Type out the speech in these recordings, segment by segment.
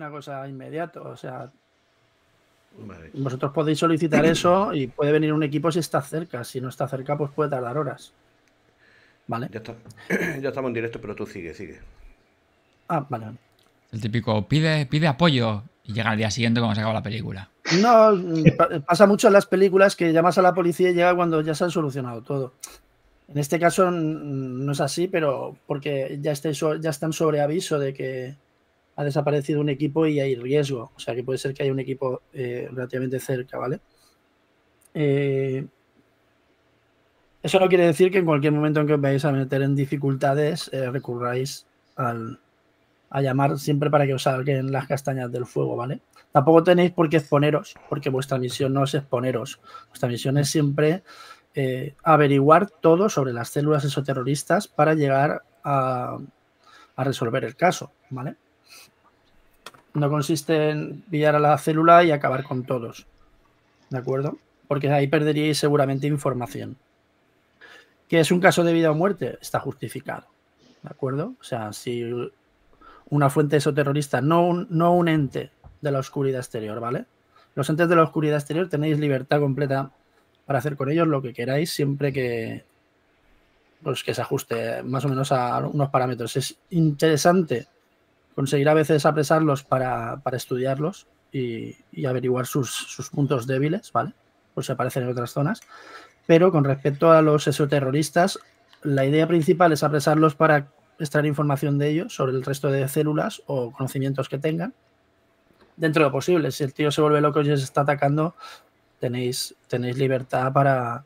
una cosa inmediata. O sea, vosotros podéis solicitar eso y puede venir un equipo si está cerca. Si no está cerca, pues puede tardar horas. ¿Vale? Ya, está. ya estamos en directo, pero tú sigue, sigue. Ah, vale. El típico pide, pide apoyo y llega al día siguiente cuando se acaba la película. No, pasa mucho en las películas que llamas a la policía y llega cuando ya se ha solucionado todo. En este caso no es así, pero porque ya, ya están sobre aviso de que ha desaparecido un equipo y hay riesgo. O sea que puede ser que haya un equipo eh, relativamente cerca, ¿vale? Eh, eso no quiere decir que en cualquier momento en que os vayáis a meter en dificultades eh, recurráis al, a llamar siempre para que os salgan las castañas del fuego, ¿vale? Tampoco tenéis por qué exponeros, porque vuestra misión no es exponeros. Vuestra misión es siempre eh, averiguar todo sobre las células exoterroristas para llegar a, resolver el caso, ¿vale? No consiste en pillar a la célula y acabar con todos, ¿de acuerdo? Porque ahí perderíais seguramente información. ¿Que es un caso de vida o muerte? Está justificado, ¿de acuerdo? O sea, si una fuente exoterrorista, no un, no un ente de la oscuridad exterior, ¿vale? Los entes de la oscuridad exterior tenéis libertad completa para hacer con ellos lo que queráis siempre que, pues, que se ajuste más o menos a unos parámetros. Es interesante conseguir a veces apresarlos para, para estudiarlos y, averiguar sus, puntos débiles, ¿vale? Por si aparecen en otras zonas. Pero con respecto a los exoterroristas, la idea principal es apresarlos para extraer información de ellos sobre el resto de células o conocimientos que tengan. Dentro de lo posible, si el tío se vuelve loco y se está atacando, tenéis, tenéis libertad para,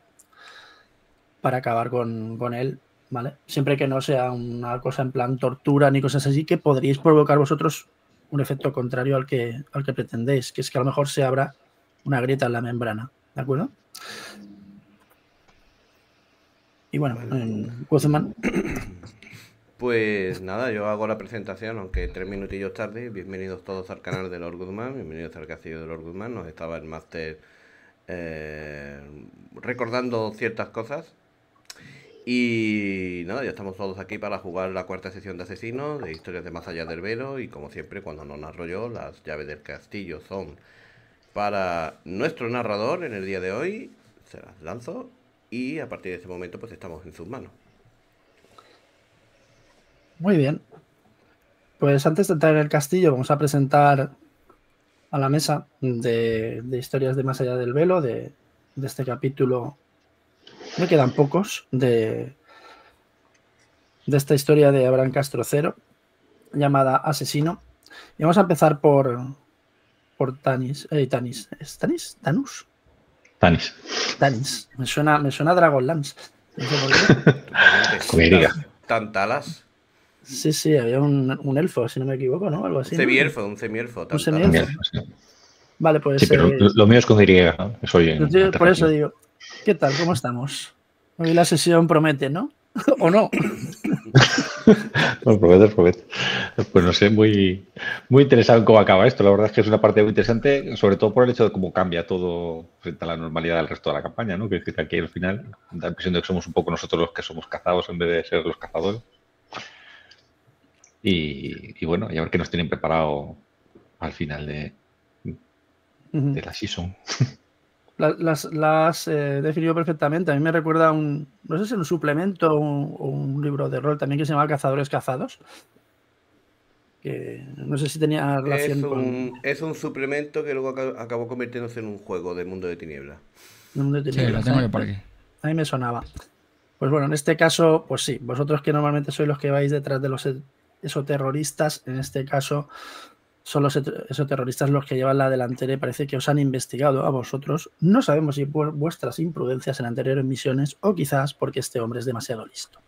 para acabar con, él, ¿vale? Siempre que no sea una cosa en plan tortura ni cosas así, que podríais provocar vosotros un efecto contrario al que, al que pretendéis, que es que a lo mejor se abra una grieta en la membrana, ¿de acuerdo? Y bueno, en Guzmán. Pues nada, yo hago la presentación, aunque tres minutillos tarde. Bienvenidos todos al canal de Lord Guzmán, bienvenidos al castillo de Lord Guzmán. Nos estaba el máster eh, recordando ciertas cosas. Y nada, ya estamos todos aquí para jugar la cuarta sesión de Asesinos, de Historias de Más Allá del Velo. Y como siempre, cuando nos narro yo, las llaves del castillo son para nuestro narrador en el día de hoy. Se las lanzo y a partir de este momento pues estamos en sus manos. Muy bien. Pues antes de entrar en el castillo vamos a presentar a la mesa de, historias de más allá del velo, de, este capítulo. Me quedan pocos de, de esta historia de Abraham Castro Cero, llamada Asesino. Y vamos a empezar por, por Tanis. Eh, Tanis. ¿Es Tanis? ¿Tanus? Tanis. Tanis. Me suena, me suena Dragonlance. No sé Tantalas. Sí, sí, había un, elfo, si no me equivoco, ¿no? Algo así. Un semielfo, un semielfo. Un Vale, pues. Sí, pero eh, lo mío es con Y. Soy por eso digo, ¿qué tal? ¿Cómo estamos? Hoy la sesión promete, ¿no? ¿O no? promete, promete. Pues no sé, muy, muy interesante cómo acaba esto. La verdad es que es una parte muy interesante, sobre todo por el hecho de cómo cambia todo frente a la normalidad del resto de la campaña, ¿no? Que, que aquí al final da la impresión de que somos un poco nosotros los que somos cazados en vez de ser los cazadores. Y, bueno, y a ver qué nos tienen preparado al final de, de la season. Las, las eh, definido perfectamente. A mí me recuerda un, no sé si un suplemento o un, libro de rol también que se llama Cazadores Cazados. Que no sé si tenía relación es un, con... Es un suplemento que luego acabó convirtiéndose en un juego de Mundo de Tinieblas. Mundo de Tinieblas. Sí, lo tengo por aquí. A mí me sonaba. Pues bueno, en este caso, pues sí, vosotros que normalmente sois los que vais detrás de los terroristas, en este caso son los terroristas los que llevan la delantera y parece que os han investigado a vosotros. No sabemos si por vuestras imprudencias en anteriores misiones o quizás porque este hombre es demasiado listo.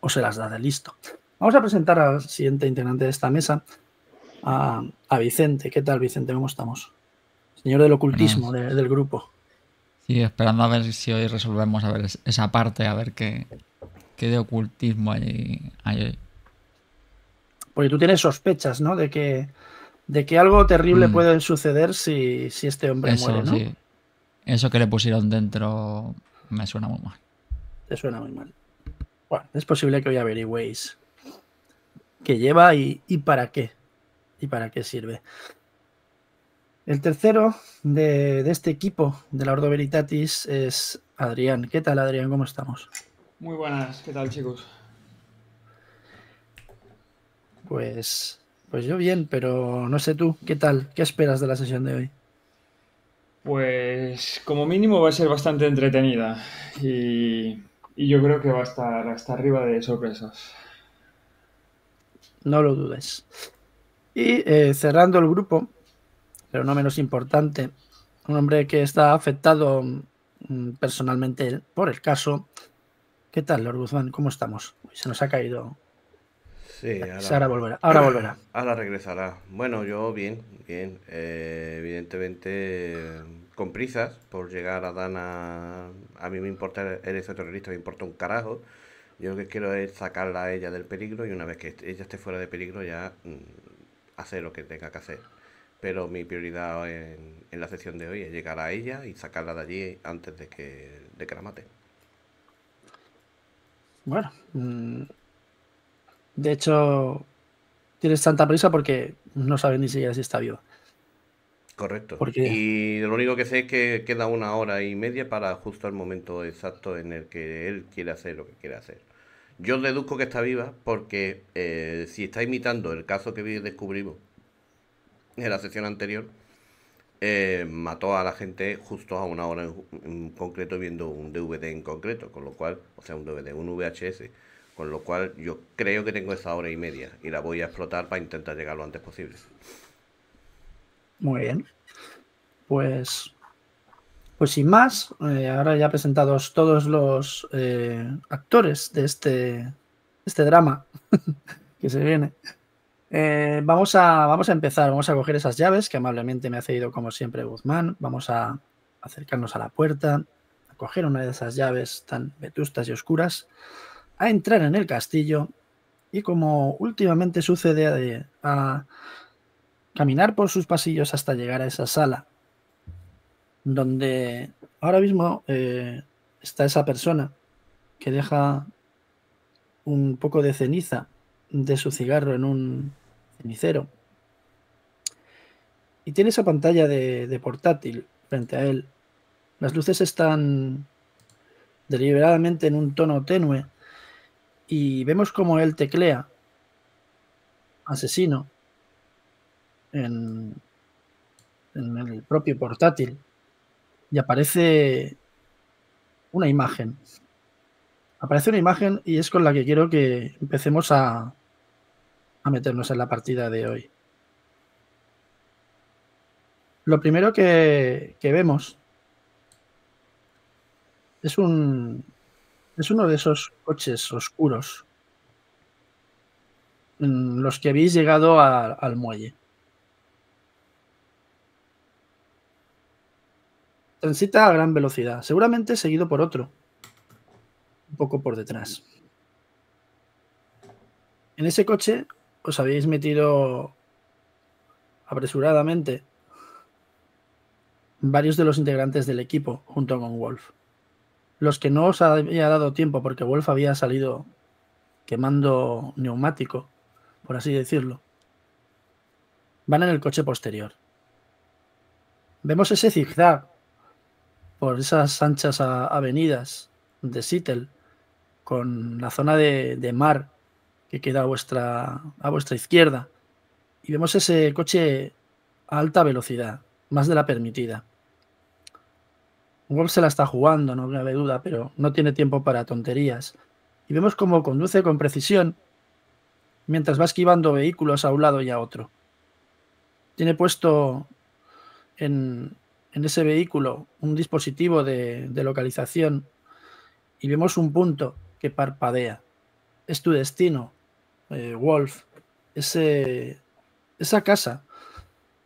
O se las da de listo. Vamos a presentar al siguiente integrante de esta mesa, a, Vicente. ¿Qué tal, Vicente? ¿Cómo estamos? Señor del ocultismo del grupo. Sí, esperando a ver si hoy resolvemos a ver esa parte, a ver qué, qué de ocultismo hay, hay porque tú tienes sospechas, ¿no? De que, de que algo terrible mm. puede suceder si, este hombre muere, ¿no? Sí. Eso que le pusieron dentro me suena muy mal. Te suena muy mal. Bueno, es posible que hoy averigüéis qué lleva y, para qué y para qué sirve. El tercero de, de este equipo de la Ordo Veritatis es Adrián. ¿Qué tal, Adrián? ¿Cómo estamos? Muy buenas, ¿qué tal, chicos? Pues, pues yo bien, pero no sé tú, ¿qué tal? ¿Qué esperas de la sesión de hoy? Pues como mínimo va a ser bastante entretenida y, y yo creo que va a estar hasta arriba de sorpresas. No lo dudes. Y eh, cerrando el grupo, pero no menos importante, un hombre que está afectado mm, personalmente por el caso. ¿Qué tal, Lord Guzmán? ¿Cómo estamos? Se nos ha caído. Sí, Sí, ahora volverá. Ahora volverá. Ahora regresará. Bueno, yo bien, bien. Eh, evidentemente con prisas por llegar a Dana. A mí me importa el extraterrorista, me importa un carajo. Yo lo que quiero es sacarla a ella del peligro y una vez que ella esté fuera de peligro ya mm, hacer lo que tenga que hacer. Pero mi prioridad en, en la sesión de hoy es llegar a ella y sacarla de allí antes de que, de que la mate. Bueno, mm, de hecho, tienes tanta prisa porque no sabes ni siquiera si está viva. Correcto. Porque- Y lo único que sé es que queda una hora y media para justo el momento exacto en el que él quiere hacer lo que quiere hacer. Yo deduzco que está viva porque eh, si está imitando el caso que descubrimos en la sesión anterior, eh, mató a la gente justo a una hora en, en concreto viendo un DVD en concreto, con lo cual, o sea, un DVD, un VHS, con lo cual yo creo que tengo esa hora y media y la voy a explotar para intentar llegar lo antes posible. Muy bien. Pues, pues sin más, eh, ahora ya presentados todos los eh, actores de este, este drama que se viene. eh, vamos, a, vamos a empezar, vamos a coger esas llaves que amablemente me ha cedido como siempre Guzmán. Vamos a acercarnos a la puerta, a coger una de esas llaves tan vetustas y oscuras, a entrar en el castillo y como últimamente sucede a caminar por sus pasillos hasta llegar a esa sala, donde ahora mismo eh, está esa persona que deja un poco de ceniza de su cigarro en un cenicero. Y tiene esa pantalla de portátil frente a él. Las luces están deliberadamente en un tono tenue y vemos como él teclea asesino en, en el propio portátil y aparece una imagen. Aparece una imagen y es con la que quiero que empecemos a, a meternos en la partida de hoy. Lo primero que, que vemos es un es uno de esos coches oscuros en los que habéis llegado al muelle. Transita a gran velocidad, seguramente seguido por otro, un poco por detrás. En ese coche os habéis metido apresuradamente varios de los integrantes del equipo junto con Wolf. Los que no os había dado tiempo porque Wolf había salido quemando neumático, por así decirlo, van en el coche posterior. Vemos ese zigzag por esas anchas avenidas de Seattle con la zona de, de mar que queda a vuestra, a vuestra izquierda. Y vemos ese coche a alta velocidad, más de la permitida. Wolf se la está jugando, no cabe duda, pero no tiene tiempo para tonterías. Y vemos cómo conduce con precisión mientras va esquivando vehículos a un lado y a otro. Tiene puesto en, ese vehículo un dispositivo de, localización y vemos un punto que parpadea. Es tu destino, eh, Wolf. Esa casa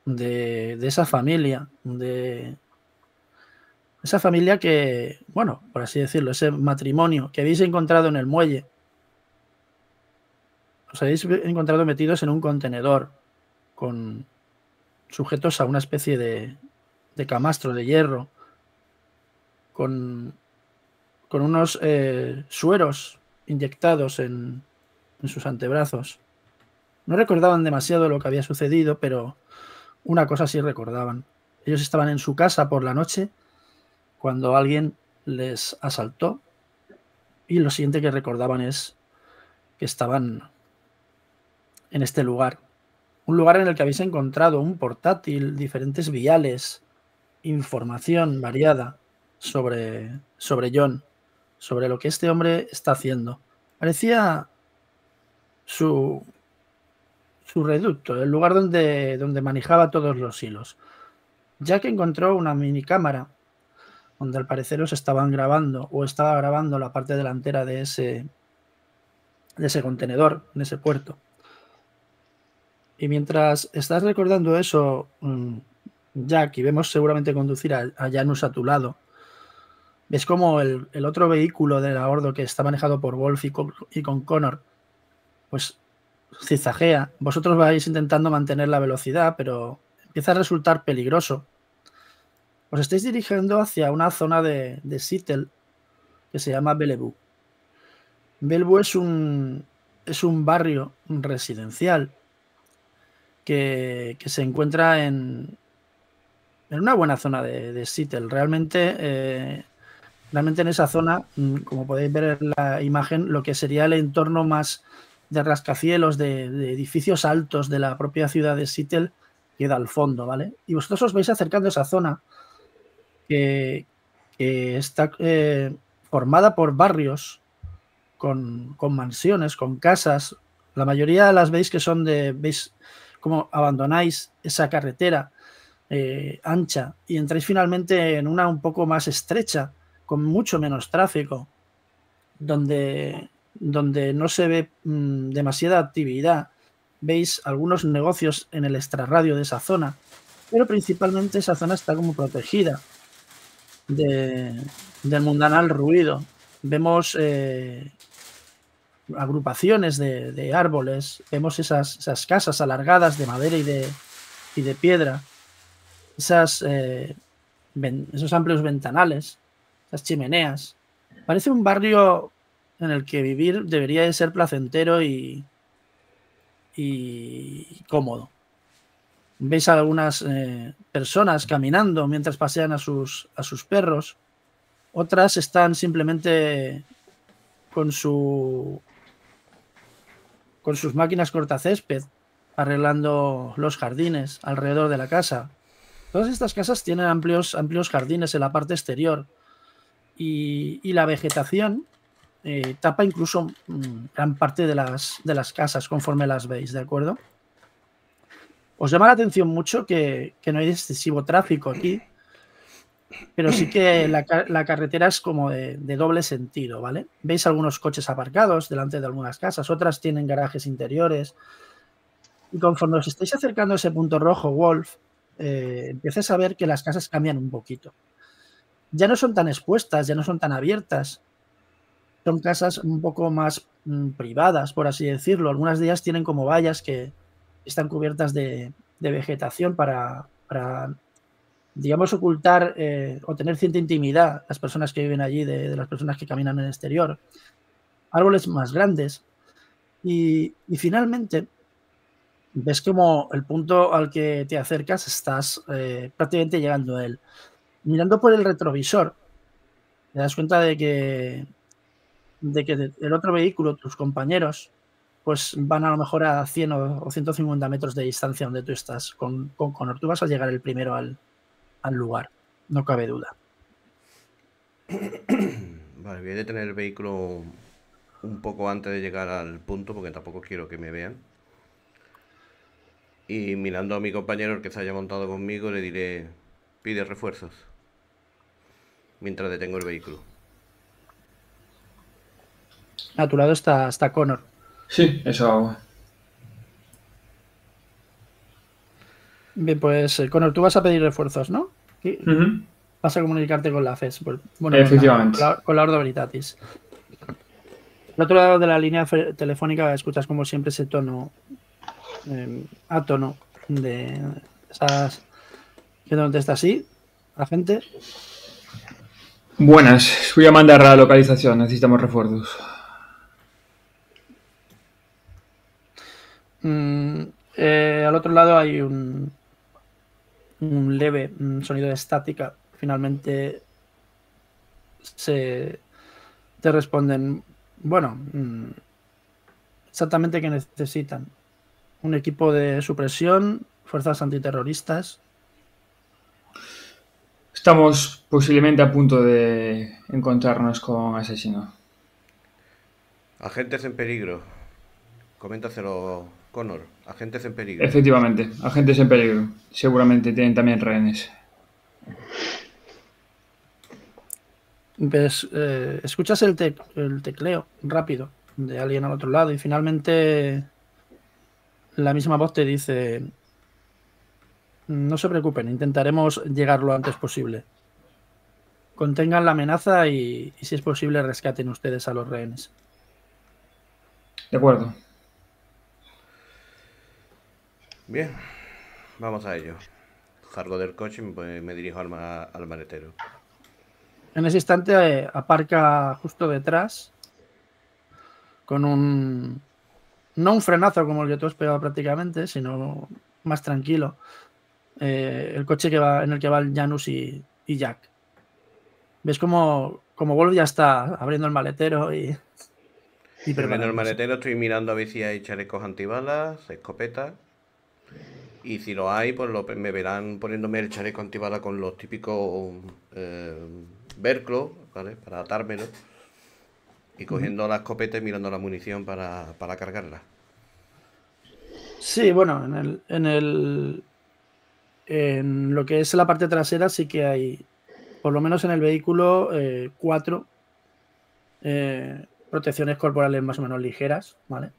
de esa familia, de esa familia que, bueno, por así decirlo, ese matrimonio que habéis encontrado en el muelle. Os habéis encontrado metidos en un contenedor con sujetos a una especie de, de camastro de hierro, con, con unos eh, sueros inyectados en, en sus antebrazos. No recordaban demasiado lo que había sucedido, pero una cosa sí recordaban. Ellos estaban en su casa por la noche cuando alguien les asaltó y lo siguiente que recordaban es que estaban en este lugar. Un lugar en el que habéis encontrado un portátil, diferentes viales, información variada sobre, sobre John, sobre lo que este hombre está haciendo. Parecía su, su reducto, el lugar donde, donde manejaba todos los hilos. Ya que encontró una mini cámara donde al parecer os estaban grabando o estaba grabando la parte delantera de ese, de ese contenedor, en ese puerto. Y mientras estás recordando eso, mm, Jack, y vemos seguramente conducir a, Janus a tu lado, ves como el, otro vehículo del abordo que está manejado por Wolf y con, y con Connor, pues zigzaguea. Vosotros vais intentando mantener la velocidad, pero empieza a resultar peligroso os estáis dirigiendo hacia una zona de, de Seattle que se llama Bellevue. Bellevue es un, es un barrio residencial que, se encuentra en, en, una buena zona de, de Seattle. Realmente, eh, realmente en esa zona, mm, como podéis ver en la imagen, lo que sería el entorno más de rascacielos, de, de edificios altos de la propia ciudad de Seattle, queda al fondo, ¿vale? Y vosotros os vais acercando a esa zona que, está eh, formada por barrios con, mansiones, con casas. La mayoría las veis que son de, veis cómo abandonáis esa carretera eh, ancha y entráis finalmente en una un poco más estrecha, con mucho menos tráfico, donde, donde no se ve mm, demasiada actividad. Veis algunos negocios en el extrarradio de esa zona, pero principalmente esa zona está como protegida de, del mundanal ruido. Vemos eh, agrupaciones de, árboles, vemos esas, esas, casas alargadas de madera y de, y de piedra, esas, eh, esos amplios ventanales, esas chimeneas. Parece un barrio en el que vivir debería de ser placentero y, y cómodo veis a algunas eh, personas caminando mientras pasean a sus, a sus perros. Otras están simplemente con su con sus máquinas cortacésped arreglando los jardines alrededor de la casa. Todas estas casas tienen amplios, amplios jardines en la parte exterior y, la vegetación eh, tapa incluso mm, gran parte de las, de las casas conforme las veis, ¿de acuerdo? Os llama la atención mucho que, no hay excesivo tráfico aquí, pero sí que la, carretera es como de, doble sentido, ¿vale? Veis algunos coches aparcados delante de algunas casas, otras tienen garajes interiores. Y conforme os estáis acercando a ese punto rojo, Wolf, eh, empiezas a ver que las casas cambian un poquito. Ya no son tan expuestas, ya no son tan abiertas. Son casas un poco más mm, privadas, por así decirlo. Algunas de ellas tienen como vallas que, están cubiertas de, vegetación para, digamos, ocultar eh, o tener cierta intimidad las personas que viven allí de, las personas que caminan en el exterior. Árboles más grandes. Y, finalmente, ves como el punto al que te acercas estás eh, prácticamente llegando a él. Mirando por el retrovisor, te das cuenta de que, de que el otro vehículo, tus compañeros, pues van a lo mejor a 100 o 150 metros de distancia donde tú estás. Con, con Connor, tú vas a llegar el primero al, lugar, no cabe duda. Vale, voy a detener el vehículo un poco antes de llegar al punto porque tampoco quiero que me vean. Y mirando a mi compañero, el que se haya montado conmigo, le diré, pide refuerzos. Mientras detengo el vehículo. A tu lado está, está Connor. Sí, eso hago. Bien, pues eh, Conor, tú vas a pedir refuerzos, ¿no? Vas a comunicarte con la FES. Bueno, Efectivamente. Con la, Ordo Veritatis. Al otro lado de la línea telefónica escuchas como siempre ese tono eh, a tono de esas que donde está así, la gente. Buenas, voy a mandar a la localización, necesitamos refuerzos. Mm, eh, al otro lado hay un, un leve mm, sonido de estática. Finalmente se te responden, bueno, mm, exactamente qué necesitan. Un equipo de supresión, fuerzas antiterroristas. Estamos posiblemente a punto de encontrarnos con asesino. Agentes en peligro. Coméntaselo, Connor. Agentes en peligro. Efectivamente, agentes en peligro. Seguramente tienen también rehenes. Ves, eh, escuchas el, tec- el tecleo rápido de alguien al otro lado y finalmente la misma voz te dice, no se preocupen, intentaremos llegar lo antes posible. Contengan la amenaza y, y si es posible rescaten ustedes a los rehenes. De acuerdo. Bien, vamos a ello. Salgo del coche y me, dirijo al, ma- al maletero. En ese instante eh, aparca justo detrás con un... No un frenazo como el que tú has pegado prácticamente, sino más tranquilo. eh, el coche que va, en el que van Janus y, y Jack. ¿Ves como, como Wolf ya está abriendo el maletero y... y abriendo el maletero, estoy mirando a ver si hay chalecos antibalas, escopetas. Y si lo hay, pues lo, me verán poniéndome el chaleco antibala con los típicos eh, ¿vale? Para atármelo. Y cogiendo la escopeta y mirando la munición para, para cargarla. Sí, bueno, en el, en el en lo que es la parte trasera sí que hay, por lo menos en el vehículo, eh, cuatro eh, protecciones corporales más o menos ligeras, ¿vale?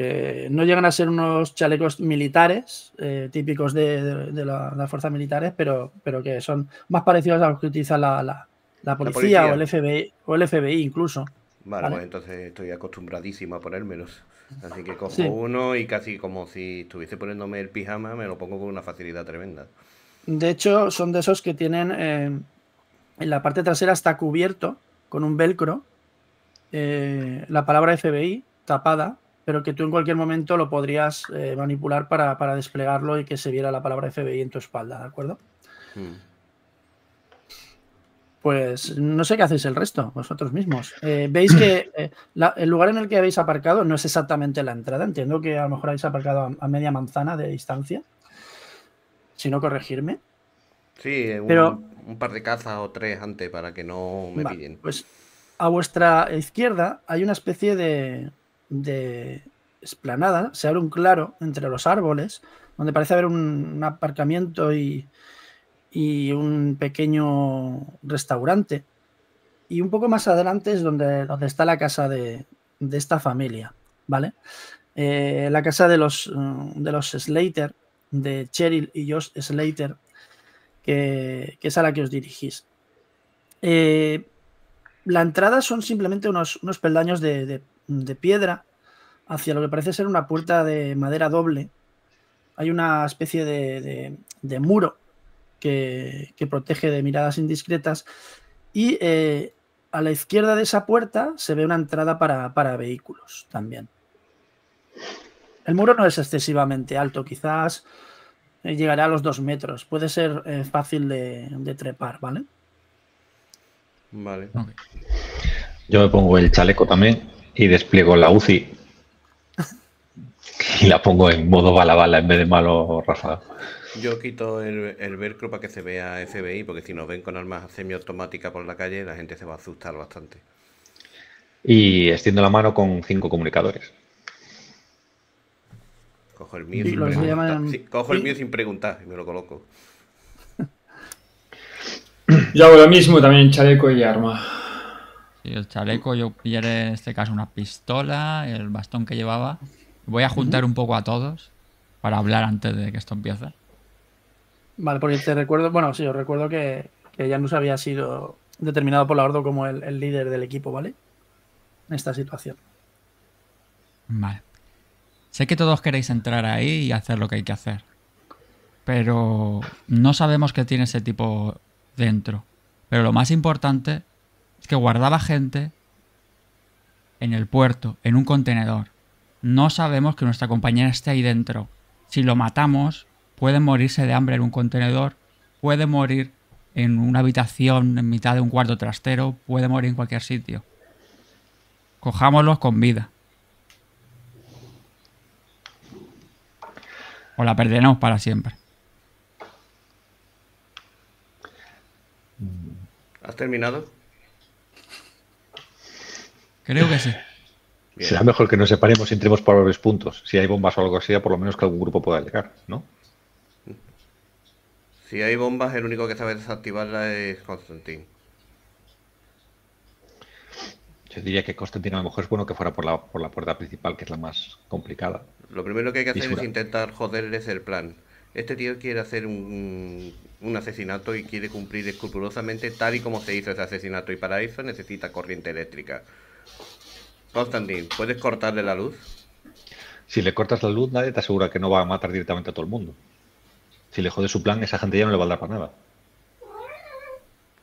Que no llegan a ser unos chalecos militares, eh, típicos de, de- de la- de las fuerzas militares, pero, pero que son más parecidos a los que utiliza la, la- la policía, policía. o el FBI, o el FBI incluso. Vale, Vale. pues entonces estoy acostumbradísimo a ponérmelos. Así que cojo Sí. uno y casi como si estuviese poniéndome el pijama, me lo pongo con una facilidad tremenda. De hecho, son de esos que tienen eh, en la parte trasera está cubierto con un velcro eh, la palabra FBI tapada, pero que tú en cualquier momento lo podrías eh, manipular para, para desplegarlo y que se viera la palabra FBI en tu espalda, ¿de acuerdo? Hmm. Pues no sé qué hacéis el resto, vosotros mismos. Eh, Veis que eh, la- el lugar en el que habéis aparcado no es exactamente la entrada. Entiendo que a lo mejor habéis aparcado a, a media manzana de distancia. Si no, corregirme. Sí, un, Pero- un par de cazas o tres antes para que no me Vale, pillen. Pues a vuestra izquierda hay una especie de, de esplanada, se abre un claro entre los árboles, donde parece haber un, aparcamiento y, y un pequeño restaurante. Y un poco más adelante es donde, donde está la casa de, de esta familia, ¿vale? Eh, la casa de los, mm, de los Slater, de Cheryl y Josh Slater, que, es a la que os dirigís. Eh, la entrada son simplemente unos, unos peldaños de- de piedra hacia lo que parece ser una puerta de madera doble. Hay una especie de, de- de muro que, que protege de miradas indiscretas y eh, a la izquierda de esa puerta se ve una entrada para, para vehículos también. El muro no es excesivamente alto, quizás eh, llegará a los dos metros. Puede ser eh, fácil de, de trepar, ¿vale? Vale. Yo me pongo el chaleco también y despliego la UCI. Y la pongo en modo bala bala en vez de malo ráfaga. Yo quito el, el velcro para que se vea FBI, porque si nos ven con armas semiautomáticas por la calle, la gente se va a asustar bastante. Y extiendo la mano con cinco comunicadores. Cojo el mío sin preguntar. llaman- Sí, cojo el y- mío sin preguntar y me lo coloco. Yo hago lo mismo, también chaleco y arma. Sí, el chaleco, yo pillaré en este caso una pistola, el bastón que llevaba. Voy a juntar un poco a todos para hablar antes de que esto empiece. Vale, porque te recuerdo, bueno, sí, os recuerdo que, que Janus había sido determinado por la Ordo como el, el líder del equipo, ¿vale? En esta situación. Vale. Sé que todos queréis entrar ahí y hacer lo que hay que hacer. Pero no sabemos qué tiene ese tipo dentro. Pero lo más importante que guardaba gente en el puerto, en un contenedor. no sabemos que nuestra compañera esté ahí dentro. Si lo matamos, puede morirse de hambre en un contenedor, puede morir en una habitación en mitad de un cuarto trastero, puede morir en cualquier sitio. Cojámoslos con vida. O la perderemos para siempre. ¿Has terminado? Creo que sí. Bien. Será mejor que nos separemos y entremos por los puntos. Si hay bombas o algo así, por lo menos que algún grupo pueda llegar, ¿no? Si hay bombas, el único que sabe desactivarla es Constantin. Yo diría que Constantin a lo mejor es bueno que fuera por la, por la puerta principal, que es la más complicada. Lo primero que hay que hacer es intentar joderles el plan. Este tío quiere hacer un, un, asesinato y quiere cumplir escrupulosamente tal y como se hizo ese asesinato. Y para eso necesita corriente eléctrica. Constantin, ¿puedes cortarle la luz? Si le cortas la luz, nadie te asegura que no va a matar directamente a todo el mundo. Si le jode su plan, esa gente ya no le va a dar para nada.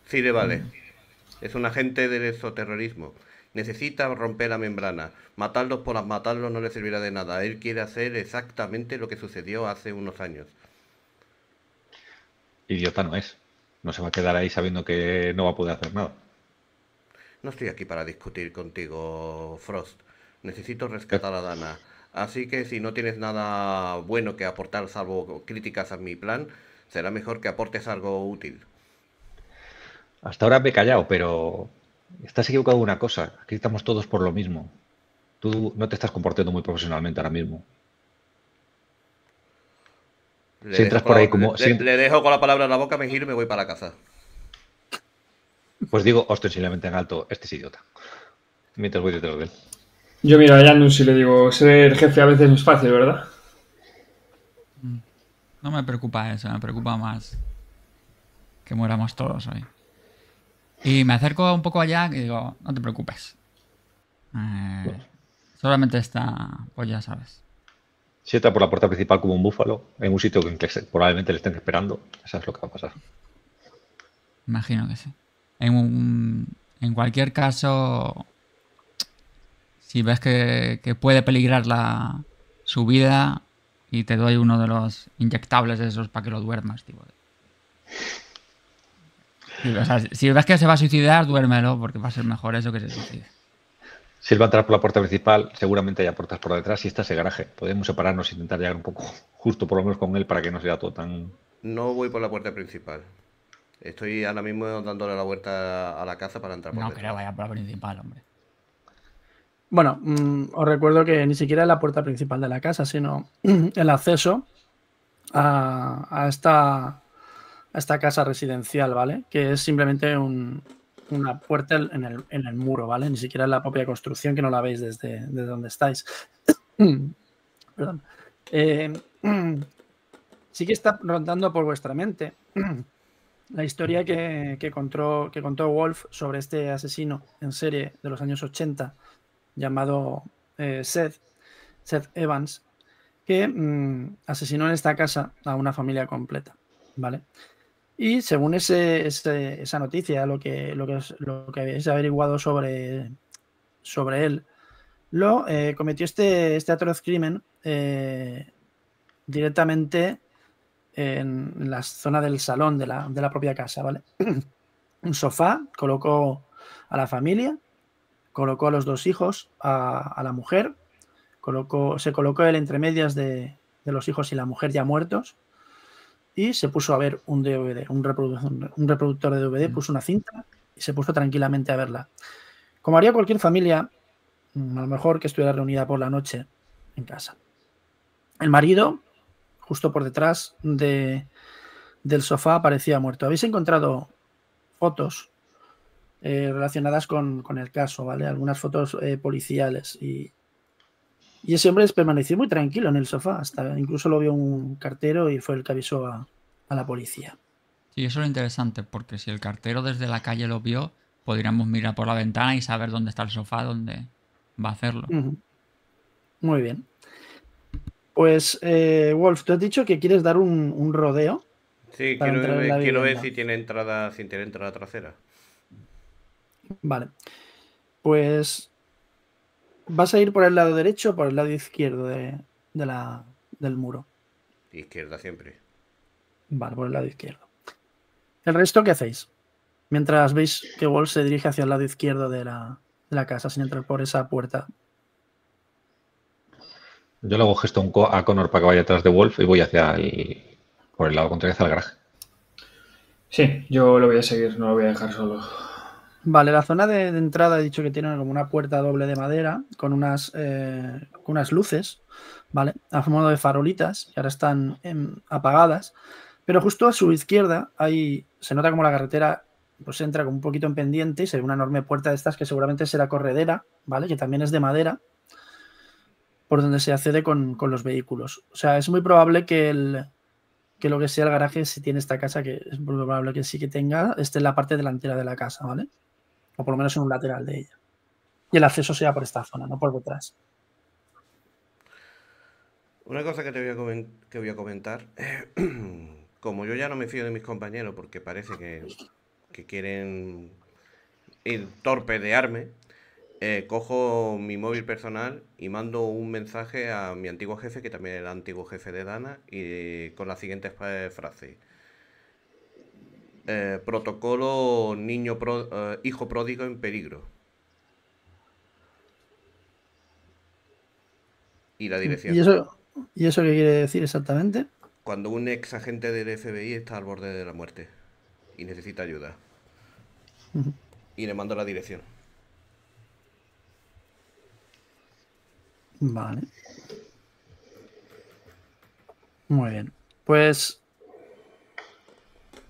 Sí le vale. Es un agente del exoterrorismo. Necesita romper la membrana. Matarlos por matarlos no le servirá de nada. Él quiere hacer exactamente lo que sucedió hace unos años. Idiota no es. No se va a quedar ahí sabiendo que no va a poder hacer nada. No estoy aquí para discutir contigo, Frost. Necesito rescatar a Dana. Así que si no tienes nada bueno que aportar salvo críticas a mi plan, será mejor que aportes algo útil. Hasta ahora me he callado, pero estás equivocado en una cosa. Aquí estamos todos por lo mismo. Tú no te estás comportando muy profesionalmente ahora mismo. Le, si entras por ahí como... Le, si... le, dejo con la palabra en la boca, me giro y me voy para casa. Pues digo ostensiblemente en alto, este es idiota. Mientras voy detrás de él. Yo miro a Janus y le digo, ser jefe a veces no es fácil, ¿verdad? No me preocupa eso, me preocupa más que muéramos todos hoy. Y me acerco un poco allá y digo, no te preocupes. Eh, solamente está, pues ya sabes. Si entra por la puerta principal como un búfalo, en un sitio en que probablemente le estén esperando, eso es lo que va a pasar. Imagino que sí. En, un, en cualquier caso, si ves que, que puede peligrar la, su vida y te doy uno de los inyectables esos para que lo duermas, tipo. O sea, si ves que se va a suicidar, duérmelo, porque va a ser mejor eso que se suicide. Si él va a entrar por la puerta principal, seguramente hay puertas por detrás y está ese garaje. Podemos separarnos e intentar llegar un poco justo, por lo menos con él, para que no sea todo tan. No voy por la puerta principal. Estoy ahora mismo dándole la vuelta a la casa para entrar por No creo vaya por la principal, hombre. Bueno, mmm, os recuerdo que ni siquiera es la puerta principal de la casa, sino el acceso a, a, esta, a esta casa residencial, ¿vale? Que es simplemente un, una puerta en el, en el, muro, ¿vale? Ni siquiera es la propia construcción que no la veis desde, desde donde estáis. Perdón. Eh, sí que está rondando por vuestra mente la historia que, que, contó, que contó Wolf sobre este asesino en serie de los años 80 llamado eh, Seth, Seth Evans, que mmm, asesinó en esta casa a una familia completa, ¿vale? Y según ese, esa noticia, lo que, lo que, lo que habéis averiguado sobre, sobre él, lo eh, cometió este, este atroz crimen eh, directamente en la zona del salón de la, de la propia casa, ¿vale? Un sofá, colocó a la familia, colocó a los dos hijos, a, a la mujer, colocó, se colocó él entre medias de, de, los hijos y la mujer ya muertos y se puso a ver un DVD, un reproductor, un reproductor de DVD, puso una cinta y se puso tranquilamente a verla. Como haría cualquier familia, mm, a lo mejor que estuviera reunida por la noche en casa. El marido, justo por detrás de, del sofá, aparecía muerto. Habéis encontrado fotos eh, relacionadas con, con, el caso, ¿vale? Algunas fotos eh, policiales y, y, ese hombre permaneció muy tranquilo en el sofá, hasta incluso lo vio un cartero y fue el que avisó a, a la policía. Sí, eso es lo interesante, porque si el cartero desde la calle lo vio, podríamos mirar por la ventana y saber dónde está el sofá, dónde va a hacerlo. Uh -huh. Muy bien. Pues, eh, Wolf, tú has dicho que quieres dar un, un rodeo. Sí, quiero, ver, quiero ver si tiene entrada, si tiene entrada trasera. Vale. Pues ¿Vas a ir por el lado derecho o por el lado izquierdo de, la, del muro? Izquierda siempre. Vale, por el lado izquierdo. ¿El resto qué hacéis? Mientras veis que Wolf se dirige hacia el lado izquierdo de la, de la casa sin entrar por esa puerta. Yo le hago gesto a Connor para que vaya atrás de Wolf y voy hacia el, por el lado contrario hacia el garaje. Sí, yo lo voy a seguir, no lo voy a dejar solo. Vale, la zona de, entrada he dicho que tiene como una puerta doble de madera con unas, eh, unas luces, ¿vale? A modo de farolitas, que ahora están em, apagadas. Pero justo a su izquierda hay, se nota como la carretera pues entra como un poquito en pendiente y se ve una enorme puerta de estas que seguramente será corredera, ¿vale? Que también es de madera, por donde se accede con, con los vehículos. O sea, es muy probable que el, que lo que sea el garaje, si tiene esta casa, que es muy probable que sí que tenga, esté en la parte delantera de la casa, ¿vale? O por lo menos en un lateral de ella. Y el acceso sea por esta zona, no por detrás. Una cosa que te voy a, que voy a comentar, como yo ya no me fío de mis compañeros porque parece que, que quieren ir torpedearme, eh, cojo mi móvil personal y mando un mensaje a mi antiguo jefe, que también era antiguo jefe de Dana, y con las siguientes frases. Eh, protocolo niño eh, hijo pródigo en peligro. Y la dirección. ¿Y eso, ¿Y eso qué quiere decir exactamente? Cuando un ex agente del FBI está al borde de la muerte y necesita ayuda. Y le mando la dirección. Vale. Muy bien. Pues.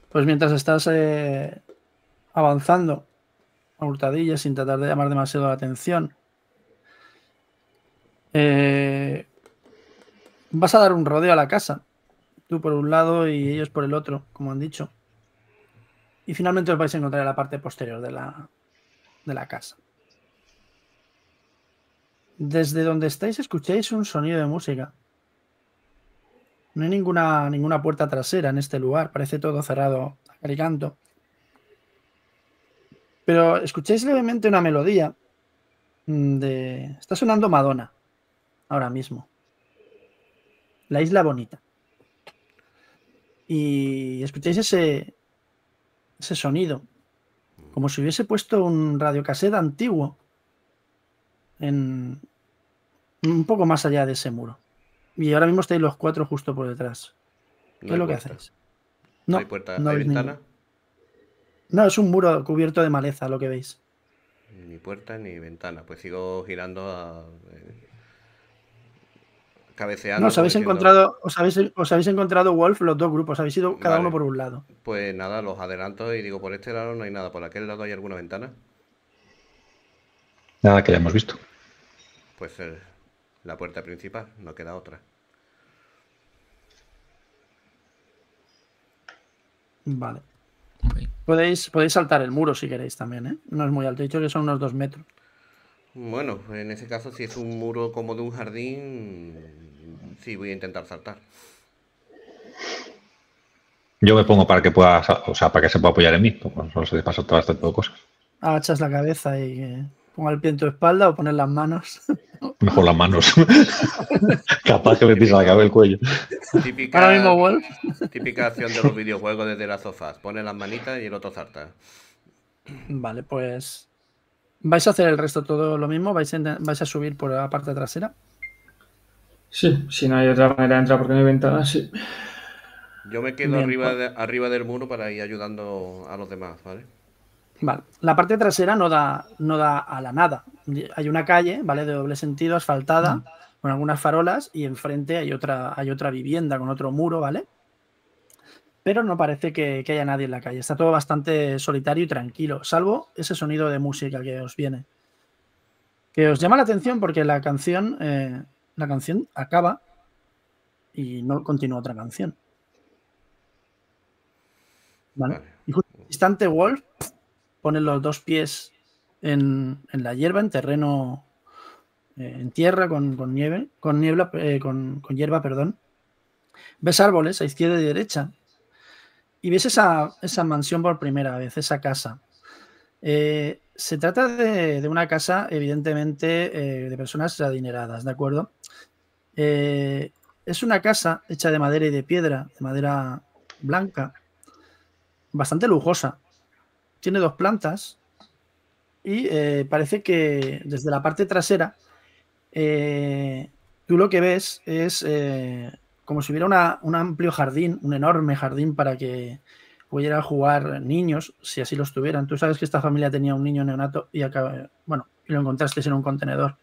Pues mientras estás eh, avanzando a hurtadillas sin tratar de llamar demasiado la atención, eh, vas a dar un rodeo a la casa. Tú por un lado y ellos por el otro, como han dicho. Y finalmente os vais a encontrar en la parte posterior de la, de la casa. Desde donde estáis escucháis un sonido de música. No hay ninguna, ninguna puerta trasera en este lugar, parece todo cerrado a caricanto. Pero escucháis levemente una melodía de... Está sonando Madonna ahora mismo. La isla bonita. Y escucháis ese, ese sonido, como si hubiese puesto un radiocassette antiguo en un poco más allá de ese muro. Y ahora mismo estáis los cuatro justo por detrás. ¿Qué es lo que hacéis? No, hay puerta, no hay ventana. No, es un muro cubierto de maleza lo que veis. Ni puerta ni ventana. Pues sigo girando a. Eh, cabeceando. No, os habéis encontrado, os habéis, os habéis, encontrado Wolf, los dos grupos, habéis ido cada uno por un lado. Pues nada, los adelanto y digo, por este lado no hay nada, por aquel lado hay alguna ventana. Nada que hayamos visto. Pues la puerta principal, no queda otra. Vale. Podéis, podéis saltar el muro si queréis también, ¿eh? No es muy alto, he dicho que son unos dos metros. Bueno, en ese caso, si es un muro como de un jardín, sí voy a intentar saltar. Yo me pongo para que pueda, o sea, para que se pueda apoyar en mí, porque no se pasa todo este tipo de cosas. Agachas la cabeza y eh, ponga el pie en tu espalda o poner las manos. Mejor las manos. Capaz que me pisa la cabeza el cuello. Típica, mismo, típica acción de los videojuegos desde las sofás. Pone las manitas y el otro zarta. Vale, pues. ¿Vais a hacer el resto todo lo mismo? ¿Vais a, vais a subir por la parte trasera? Sí, si no hay otra manera de entrar porque no hay ventana, sí. Yo me quedo arriba, pues- arriba del muro para ir ayudando a los demás, ¿vale? Vale. La parte trasera no da, no da a la nada. Hay una calle, ¿vale? De doble sentido, asfaltada, mm. con algunas farolas, y enfrente hay otra, hay otra vivienda con otro muro, ¿vale? Pero no parece que, haya nadie en la calle. Está todo bastante solitario y tranquilo, salvo ese sonido de música que os viene. Que os llama la atención porque la canción, eh, la canción acaba y no continúa otra canción. ¿Vale? Y justo en instante Wolf pone los dos pies en, la hierba, en terreno, eh, en tierra, con, nieve, con niebla, eh, con, hierba, perdón. Ves árboles a izquierda y derecha. Y ves esa, esa mansión por primera vez, esa casa. Eh, se trata de, una casa, evidentemente, de personas adineradas, ¿de acuerdo? Es una casa hecha de madera y de piedra, de madera blanca, bastante lujosa. Tiene dos plantas y parece que desde la parte trasera tú lo que ves es como si hubiera un amplio jardín, un enorme jardín para que pudiera jugar niños, si así los tuvieran. Tú sabes que esta familia tenía un niño neonato y acá, bueno, lo encontraste en un contenedor.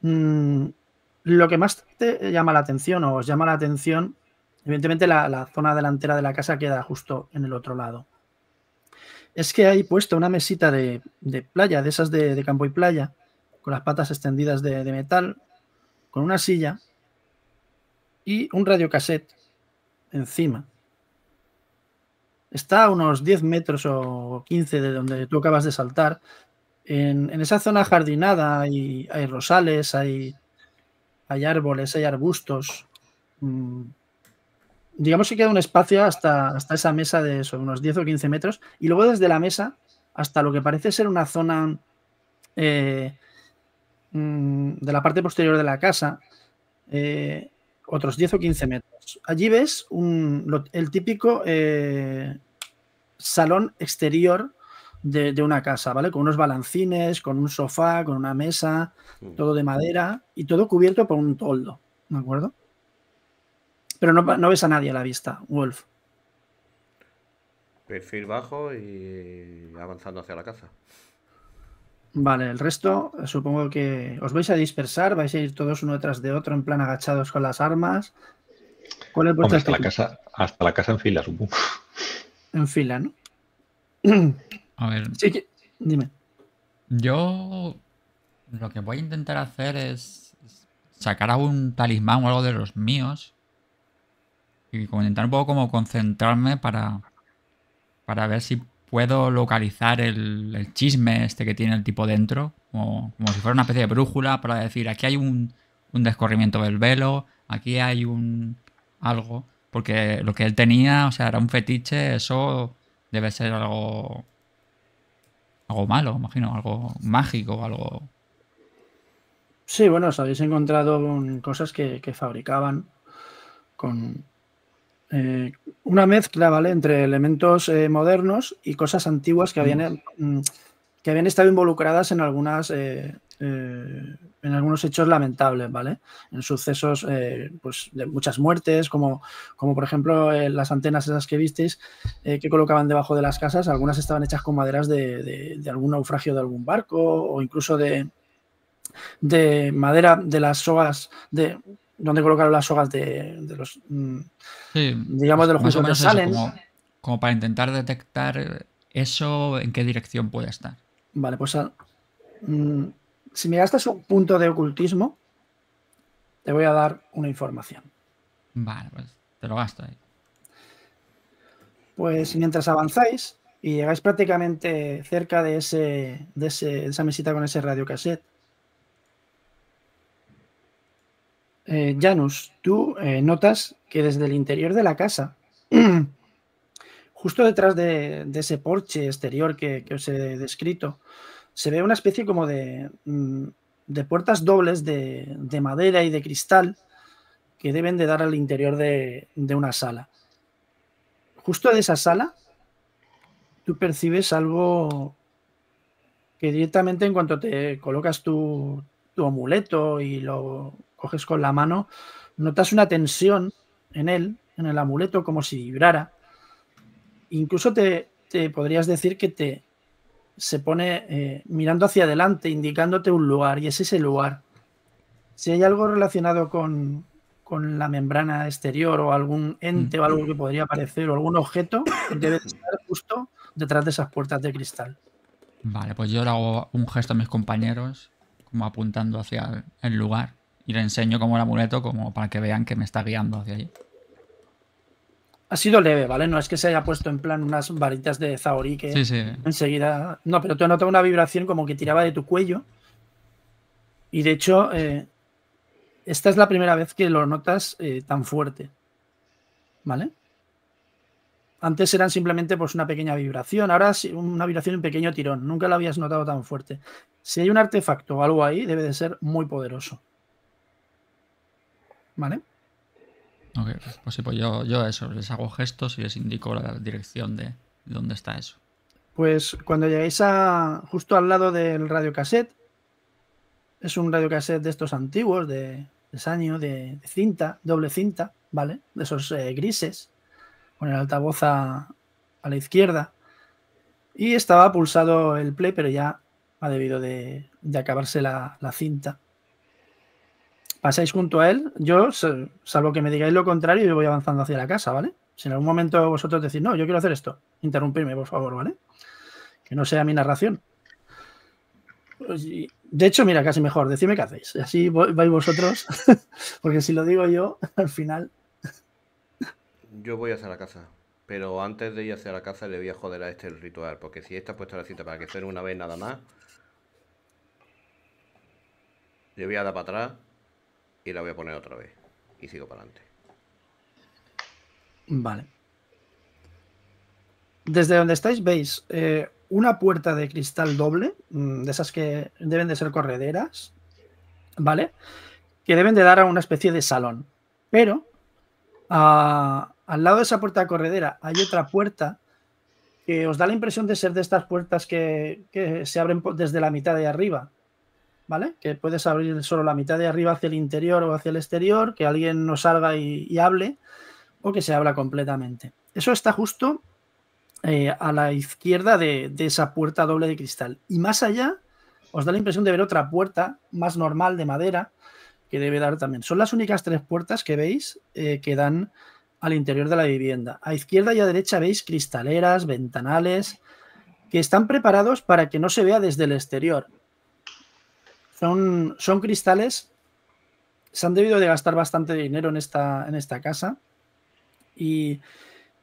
Mm, lo que más te llama la atención o os llama la atención, evidentemente la, zona delantera de la casa queda justo en el otro lado. Es que hay puesto una mesita de, playa, de esas de, campo y playa, con las patas extendidas de, de metal, con una silla y un radiocassette encima Está a unos 10 metros o 15 de donde tú acabas de saltar. En, esa zona jardinada hay, hay rosales, hay, hay, árboles, hay arbustos. Mm, digamos que queda un espacio hasta, hasta esa mesa de unos 10 o 15 metros. Y luego desde la mesa hasta lo que parece ser una zona eh, mm, de la parte posterior de la casa, eh, otros 10 o 15 metros. Allí ves el típico eh, salón exterior de, una casa, ¿vale? Con unos balancines, con un sofá, con una mesa, mm. todo de madera y todo cubierto por un toldo, ¿de acuerdo? Pero no, no ves a nadie a la vista, Wolf. Perfil bajo y avanzando hacia la casa. Vale, el resto supongo que os vais a dispersar, vais a ir todos uno detrás de otro en plan agachados con las armas. ¿Cuál es hasta, la casa, hasta la casa en fila, supongo. En fila, ¿no? A ver. Sí, dime. Yo lo que voy a intentar hacer es sacar algún talismán o algo de los míos y intentar un poco como concentrarme para, para ver si puedo localizar el, chisme este que tiene el tipo dentro, como, como, si fuera una especie de brújula para decir, aquí hay un, un descorrimiento del velo, aquí hay un algo, porque lo que él tenía, o sea, era un fetiche, eso debe ser algo algo malo, imagino, algo mágico, algo... Sí, bueno, os habéis encontrado cosas que, que fabricaban con, eh, una mezcla, ¿vale? Entre elementos eh, modernos y cosas antiguas que habían, mm, que habían estado involucradas en algunas. Eh, en algunos hechos lamentables, ¿vale? En sucesos pues, de muchas muertes, como, como por ejemplo las antenas esas que visteis que colocaban debajo de las casas, algunas estaban hechas con maderas de, de algún naufragio de algún barco o incluso de, de madera de las sogas de donde colocaron las sogas de, los, mm, digamos, de los juegos de salen. Como, para intentar detectar eso, en qué dirección puede estar. Vale, pues ah, mm, si me gastas un punto de ocultismo, te voy a dar una información. Vale, pues te lo gasto ahí. Pues mientras avanzáis y llegáis prácticamente cerca de, ese, de, ese, de esa mesita con ese radiocassette, eh, Janus, tú eh, notas que desde el interior de la casa, justo detrás de, ese porche exterior que, os he descrito, se ve una especie como de, mm, puertas dobles de, madera y de cristal que deben de dar al interior de, una sala. Justo de esa sala, tú percibes algo que directamente en cuanto te colocas tu amuleto y lo coges con la mano, notas una tensión en él, en el amuleto, como si vibrara. Incluso te, podrías decir que te se pone eh, mirando hacia adelante, indicándote un lugar, y es ese lugar. Si hay algo relacionado con, con la membrana exterior o algún ente o algo que podría aparecer o algún objeto, debe estar justo detrás de esas puertas de cristal. Vale, pues yo le hago un gesto a mis compañeros, como apuntando hacia el lugar. Y le enseño como el amuleto como para que vean que me está guiando hacia allí. Ha sido leve, ¿vale? No es que se haya puesto en plan unas varitas de Zaori que enseguida. No, pero te notado una vibración como que tiraba de tu cuello. Y de hecho, eh, esta es la primera vez que lo notas eh, tan fuerte. ¿Vale? Antes eran simplemente pues, una pequeña vibración, ahora sí, una vibración y un pequeño tirón. Nunca lo habías notado tan fuerte. Si hay un artefacto o algo ahí, debe de ser muy poderoso. ¿Vale? Ok, pues sí, pues yo, yo eso, les hago gestos y les indico la dirección de dónde está eso. Pues cuando llegáis a justo al lado del radiocassette, es un radiocassette de estos antiguos, de, de saño, de, de cinta, doble cinta, ¿vale? De esos eh, grises, con el altavoz a, a la izquierda. Y estaba pulsado el play, pero ya ha debido de, de acabarse la, la cinta. Pasáis junto a él. Yo, salvo que me digáis lo contrario, yo voy avanzando hacia la casa, ¿vale? Si en algún momento vosotros decís, no, yo quiero hacer esto, interrumpirme, por favor, ¿vale? Que no sea mi narración. Pues, De hecho, mira, casi mejor, decidme qué hacéis. Así vais vosotros, porque si lo digo yo, al final. Yo voy hacia la casa. Pero antes de ir hacia la casa le voy a joder a este el ritual. Porque si esta ha puesto la cita para que suene una vez nada más. Le voy a dar para atrás. Y la voy a poner otra vez. Y sigo para adelante. Vale. Desde donde estáis veis eh, una puerta de cristal doble, mm, de esas que deben de ser correderas, ¿vale? Que deben de dar a una especie de salón. Pero al lado de esa puerta corredera hay otra puerta que os da la impresión de ser de estas puertas que, se abren desde la mitad de arriba, ¿vale? Que puedes abrir solo la mitad de arriba hacia el interior o hacia el exterior, que alguien no salga y- hable o que se habla completamente. Eso está justo eh, a la izquierda de, de esa puerta doble de cristal. Y más allá, os da la impresión de ver otra puerta más normal de madera que debe dar también. Son las únicas tres puertas que veis eh, que dan al interior de la vivienda. A izquierda y a derecha veis cristaleras, ventanales, que están preparados para que no se vea desde el exterior. Son, son cristales, se han debido de gastar bastante dinero en esta, en esta casa y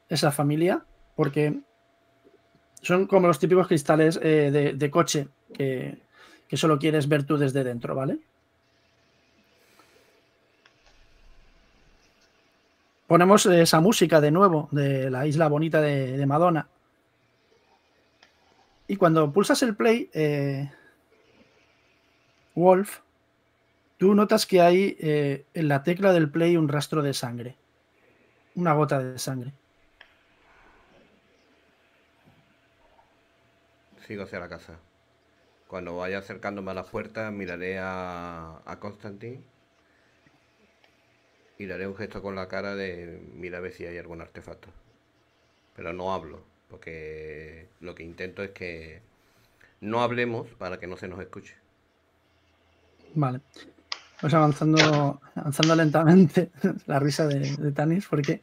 esa familia, porque son como los típicos cristales eh, de, de coche que, que solo quieres ver tú desde dentro, ¿vale? Ponemos esa música de nuevo de la isla bonita de, de Madonna. Y cuando pulsas el play, eh, Wolf, tú notas que hay eh, en la tecla del play un rastro de sangre. Una gota de sangre. Sigo hacia la casa. Cuando vaya acercándome a las puertas, miraré a, a Constantin. Y le haré un gesto con la cara de mira a ver si hay algún artefacto. Pero no hablo, porque lo que intento es que no hablemos para que no se nos escuche. Vale. Pues avanzando, avanzando lentamente. La risa de, de Tanis, porque,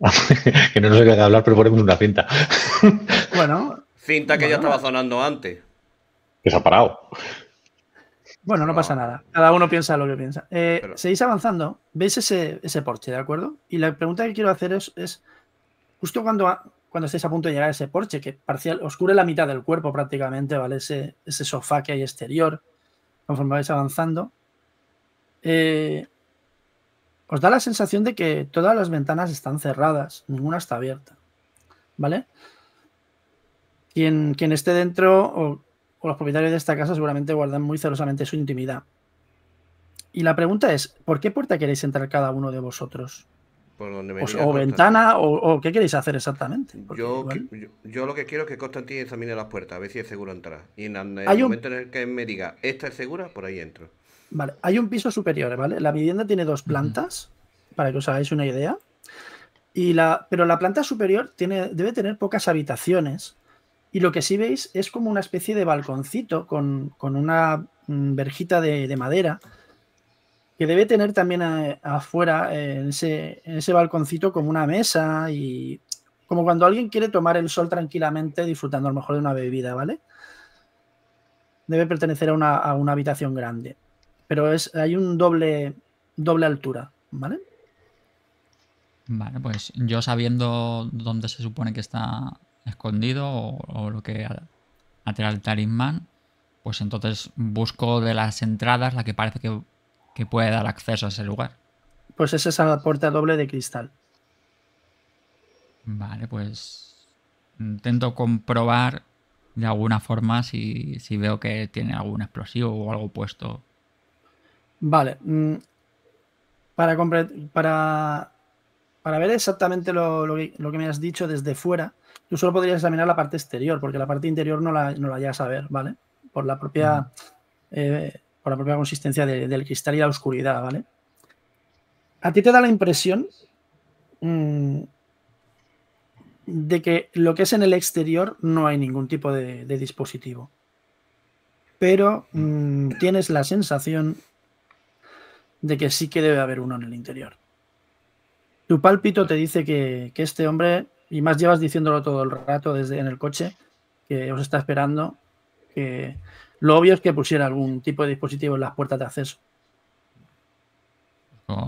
que no nos oiga hablar, pero ponemos una cinta. bueno, Cinta que ya estaba sonando antes. Que se ha parado. bueno, no No. pasa nada. Cada uno piensa lo que piensa. Eh, Pero- Seguís avanzando, veis ese, ese porche, ¿de acuerdo? Y la pregunta que quiero hacer es, es justo cuando, a- cuando estéis a punto de llegar a ese porche, que parcial, os cubre la mitad del cuerpo prácticamente, ¿vale? Ese, ese sofá que hay exterior, conforme vais avanzando, eh, os da la sensación de que todas las ventanas están cerradas, ninguna está abierta, ¿vale? Quien, quien esté dentro o, o los propietarios de esta casa seguramente guardan muy celosamente su intimidad. Y la pregunta es, ¿por qué puerta queréis entrar cada uno de vosotros? Por donde me O, ventana, o, o qué queréis hacer exactamente. Yo, igual- qui- yo, yo lo que quiero es que Constantin examine las puertas, a ver si es seguro entrar. Y en el Hay un- momento en el que me diga, esta es segura, por ahí entro. Vale, hay un piso superior, ¿vale? La vivienda tiene dos plantas, para que os hagáis una idea. Y la, pero la planta superior tiene, debe tener pocas habitaciones. Y lo que sí veis es como una especie de balconcito con, con una mm, verjita de, de madera que debe tener también afuera, en, ese, en balconcito, como una mesa y como cuando alguien quiere tomar el sol tranquilamente disfrutando a lo mejor de una bebida, ¿vale? Debe pertenecer a una, habitación grande pero es, hay un doble, doble altura, ¿vale? Vale, pues yo sabiendo dónde se supone que está escondido o, lo que atrae el talismán, pues entonces busco de las entradas la que parece que, que puede dar acceso a ese lugar. Pues es esa puerta doble de cristal. Vale, pues intento comprobar de alguna forma si, si veo que tiene algún explosivo o algo puesto. Vale. mm, Para, para, para ver exactamente lo, lo que, lo que me has dicho desde fuera, tú solo podrías examinar la parte exterior, porque la parte interior no la, no la llegas a ver, ¿vale? Por la propia, eh, la propia consistencia de- del cristal y la oscuridad, ¿vale? A ti te da la impresión mm, de que lo que es en el exterior no hay ningún tipo de, de dispositivo. Pero mm, tienes la sensación de que sí que debe haber uno en el interior. Tu pálpito te dice que, que este hombre, y más llevas diciéndolo todo el rato desde en el coche, que os está esperando, que lo obvio es que pusiera algún tipo de dispositivo en las puertas de acceso.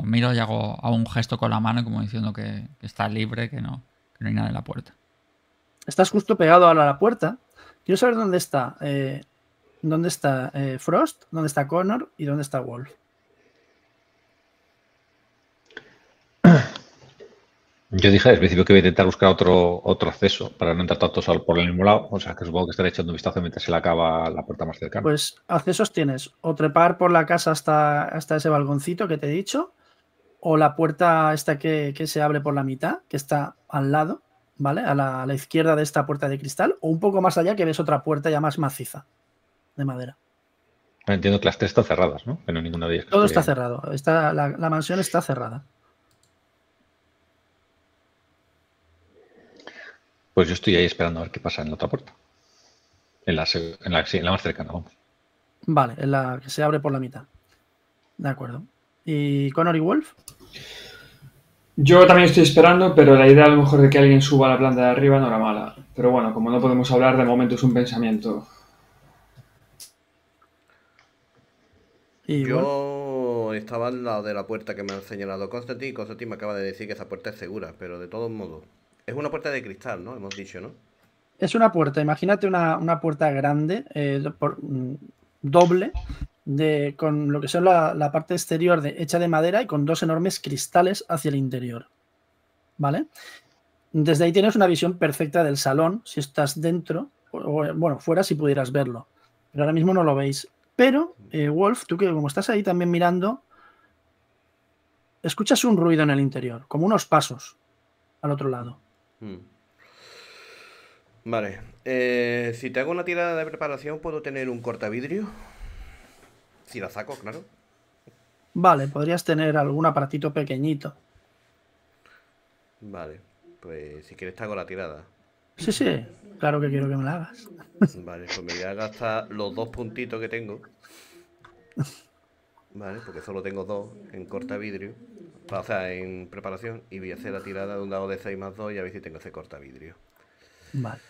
Miro y hago, hago un gesto con la mano como diciendo que, que está libre, que no, que no hay nada en la puerta. Estás justo pegado a la puerta. Quiero saber dónde está. eh, ¿Dónde está eh, Frost? ¿Dónde está Connor? ¿Y dónde está Wolf? Yo dije al principio que voy a intentar buscar otro, otro acceso para no entrar todos al- por el mismo lado. O sea, que supongo que estaré echando un vistazo mientras se le acaba la puerta más cercana. Pues accesos tienes o trepar por la casa hasta, hasta ese balconcito que te he dicho, o la puerta esta que, que se abre por la mitad, que está al lado, ¿vale? A la, a la izquierda de esta puerta de cristal, o un poco más allá que ves otra puerta ya más maciza, de madera. Entiendo que las tres están cerradas, ¿no? Que no hay ninguna de ellas. Todo está cerrado, está, la, la mansión está cerrada. Pues yo estoy ahí esperando a ver qué pasa en la otra puerta. En la, en la, sí, en la más cercana, vamos. Vale, en la que se abre por la mitad. De acuerdo. ¿Y Connor y Wolf? Yo también estoy esperando, pero la idea a lo mejor de que alguien suba a la planta de arriba no era mala. Pero bueno, como no podemos hablar, de momento es un pensamiento. Y. Yo estaba al lado de la puerta que me ha señalado Constantine y Constantine me acaba de decir que esa puerta es segura, pero de todos modos. Es una puerta de cristal, ¿no? Hemos dicho, ¿no? Es una puerta, imagínate una, una puerta grande, eh, mm, doble, de, con lo que son la, la parte exterior de, hecha de madera y con dos enormes cristales hacia el interior. ¿Vale? Desde ahí tienes una visión perfecta del salón, si estás dentro, o, o, bueno, fuera si pudieras verlo. Pero ahora mismo no lo veis. Pero, eh, Wolf, tú que como estás ahí también mirando, escuchas un ruido en el interior, como unos pasos al otro lado. Mm. Vale. eh, si te hago una tirada de preparación, ¿puedo tener un cortavidrio? Si la saco, claro. Vale, podrías tener algún aparatito pequeñito. Vale. Pues si quieres te hago la tirada. Sí, sí, claro que quiero que me la hagas. Vale, pues me voy a gastar los dos puntitos que tengo. Vale, porque solo tengo dos en cortavidrio. O sea, en preparación. Y voy a hacer la tirada de un dado de 6 más 2 y a ver si tengo ese cortavidrio. Vale.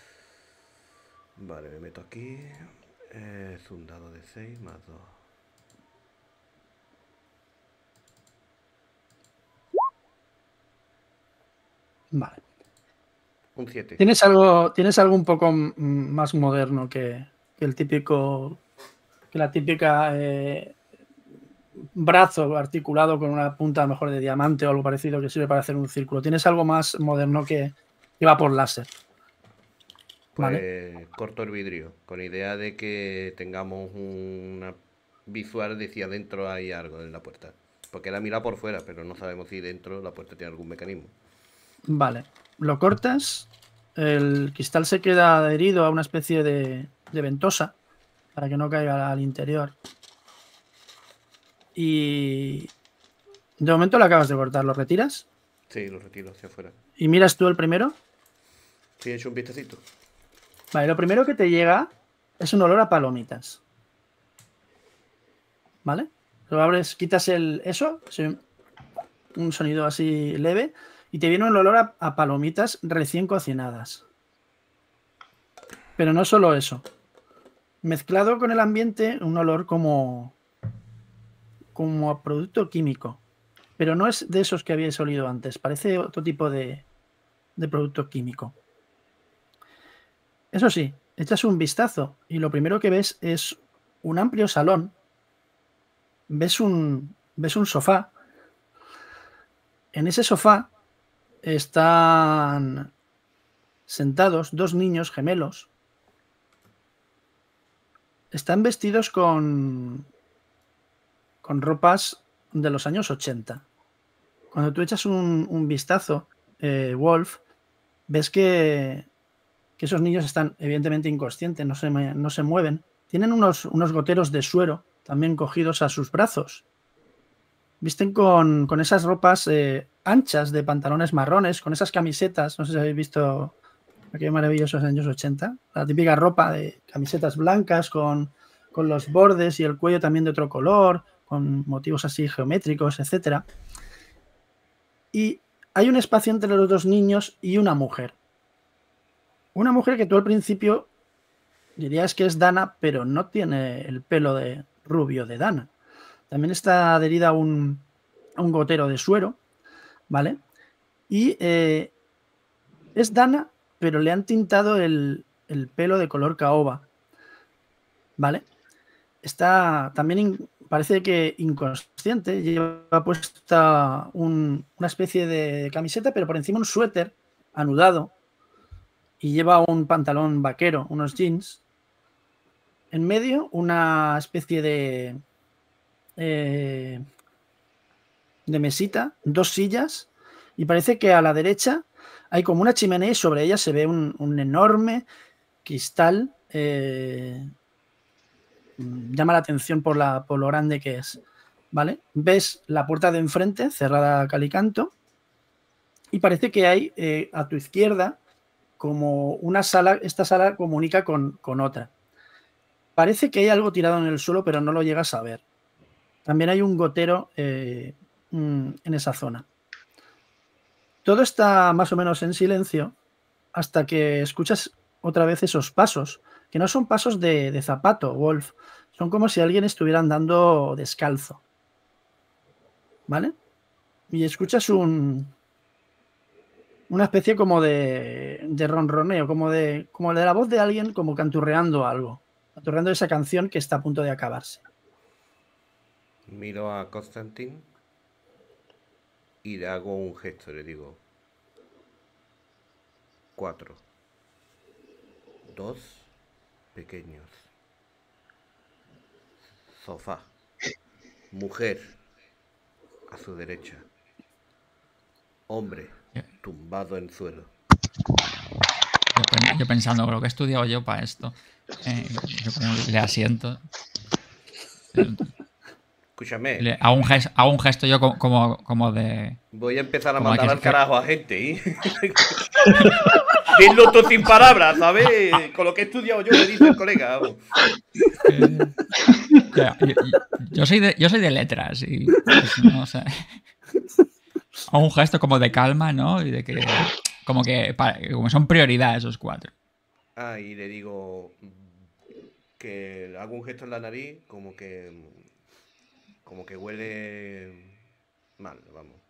Vale, me meto aquí. Es un dado de 6 más 2. Vale. Un 7. ¿Tienes algo, tienes algo un poco más moderno que, que el típico, que la típica eh, brazo articulado con una punta a lo mejor de diamante o algo parecido que sirve para hacer un círculo? ¿Tienes algo más moderno que, que va por láser? Pues corto el vidrio, con idea de que tengamos una visual de si adentro hay algo en la puerta. Porque la mira por fuera, pero no sabemos si dentro la puerta tiene algún mecanismo. Vale. Lo cortas, el cristal se queda adherido a una especie de, de ventosa para que no caiga al interior. Y de momento lo acabas de cortar, ¿lo retiras? Sí, lo retiro hacia afuera. ¿Y miras tú el primero? Sí, he hecho un vistacito. Vale, lo primero que te llega es un olor a palomitas. ¿Vale? Lo abres, quitas el eso, un sonido así leve, y te viene un olor a, a palomitas recién cocinadas. Pero no solo eso. Mezclado con el ambiente, un olor como, como a producto químico. Pero no es de esos que habíais olido antes, parece otro tipo de, de producto químico. Eso sí, echas un vistazo y lo primero que ves es un amplio salón. Ves un, ves un sofá. En ese sofá están sentados, dos niños gemelos. Están vestidos con, con ropas de los años 80. Cuando tú echas un, vistazo, eh, Wolf, ves que, esos niños están evidentemente inconscientes, no se, no se mueven. Tienen unos, unos goteros de suero también cogidos a sus brazos. Visten con, con esas ropas eh, anchas de pantalones marrones, con esas camisetas, no sé si habéis visto aquellos maravillosos años 80, la típica ropa de camisetas blancas con, con los bordes y el cuello también de otro color, con motivos así geométricos, etc. Y hay un espacio entre los dos niños y una mujer. Una mujer que tú al principio dirías que es Dana, pero no tiene el pelo de rubio de Dana. También está adherida a un, un gotero de suero, ¿vale? Y eh, es Dana, pero le han tintado el, pelo de color caoba, ¿vale? Está también, parece que inconsciente, lleva puesta una especie de camiseta, pero por encima un suéter anudado y lleva un pantalón vaquero, unos jeans. En medio una especie de, eh, de mesita, dos sillas, y parece que a la derecha hay como una chimenea y sobre ella se ve un, enorme cristal. Eh, llama la atención por, la, lo grande que es. ¿Vale? Ves la puerta de enfrente cerrada a calicanto y parece que hay eh, a tu izquierda como una sala, esta sala comunica con, con otra. Parece que hay algo tirado en el suelo, pero no lo llegas a ver. También hay un gotero eh, mm, en esa zona. Todo está más o menos en silencio hasta que escuchas otra vez esos pasos, que no son pasos de, zapato, Wolf, son como si alguien estuviera andando descalzo. ¿Vale? Y escuchas un, una especie como de, de ronroneo, como de, como de la voz de alguien como canturreando algo, canturreando esa canción que está a punto de acabarse. Miro a Constantin y le hago un gesto, le digo. Cuatro. Dos pequeños. Sofá. Mujer. A su derecha. Hombre. Tumbado en suelo. Yo, pensando, lo que he estudiado yo para esto. Eh, le asiento. Escúchame. un gesto, a un gesto yo como, como, de. Voy a empezar a mandar al carajo a gente, ¿eh? Dilo tú sin palabras, ¿sabes? Con lo que he estudiado yo, me dice el colega. Eh, yo, soy de, yo soy de letras y. Pues, no un gesto como de calma, ¿no? Y de que. Como que como son prioridad esos cuatro. Ah, y le digo que hago un gesto en la nariz, como que como que huele mal, vamos.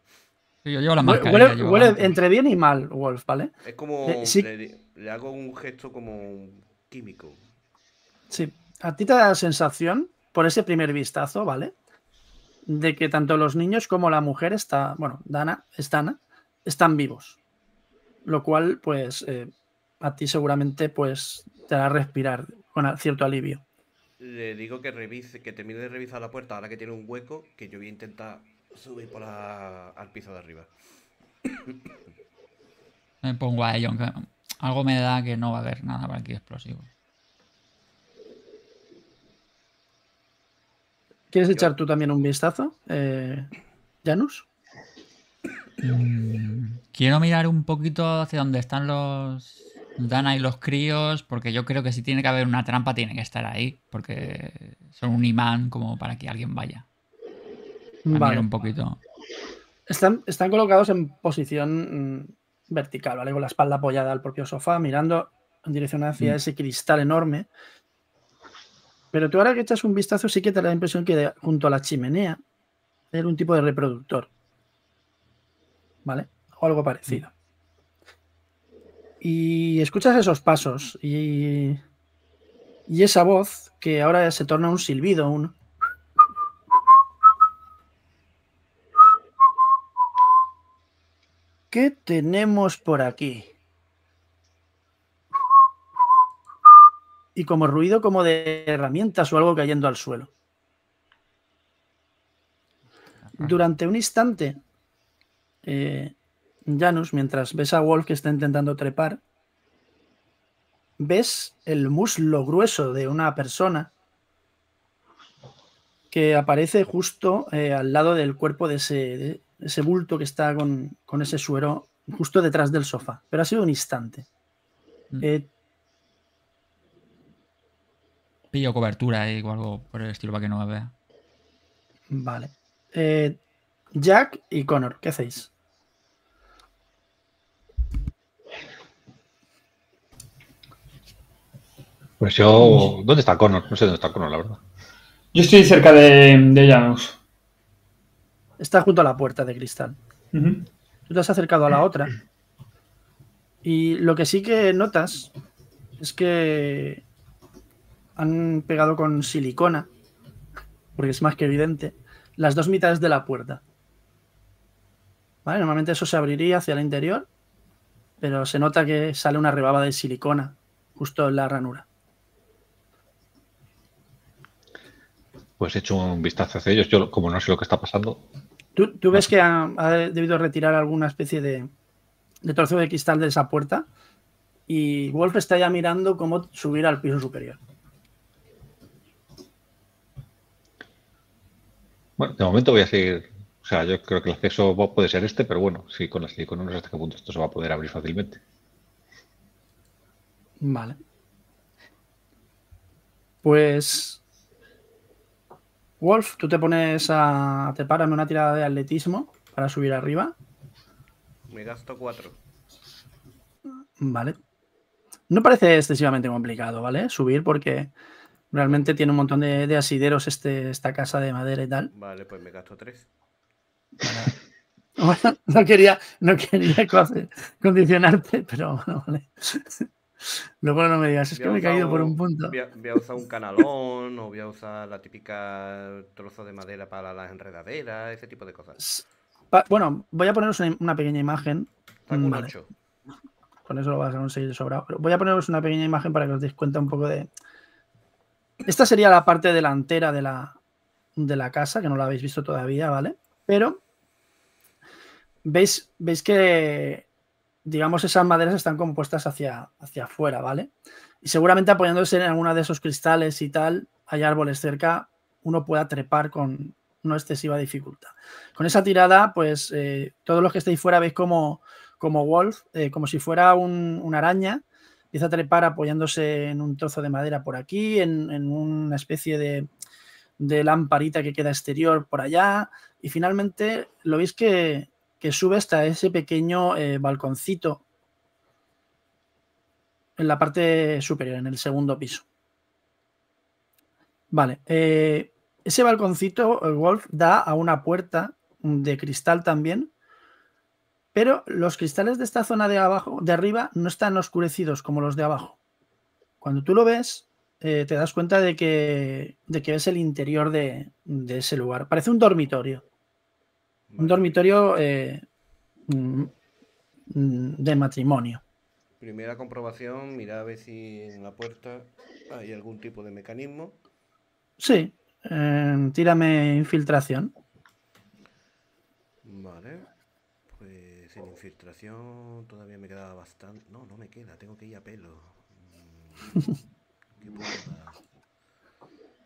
Yo llevo la mascarilla. Huele, entre bien y mal, Wolf, ¿vale? Es como. Eh, le, hago un gesto como químico. Sí. A ti te da la sensación, por ese primer vistazo, ¿vale? De que tanto los niños como la mujer está. Bueno, Dana, Dana, están vivos. Lo cual, pues, eh, a ti seguramente, pues, te hará respirar con cierto alivio le digo que revise, que termine de revisar la puerta ahora que tiene un hueco, que yo voy a intentar subir por al piso de arriba. Me pongo a ello, aunque algo me da que no va a haber nada para aquí explosivo. ¿Quieres echar tú también un vistazo, eh, Janus? Mm, quiero mirar un poquito hacia donde están los Dana y los críos, porque yo creo que si tiene que haber una trampa, tiene que estar ahí, porque son un imán como para que alguien vaya. Vale. un poquito. Están, están colocados en posición mm, vertical, ¿vale? Con la espalda apoyada al propio sofá, mirando en dirección hacia mm. ese cristal enorme. Pero tú ahora que echas un vistazo, sí que te da la impresión que junto a la chimenea hay un tipo de reproductor. ¿Vale? O algo parecido. Y escuchas esos pasos y, y esa voz que ahora se torna un silbido, un... ¿Qué tenemos por aquí? y como ruido como de herramientas o algo cayendo al suelo. Durante un instante, eh, Janus, mientras ves a Wolf que está intentando trepar, ves el muslo grueso de una persona que aparece justo eh, al lado del cuerpo de ese, de ese bulto que está con, con, ese suero justo detrás del sofá. Pero ha sido un instante. Mm. Eh, Pillo cobertura ahí o algo por el estilo para que no me vea. vale. Eh, Jack y Connor, ¿qué hacéis? Pues yo. ¿Dónde está Connor? No sé dónde está Connor, la verdad. Yo estoy cerca de, de Janus. Está junto a la puerta de cristal. Tú te has acercado a la otra. Y lo que sí que notas es que han pegado con silicona, porque es más que evidente, las dos mitades de la puerta. ¿Vale? Normalmente eso se abriría hacia el interior, pero se nota que sale una rebaba de silicona justo en la ranura. Pues he hecho un vistazo hacia ellos. Yo, como no sé lo que está pasando, ¿Tú, tú ves que ha, ha debido retirar alguna especie de, de trozo de cristal de esa puerta? Y Wolf está ya mirando cómo subir al piso superior. Bueno, de momento voy a seguir. O sea, yo creo que el acceso puede ser este, pero bueno, sí, con la silicona no sé hasta qué punto esto se va a poder abrir fácilmente. Vale. Pues. Wolf, tú te pones a. Te paras una tirada de atletismo para subir arriba. Me gasto cuatro. Vale. No parece excesivamente complicado, ¿vale? Subir porque realmente tiene un montón de, de asideros este, esta casa de madera y tal. Vale, pues me gasto tres. Bueno, no quería, no quería co- condicionarte, pero bueno, vale. Luego no me digas, es que me he caído por un punto. Voy a, voy a usar un canalón o voy a usar la típica trozo de madera para las enredaderas, ese tipo de cosas. Pa- Bueno, voy a poneros una, una pequeña imagen. Saco un Vale. 8. Con eso lo vas a conseguir sobrado. Pero voy a poneros una pequeña imagen para que os deis cuenta un poco de. Esta sería la parte delantera de la, de la casa, que no la habéis visto todavía, ¿vale? Pero veis, veis que, digamos, esas maderas están compuestas hacia, hacia afuera, ¿vale? Y seguramente apoyándose en alguna de esos cristales y tal, hay árboles cerca, uno pueda trepar con no excesiva dificultad. Con esa tirada, pues eh, todos los que estéis fuera veis como, como Wolf, eh, como si fuera un- una araña, empieza a trepar apoyándose en un trozo de madera por aquí, en, en una especie de, de lamparita que queda exterior por allá, y finalmente lo veis que, que sube hasta ese pequeño eh, balconcito en la parte superior, en el segundo piso. Vale, eh, ese balconcito, el Wolf, da a una puerta de cristal también, pero los cristales de esta zona de abajo, de arriba, no están oscurecidos como los de abajo. Cuando tú lo ves, eh, te das cuenta de que, de que ves el interior de, de ese lugar. Parece un dormitorio. Un dormitorio eh, mm, mm, de matrimonio. Primera comprobación, mira a ver si en la puerta hay algún tipo de mecanismo. Sí, eh, tírame infiltración. Vale. Pues en infiltración todavía me queda bastante. No, no me queda, tengo que ir a pelo. Mm, ¿Qué puedo dar?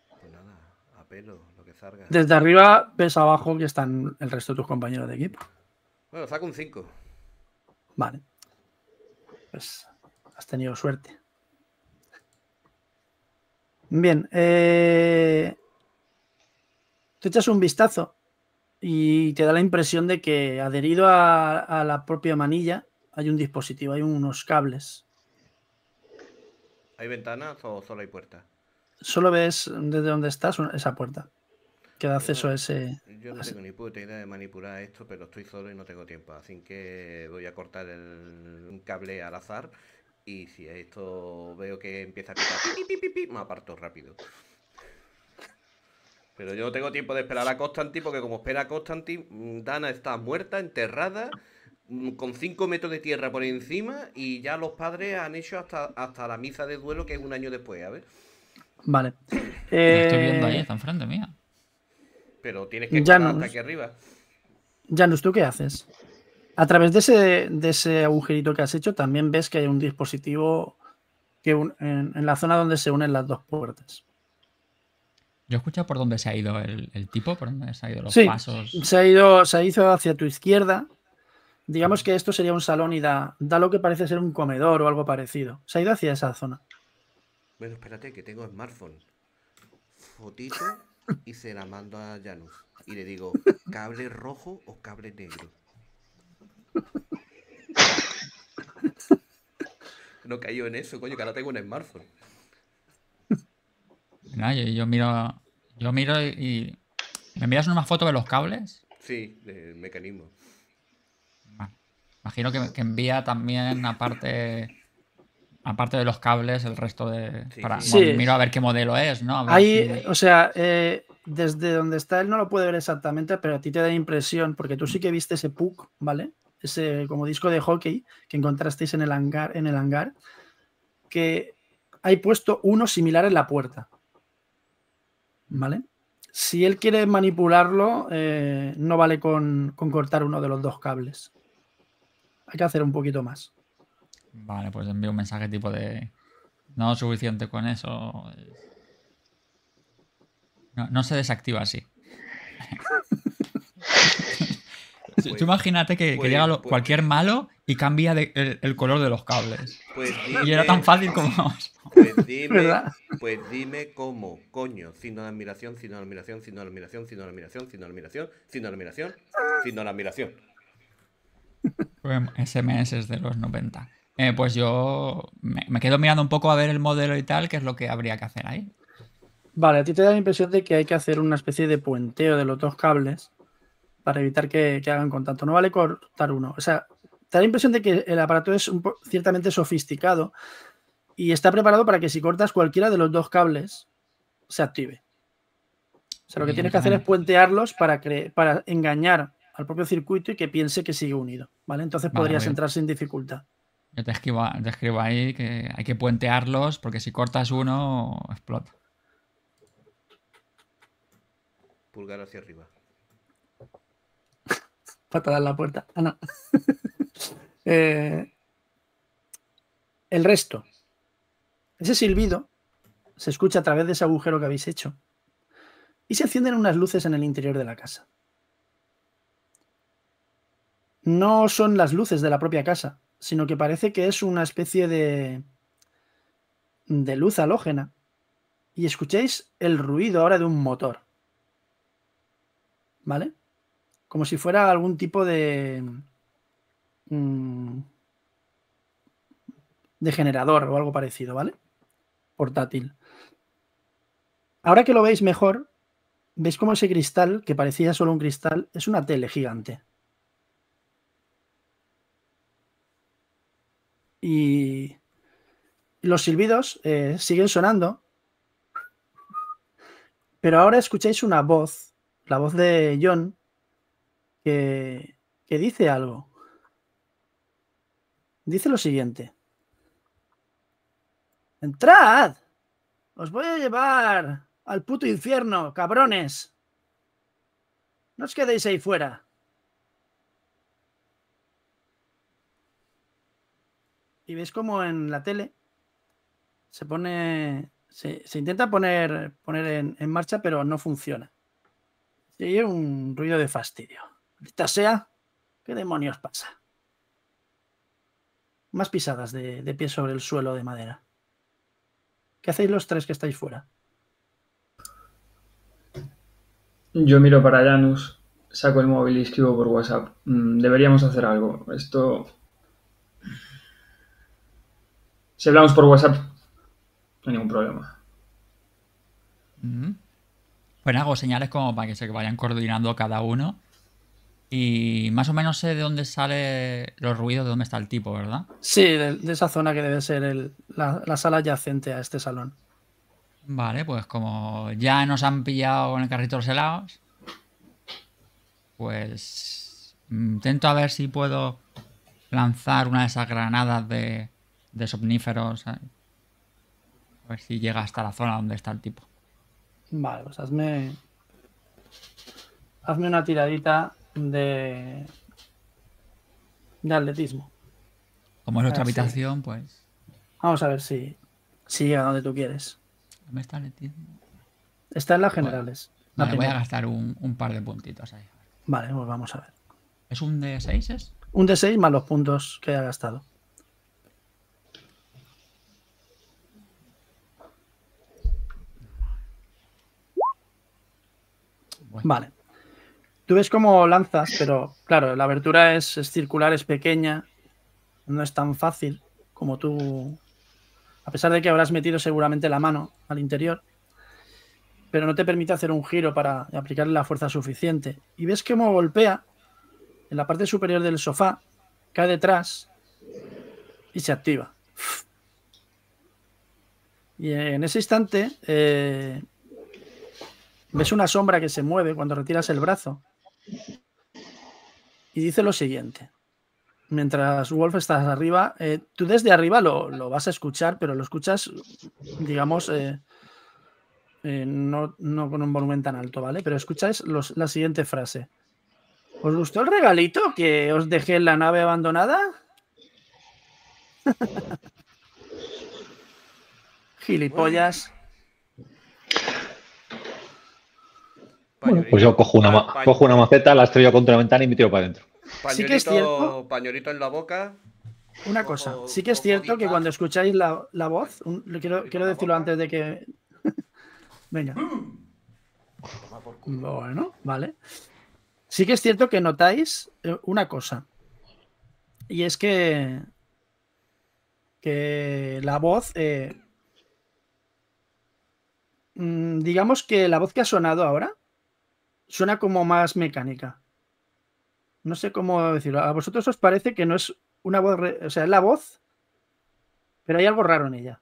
Pues nada, a pelo, lo que salga. Desde arriba ves abajo que están el resto de tus compañeros de equipo. Bueno, saco un 5. Vale. Pues has tenido suerte. Bien. Eh... Te echas un vistazo y te da la impresión de que adherido a, a la propia manilla hay un dispositivo, hay unos cables. ¿Hay ventanas o solo hay puertas? Solo ves desde donde estás esa puerta que da acceso a ese. Yo no tengo ni puta idea de manipular esto, pero estoy solo y no tengo tiempo. Así que voy a cortar el, un cable al azar. Y si esto veo que empieza a pitar, pi, pi, pi, pi, me aparto rápido. Pero yo no tengo tiempo de esperar a Constantine, porque como espera a Constantine, mm, Dana está muerta, enterrada, mm, con 5 metros de tierra por encima y ya los padres han hecho hasta, hasta la misa de duelo que es un año después, a ver. Vale. Lo estoy viendo ahí, Eh, está enfrente mía. Pero tienes que Ya hasta aquí arriba. Janus, ¿tú qué haces? A través de ese, de ese agujerito que has hecho, también ves que hay un dispositivo que un- en, en la zona donde se unen las dos puertas. Yo he escuchado por dónde se ha ido el, el tipo, por dónde se ha ido los Sí, pasos. se ha ido, se ha ido hacia tu izquierda. Digamos que esto sería un salón y da, da lo que parece ser un comedor o algo parecido. Se ha ido hacia esa zona. Bueno, espérate, que tengo smartphone. Fotito y se la mando a Janus. Y le digo, ¿cable rojo o cable negro? No cayó en eso, coño, que ahora tengo un smartphone. No, yo, yo miro. Yo miro y. y- ¿Me miras una foto de los cables? Sí, del mecanismo. Vale. Imagino que, que envía también, aparte. Aparte de los cables, el resto de. Sí, para, sí. bueno, Sí. miro a ver qué modelo es, ¿no? Ahí, si- o sea, eh, desde donde está él no lo puede ver exactamente, pero a ti te da impresión, porque tú sí que viste ese PUC, ¿vale? Ese como disco de hockey que encontrasteis en el hangar, en el hangar, que hay puesto uno similar en la puerta. ¿Vale? Si él quiere manipularlo, eh, no vale con, con cortar uno de los dos cables. Hay que hacer un poquito más. Vale, pues envío un mensaje tipo de. No suficiente con eso. No, no se desactiva así. Tú Pues- imagínate que, que pues- llega lo- pues- cualquier malo y cambia de- el, el color de los cables. Pues Y era tan fácil como. Pues dime, pues dime cómo, coño, signo de admiración, signo de admiración, signo de admiración, signo de admiración, signo de admiración, signo de admiración, signo de admiración. SMS de los 90. Eh, pues yo me, me quedo mirando un poco a ver el modelo y tal, qué es lo que habría que hacer ahí. Vale, a ti te da la impresión de que hay que hacer una especie de puenteo de los dos cables para evitar que, que hagan contacto. No vale cortar uno. O sea, te da la impresión de que el aparato es un ciertamente sofisticado y está preparado para que si cortas cualquiera de los dos cables se active. O sea, lo que tienes que hacer es puentearlos para, para engañar al propio circuito y que piense que sigue unido. ¿Vale? Entonces Vale, podrías entrar sin dificultad. Yo te escribo, te escribo ahí que hay que puentearlos porque si cortas uno, explota. Pulgar hacia arriba. patada en la puerta. Ah, no. Eh, el resto. Ese silbido se escucha a través de ese agujero que habéis hecho. Y se encienden unas luces en el interior de la casa. No son las luces de la propia casa, sino que parece que es una especie de, de luz halógena. Y escucháis el ruido ahora de un motor. ¿Vale? como si fuera algún tipo de mm, de generador o algo parecido, ¿vale? Portátil. Ahora que lo veis mejor, veis como ese cristal, que parecía solo un cristal, es una tele gigante. Y los silbidos eh, siguen sonando, pero ahora escucháis una voz, la voz de John, que, que dice algo. Dice lo siguiente. Entrad. Os voy a llevar al puto infierno, cabrones. No os quedéis ahí fuera. Y veis como en la tele se pone. Se, intenta poner, poner en, marcha, pero no funciona. Se oye un ruido de fastidio. Esta sea, ¿qué demonios pasa? Más pisadas de, de pie sobre el suelo de madera. ¿Qué hacéis los tres que estáis fuera? Yo miro para Janus, saco el móvil y escribo por WhatsApp. Mm, deberíamos hacer algo. Esto. Si hablamos por WhatsApp, no hay ningún problema. Pues hago señales como para que se vayan coordinando cada uno. Y más o menos sé de dónde sale los ruidos, de dónde está el tipo, ¿verdad? Sí, de, de esa zona que debe ser el- la, la sala adyacente a este salón. Vale, pues como ya nos han pillado con el carrito los helados, pues Intento a ver si puedo lanzar una de esas granadas de, de somníferos. A ver si llega hasta la zona donde está el tipo. Vale, pues hazme. Hazme una tiradita de. de atletismo. Como es nuestra sí. habitación, pues. Vamos a ver si. si llega donde tú quieres. ¿Dónde está atletismo? Está en las generales. La Vale, voy a gastar un, un par de puntitos ahí. Vale, pues vamos a ver. ¿Es un de 6 es? Un de 6 más los puntos que haya gastado. Vale. Tú ves cómo lanzas, pero claro, la abertura es, es circular, es pequeña. No es tan fácil como tú. A pesar de que habrás metido seguramente la mano al interior. Pero no te permite hacer un giro para aplicarle la fuerza suficiente. Y ves cómo golpea en la parte superior del sofá, cae detrás y se activa. Y en ese instante eh, ves una sombra que se mueve cuando retiras el brazo. Y dice lo siguiente. Mientras Wolf estás arriba, eh, tú desde arriba lo, lo vas a escuchar, pero lo escuchas, digamos, eh, eh, no, no con un volumen tan alto, ¿vale? Pero escuchas los- la siguiente frase. ¿Os gustó el regalito que os dejé en la nave abandonada? Gilipollas. Bueno, pues yo cojo una, ma- Pa- pa- cojo una maceta, la estrello contra la ventana y me tiro para adentro. Sí que es cierto. Pañuelito en la boca. Una Cojo- cosa, sí que es cierto que cuando escucháis la, la voz, un- lo quiero, quiero decirlo antes de que. Venga. Bueno, vale. Sí que es cierto que notáis eh, una cosa. Y es que. Que la voz. eh, mm, digamos que la voz que ha sonado ahora suena como más mecánica. No sé cómo decirlo. ¿A vosotros os parece que no es una voz, re- o sea, es la voz, pero hay algo raro en ella?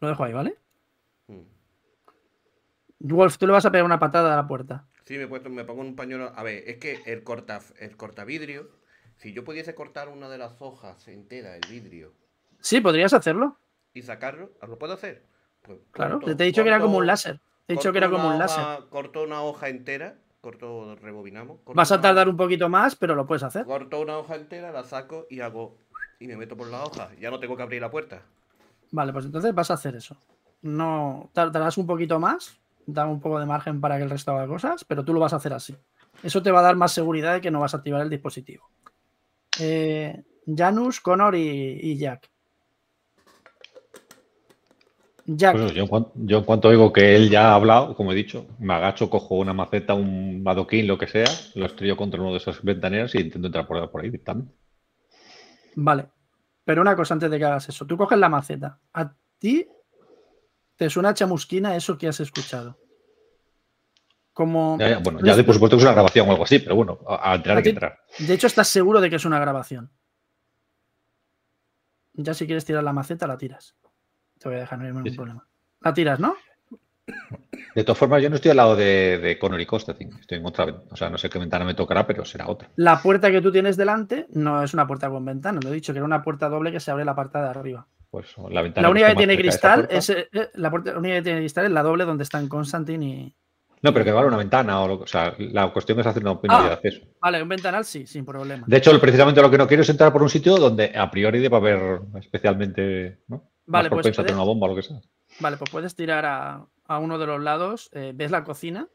Lo dejo ahí, ¿vale? Mm. Wolf, tú le vas a pegar una patada a la puerta. Sí, me, puesto, me pongo un pañuelo. A ver, es que el, corta, el cortavidrio, si yo pudiese cortar una de las hojas entera, el vidrio, Sí, podrías hacerlo. y sacarlo, ¿lo puedo hacer? Pues Claro. te he dicho que era como un láser. He dicho que era como un láser. hoja- Corto una hoja entera, corto, rebobinamos. Vas a tardar un poquito más, pero lo puedes hacer. Corto una hoja entera, la saco y hago. Y me meto por la hoja. Ya no tengo que abrir la puerta. Vale, pues entonces vas a hacer eso. No tardarás un poquito más, da un poco de margen para que el resto haga cosas, pero tú lo vas a hacer así. Eso te va a dar más seguridad de que no vas a activar el dispositivo. Eh, Janus, Connor y, y Jack. Jack, Pues yo, en cuanto, yo en cuanto oigo que él ya ha hablado, como he dicho, me agacho, cojo una maceta, un adoquín, lo que sea, lo estrello contra uno de esos ventaneros y intento entrar por, por ahí directamente. vale. Pero una cosa antes de que hagas eso. Tú coges la maceta. A ti te suena chamusquina eso que has escuchado. Como. Ya, ya, bueno, ya de por supuesto que es una grabación o algo así, pero bueno, a, a entrar hay que entrar. De hecho, estás seguro de que es una grabación. Ya si quieres tirar la maceta, la tiras. Te voy a dejar, no hay ningún Sí, sí. problema. La tiras, ¿no? De todas formas, yo no estoy al lado de, de Connor y Constantine, estoy en otra, o sea, no sé qué ventana me tocará, pero será otra. La puerta que tú tienes delante no es una puerta con ventana. Lo he dicho que era una puerta doble que se abre la parte de arriba. Pues la ventana La única esté que más tiene cerca de esa cristal puerta. es. eh, la, puerta, la única que tiene cristal es la doble donde están Constantine y. No, pero que vale una ventana o lo o sea, la cuestión es hacer una opinión Ah. de acceso. Vale, un ventanal sí, sin problema. De hecho, precisamente lo que no quiero es entrar por un sitio donde a priori deba haber especialmente, ¿no? Vale, Más pues puedes- una bomba o lo que sea. Vale, pues puedes tirar a, a uno de los lados. eh, ves la cocina.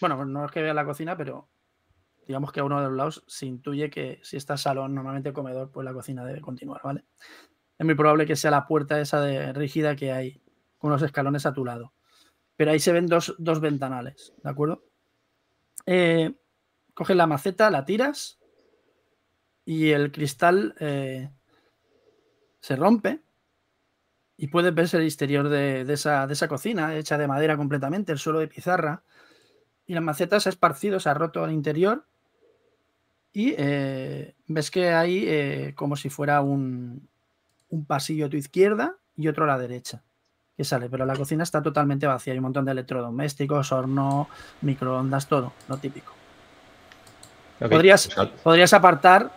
Bueno, no es que veas la cocina, pero digamos que a uno de los lados se intuye que si está salón, normalmente comedor, pues la cocina debe continuar, ¿vale? Es muy probable que sea la puerta esa de rígida que hay con unos escalones a tu lado. Pero ahí se ven dos, dos ventanales, ¿de acuerdo? Eh, coges la maceta, la tiras y el cristal eh, se rompe y puedes ver el exterior de, de esa, de esa cocina, hecha de madera completamente, el suelo de pizarra. Y la maceta se ha esparcido, se ha roto al interior. Y eh, ves que hay eh, como si fuera un, un pasillo a tu izquierda y otro a la derecha. que sale, pero la cocina está totalmente vacía. Hay un montón de electrodomésticos, horno, microondas, todo, lo típico. Podrías, podrías apartar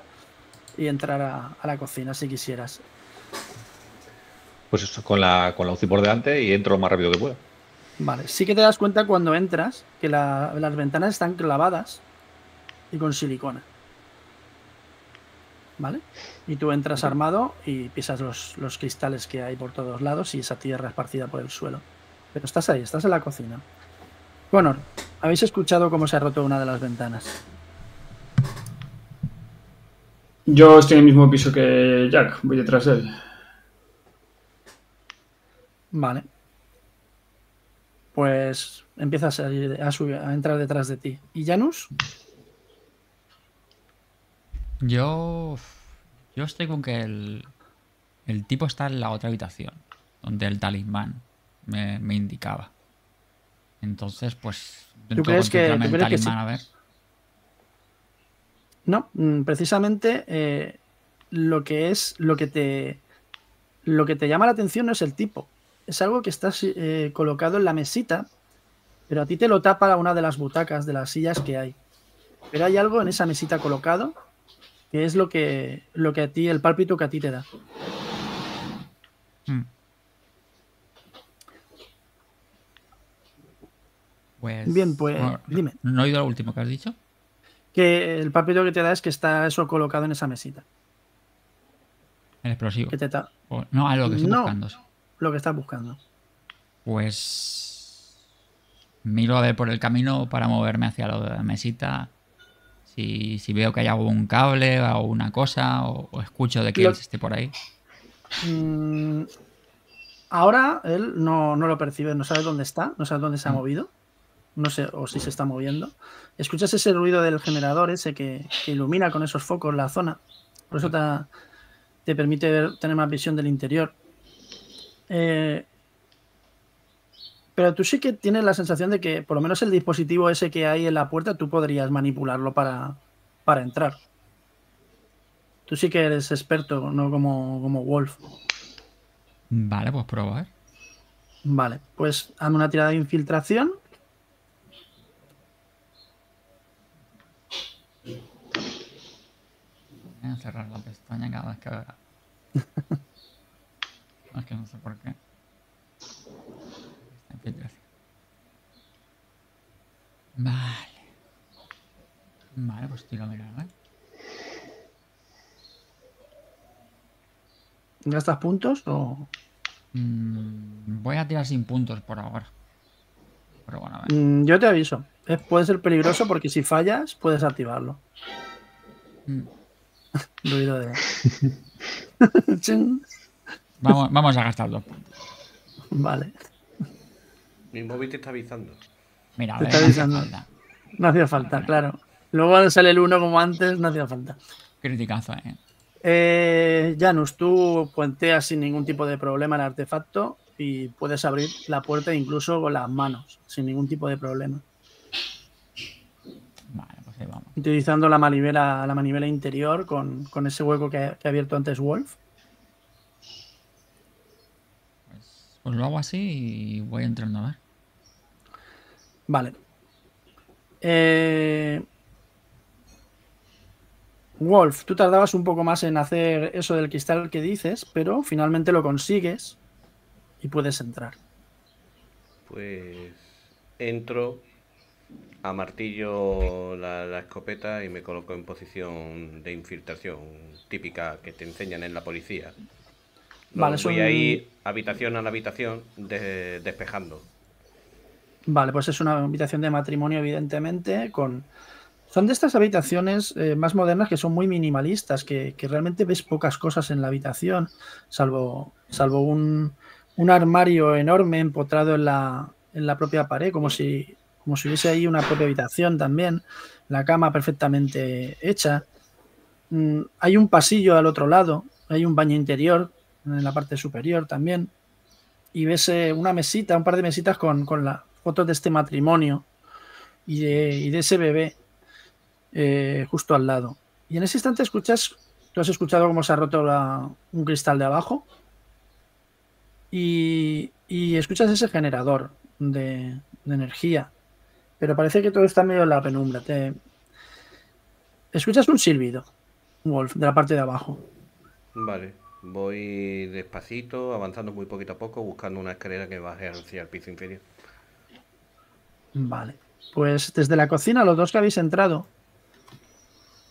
y entrar a, a la cocina si quisieras. Pues eso, con la, con la UCI por delante y entro lo más rápido que pueda. Vale, sí que te das cuenta cuando entras que la- las ventanas están clavadas y con silicona. ¿Vale? Y tú entras armado y pisas los, los cristales que hay por todos lados y esa tierra esparcida por el suelo. Pero estás ahí, estás en la cocina. Connor, ¿habéis escuchado cómo se ha roto una de las ventanas? Yo estoy en el mismo piso que Jack, voy detrás de él. Vale. Pues empieza a salir, a, subir- a entrar detrás de ti. ¿Y Janus? Yo. Yo estoy con que el. El tipo está en la otra habitación. Donde el talismán me, me indicaba. Entonces, pues. intento crees que- tú el que talismán, a ver. No, mm, precisamente eh, lo que es, lo que te, lo que te llama la atención no es el tipo. Es algo que está eh, colocado en la mesita, pero a ti te lo tapa una de las butacas de las sillas que hay. Pero hay algo en esa mesita colocado que es lo que, lo que a ti, el pálpito que a ti te da. Hmm. Pues. Bien, pues, bueno, dime. ¿No he oído lo último que has dicho? Que el pálpito que te da es que está eso colocado en esa mesita. El explosivo. Que te O- no, a lo que estoy No. buscando. Lo que estás buscando. Pues miro a ver por el camino para moverme hacia la mesita. Si, si veo que hay algún cable o una cosa, o, o escucho de que Lo- él esté por ahí. Mm, ahora él no, no lo percibe, no sabe dónde está, no sabe dónde se ha Mm. movido. No sé, o si se está moviendo. Escuchas ese ruido del generador, ese que, que ilumina con esos focos la zona. Por eso te, te permite ver- tener más visión del interior. Eh, pero tú sí que tienes la sensación de que por lo menos el dispositivo ese que hay en la puerta tú podrías manipularlo para, para entrar. Tú sí que eres experto, no como, como Wolf. Vale, pues pruebo a ver. Vale, pues hazme una tirada de infiltración. Voy a cerrar la pestaña cada vez que es que no sé por qué. Vale. Vale, pues tiro a mirar, ¿eh? ¿Gastas puntos o...? Mm, voy a tirar sin puntos por ahora. Pero bueno, a ver. Mm, yo te aviso. Es- puede ser peligroso porque si fallas puedes activarlo. Mm, Ruido de... Vamos, vamos a gastar dos puntos. vale. Mi móvil te está avisando. Mira, a Te ver, está no hace avisando. falta. No hacía falta, claro. Luego cuando sale el 1 como antes, no hacía falta. Criticazo, eh. Eh, Janus, tú puenteas sin ningún tipo de problema el artefacto y puedes abrir la puerta incluso con las manos, sin ningún tipo de problema. Vale, pues ahí vamos. Utilizando la manivela, la manivela interior con, con ese hueco que ha, que ha abierto antes Wolf. Pues, lo hago así y voy entrando a ver. Vale. Eh, Wolf, tú tardabas un poco más en hacer eso del cristal que dices, pero finalmente lo consigues y puedes entrar. Pues entro, amartillo la, la escopeta y me coloco en posición de infiltración típica que te enseñan en la policía. Vale, voy ahí habitación a la habitación de- despejando. Vale, pues es una habitación de matrimonio, evidentemente, con... Son de estas habitaciones eh, más modernas que son muy minimalistas, que, que realmente ves pocas cosas en la habitación, salvo, salvo un, un armario enorme empotrado en la, en la propia pared, como si, como si hubiese ahí una propia habitación también, la cama perfectamente hecha. Mm, hay un pasillo al otro lado, hay un baño interior en la parte superior también y ves eh, una mesita, un par de mesitas con, con las fotos de este matrimonio y de, y de ese bebé eh, justo al lado. Y en ese instante escuchas, tú has escuchado cómo se ha roto la- un cristal de abajo y, y escuchas ese generador de, de energía. Pero parece que todo está medio en la penumbra. Te... Escuchas un silbido, Wolf, de la parte de abajo. Vale, voy despacito, avanzando muy poquito a poco, buscando una escalera que baje hacia el piso inferior. Vale, pues desde la cocina, los dos que habéis entrado,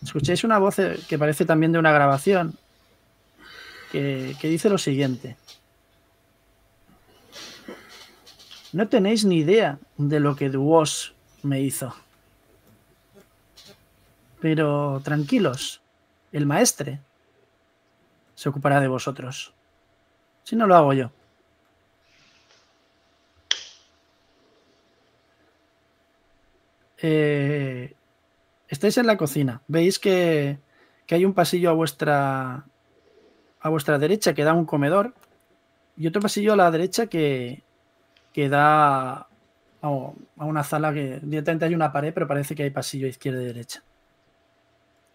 escucháis una voz eh, que parece también de una grabación, que, que dice lo siguiente. No tenéis ni idea de lo que Duos me hizo. Pero tranquilos, el maestre se ocupará de vosotros. Si no lo hago yo. Eh, estáis en la cocina. Veis que, que hay un pasillo a vuestra a vuestra derecha que da un comedor y otro pasillo a la derecha que, que da a, a una sala que directamente hay una pared, pero parece que hay pasillo izquierda y derecha.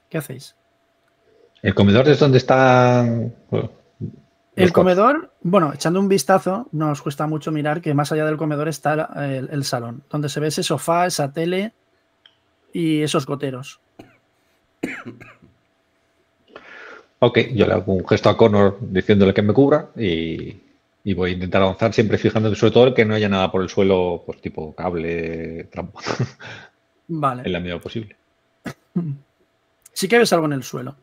¿Qué hacéis? El comedor es donde están. bueno, los El comedor, bueno, echando un vistazo, no os cuesta mucho mirar que más allá del comedor está el, el salón, donde se ve ese sofá, esa tele y esos goteros. Ok, yo le hago un gesto a Connor diciéndole que me cubra y, y voy a intentar avanzar siempre fijándome sobre todo en que no haya nada por el suelo, pues tipo cable, trampa, en Vale. la medida posible. Sí que ves algo en el suelo.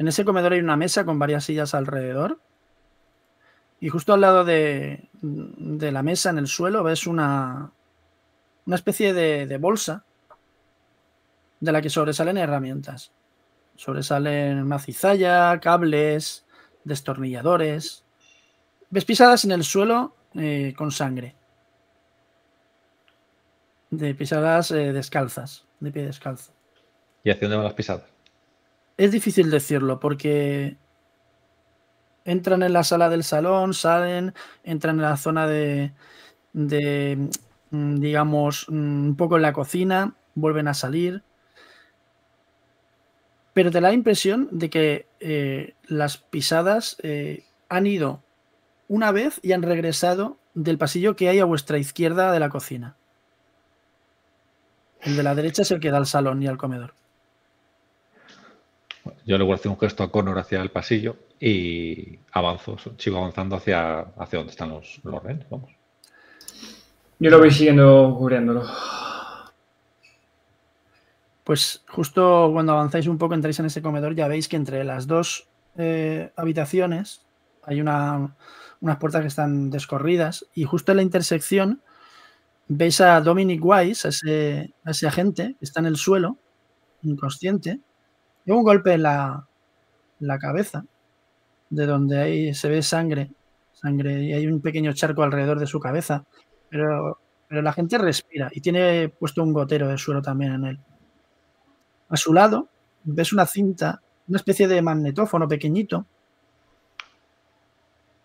En ese comedor hay una mesa con varias sillas alrededor. Y justo al lado de, de la mesa, en el suelo, ves una, una especie de, de bolsa de la que sobresalen herramientas. Sobresalen una cizalla, cables, destornilladores. Ves pisadas en el suelo eh, con sangre. De pisadas eh, descalzas, de pie descalzo. ¿Y hacia dónde van las pisadas? Es difícil decirlo porque entran en la sala del salón, salen, entran en la zona de, mm, digamos, mm, un poco en la cocina, vuelven a salir. Pero te da la impresión de que eh, las pisadas eh, han ido una vez y han regresado del pasillo que hay a vuestra izquierda de la cocina. El de la derecha es el que da al salón y al comedor. Bueno, yo le voy a hacer un gesto a Connor hacia el pasillo y avanzo, sigo avanzando hacia, hacia donde están los, los rehenes, vamos. Yo lo voy siguiendo cubriéndolo. Pues justo cuando avanzáis un poco, entráis en ese comedor, ya veis que entre las dos eh, habitaciones hay una, unas puertas que están descorridas y justo en la intersección veis a Dominic Wise, a ese, a ese agente que está en el suelo, inconsciente, y un golpe en la, la cabeza, de donde ahí se ve sangre, sangre y hay un pequeño charco alrededor de su cabeza, pero, pero la gente respira y tiene puesto un gotero de suelo también en él. A su lado ves una cinta, una especie de magnetófono pequeñito,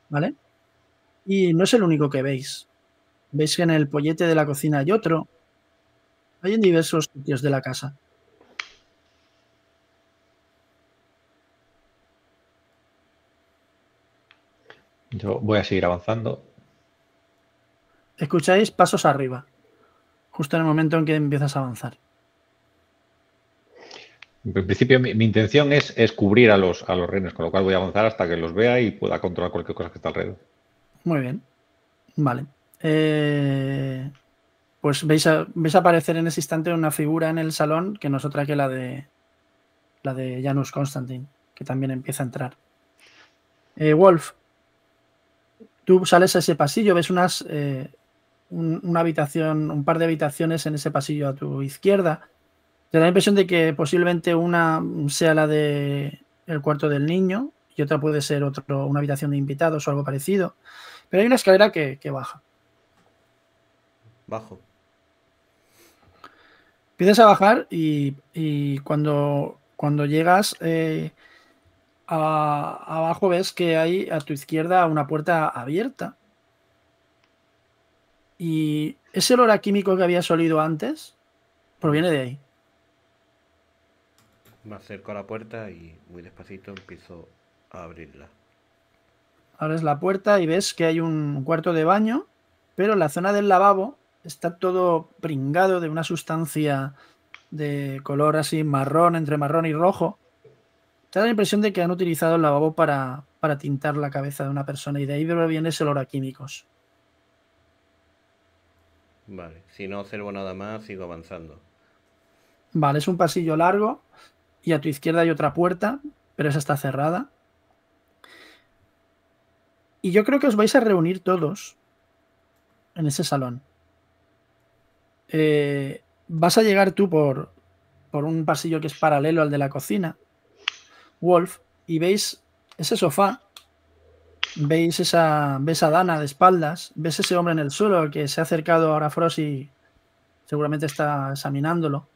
¿vale? Y no es el único que veis. Veis que en el pollete de la cocina hay otro. Hay en diversos sitios de la casa. Yo voy a seguir avanzando. Escucháis pasos arriba, justo en el momento en que empiezas a avanzar. En principio, mi, mi intención es, es cubrir a los, a los con lo cual voy a avanzar hasta que los vea y pueda controlar cualquier cosa que está alrededor. Muy bien. Vale. Eh, pues veis, a- veis aparecer en ese instante una figura en el salón que no es otra que la de la de Janus Constantin, que también empieza a entrar. Eh, Wolf, tú sales a ese pasillo, ves unas eh, un- una habitación, un par de habitaciones en ese pasillo a tu izquierda. Te da la impresión de que posiblemente una sea la de el cuarto del niño y otra puede ser otro, una habitación de invitados o algo parecido. Pero hay una escalera que, que baja. Bajo. Empiezas a bajar y, y cuando, cuando llegas eh, a- abajo ves que hay a tu izquierda una puerta abierta. Y ese olor a químico que habías olido antes proviene de ahí. Me acerco a la puerta y muy despacito empiezo a abrirla. abres la puerta y ves que hay un cuarto de baño, pero la zona del lavabo está todo pringado de una sustancia de color así marrón, entre marrón y rojo. Te da la impresión de que han utilizado el lavabo para, para tintar la cabeza de una persona y de ahí viene ese olor a químicos. Vale, si no observo nada más, sigo avanzando. Vale, es un pasillo largo y a tu izquierda hay otra puerta, pero esa está cerrada. Y yo creo que os vais a reunir todos en ese salón. Eh, vas a llegar tú por, por un pasillo que es paralelo al de la cocina, Wolf, y veis ese sofá, veis esa, ves a Dana de espaldas, ves ese hombre en el suelo que se ha acercado ahora a Frost y seguramente está examinándolo.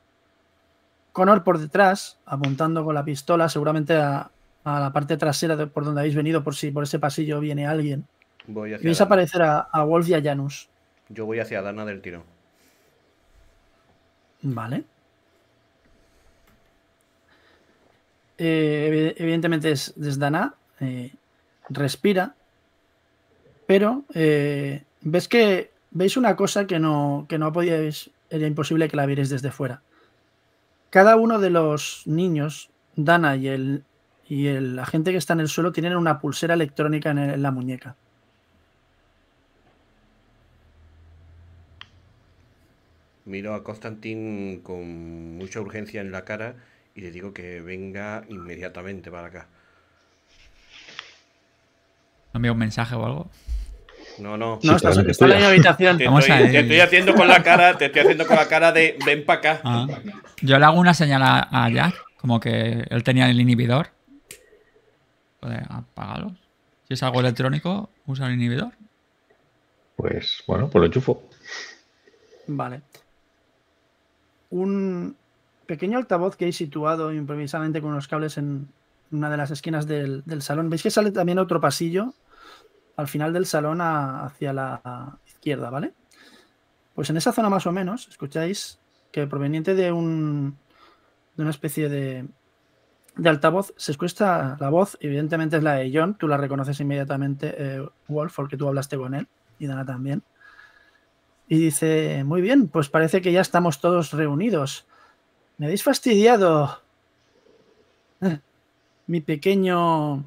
Connor por detrás, apuntando con la pistola, seguramente a, la parte trasera por donde habéis venido, por si por ese pasillo viene alguien. Voy y veis aparecer a, a, Wolf y a Janus. Yo voy hacia Dana del tirón. Vale. Eh, evidentemente es Desdana. Eh, respira. Pero eh, ves que veis una cosa que no, que no podíais. Era imposible que la vierais desde fuera. Cada uno de los niños, Dana y el, y el agente que está en el suelo, tienen una pulsera electrónica en la muñeca. Miro a Constantin con mucha urgencia en la cara y le digo que venga inmediatamente para acá. ¿No envía un mensaje o algo? No, no. No, está, en la habitación. Te estoy, haciendo con la cara, te estoy haciendo con la cara de ven para acá. Ah. Yo le hago una señal a, Jack, como que él tenía el inhibidor. Puede apagarlo. Si es algo electrónico, usa el inhibidor. Pues bueno, pues lo enchufo. Vale un pequeño altavoz que hay situado improvisadamente con unos cables en una de las esquinas del, salón. Veis que sale también otro pasillo al final del salón hacia la izquierda, ¿vale? Pues en esa zona más o menos, escucháis que proveniente de, un, de una especie de, de altavoz se escucha la voz, evidentemente es la de John, tú la reconoces inmediatamente, eh, Wolf, porque tú hablaste con él, y Dana también. Y dice, muy bien, pues parece que ya estamos todos reunidos. Me habéis fastidiado eh, mi pequeño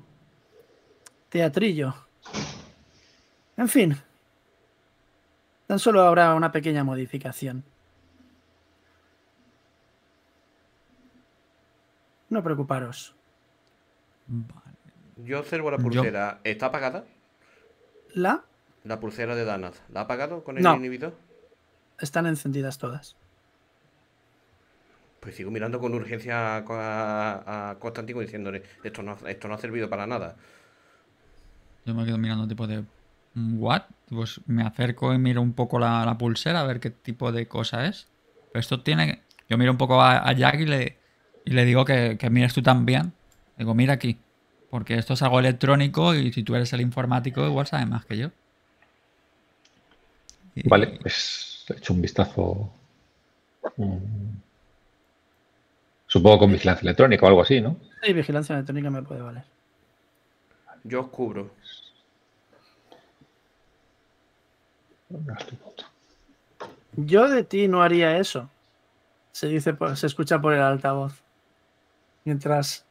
teatrillo. En fin, tan solo habrá una pequeña modificación. No preocuparos. Yo observo la pulsera. ¿Está apagada? ¿La? La pulsera de Danaz, ¿la ha apagado con el inhibidor? Están encendidas todas. Pues sigo mirando con urgencia a, a Constantino diciéndole, esto no, esto no ha servido para nada. Yo me quedo mirando tipo de... ¿What? Pues me acerco y miro un poco la, pulsera a ver qué tipo de cosa es. Pero esto tiene... Yo miro un poco a, Jack y le, y le digo que, que mires tú también. Digo, mira aquí. Porque esto es algo electrónico y si tú eres el informático igual sabes más que yo. Vale, pues he hecho un vistazo. Supongo con vigilancia electrónica o algo así, ¿no? Sí, vigilancia electrónica me puede valer. Yo os cubro. Yo de ti no haría eso. Se dice, se escucha por el altavoz. Mientras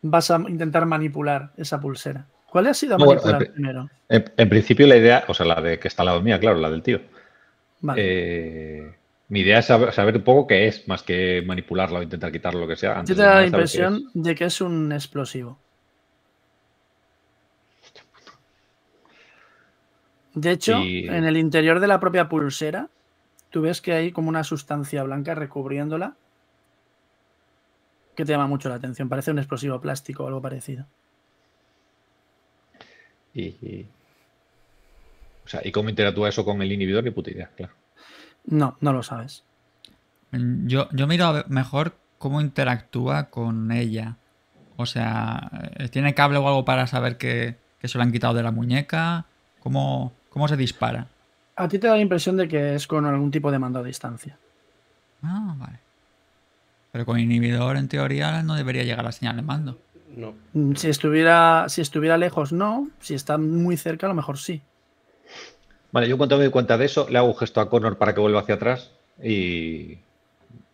vas a intentar manipular esa pulsera. ¿Cuál ha sido manipular en, primero? En, principio la idea, o sea, la de que está al lado mía, claro, la del tío. Eh, mi idea es saber, un poco qué es, más que manipularla o intentar quitarlo, lo que sea. Yo te da la impresión de que es un explosivo. De hecho, en el interior de la propia pulsera, tú ves que hay como una sustancia blanca recubriéndola que te llama mucho la atención. Parece un explosivo plástico o algo parecido. Y, o sea, ¿y cómo interactúa eso con el inhibidor? Ni puta idea, claro. No, no lo sabes. Yo, yo miro mejor cómo interactúa con ella. O sea, eh, ¿tiene cable o algo para saber que, se lo han quitado de la muñeca? ¿Cómo, ¿Cómo se dispara? A ti te da la impresión de que es con algún tipo de mando a distancia. Ah, vale. Pero con inhibidor, en teoría, no debería llegar la señal de mando. No. Mm, Si estuviera, si estuviera lejos, no. Si está muy cerca, a lo mejor sí. Vale, yo cuando me doy cuenta de eso, le hago un gesto a Connor para que vuelva hacia atrás y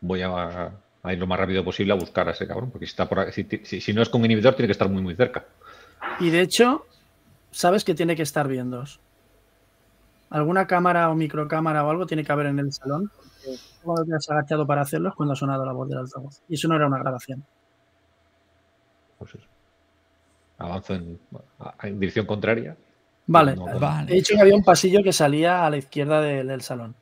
voy a, a ir lo más rápido posible a buscar a ese cabrón, porque si, está por, si, si- si no es con inhibidor tiene que estar muy muy cerca. Y de hecho, sabes que tiene que estar viendo. Alguna cámara o microcámara o algo tiene que haber en el salón. Cuando te has agachado para hacerlo es cuando ha sonado la voz del altavoz. Y eso no era una grabación. Pues eso. Avanzo en dirección contraria. Vale. No, He Vale. dicho que había un pasillo que salía a la izquierda del, del salón.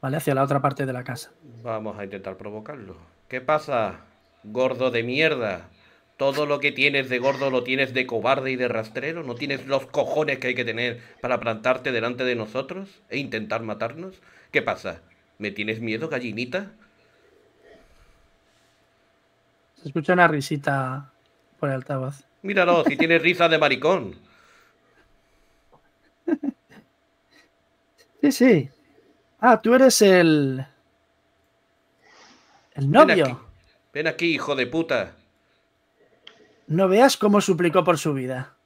¿Vale? Hacia la otra parte de la casa. Vamos a intentar provocarlo. ¿Qué pasa, gordo de mierda? Todo lo que tienes de gordo lo tienes de cobarde y de rastrero. ¿No tienes los cojones que hay que tener para plantarte delante de nosotros e intentar matarnos? ¿Qué pasa? ¿Me tienes miedo, gallinita? Se escucha una risita por el altavoz. Míralo, si tienes risa de maricón. Sí, sí. Ah, tú eres el. El Ven aquí. novio. Ven aquí, hijo de puta. No veas cómo suplicó por su vida.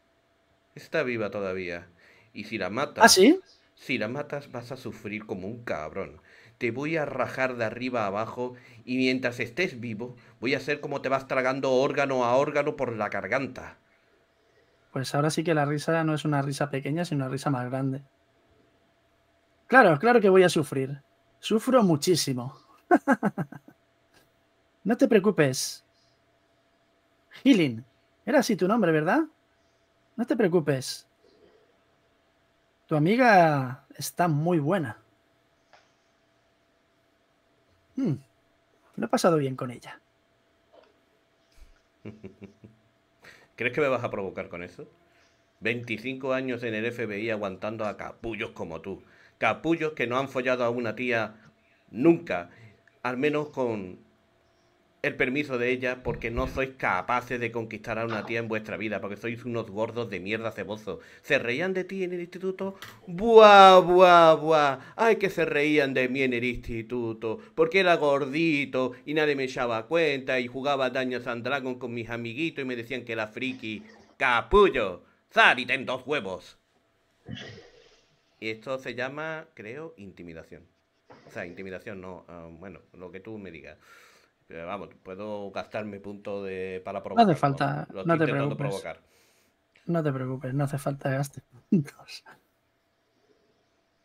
Está viva todavía. Y si la matas... ¿Ah, sí? Si la matas vas a sufrir como un cabrón. Te voy a rajar de arriba a abajo y mientras estés vivo voy a hacer como te vas tragando órgano a órgano por la garganta. Pues ahora sí que la risa no es una risa pequeña, sino una risa más grande. Claro, claro que voy a sufrir. Sufro muchísimo. no te preocupes. Healing. Era así tu nombre, ¿verdad? No te preocupes. Tu amiga está muy buena. Hmm, Lo he pasado bien con ella. ¿Crees que me vas a provocar con eso? 25 años en el FBI aguantando a capullos como tú. Capullos que no han follado a una tía nunca. Al menos con el permiso de ella, porque no sois capaces de conquistar a una tía en vuestra vida, porque sois unos gordos de mierda ceboso. ¿Se reían de ti en el instituto? ¡Buah, buah, buah! ¡Ay, que se reían de mí en el instituto! Porque era gordito y nadie me echaba cuenta y jugaba Daños and Dragon con mis amiguitos y me decían que era friki. ¡Capullo! ¡Zar y ten dos huevos! Y esto se llama, creo, intimidación. O sea, intimidación no, ah, bueno, lo que tú me digas. Pero vamos, puedo gastarme punto de para provocar. falta, Lo no estoy te preocupes. provocar. No te preocupes, no hace falta gastes puntos.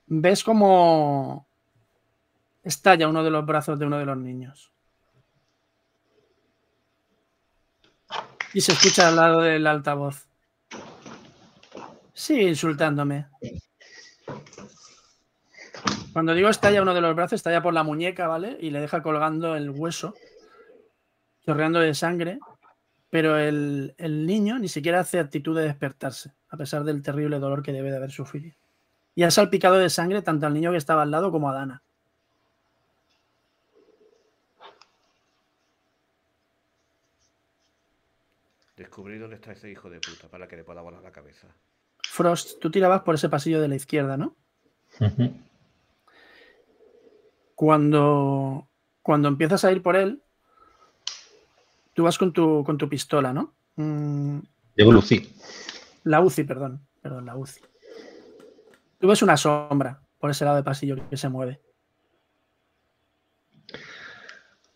¿Ves cómo estalla uno de los brazos de uno de los niños? Y se escucha al lado del altavoz. Sigue insultándome. Cuando digo estalla uno de los brazos, estalla por la muñeca, ¿vale? Y le deja colgando el hueso, chorreando de sangre. Pero el, el niño ni siquiera hace actitud de despertarse, a pesar del terrible dolor que debe de haber sufrido. Y ha salpicado de sangre tanto al niño que estaba al lado como a Dana. Descubrí dónde está ese hijo de puta para que le pueda volar la cabeza. Frost, tú tirabas por ese pasillo de la izquierda, ¿no? Cuando, cuando empiezas a ir por él, tú vas con tu, con tu pistola, ¿no? Mm, Llevo Lucy. la UCI, perdón. Perdón, la UCI. Tú ves una sombra por ese lado del pasillo que se mueve.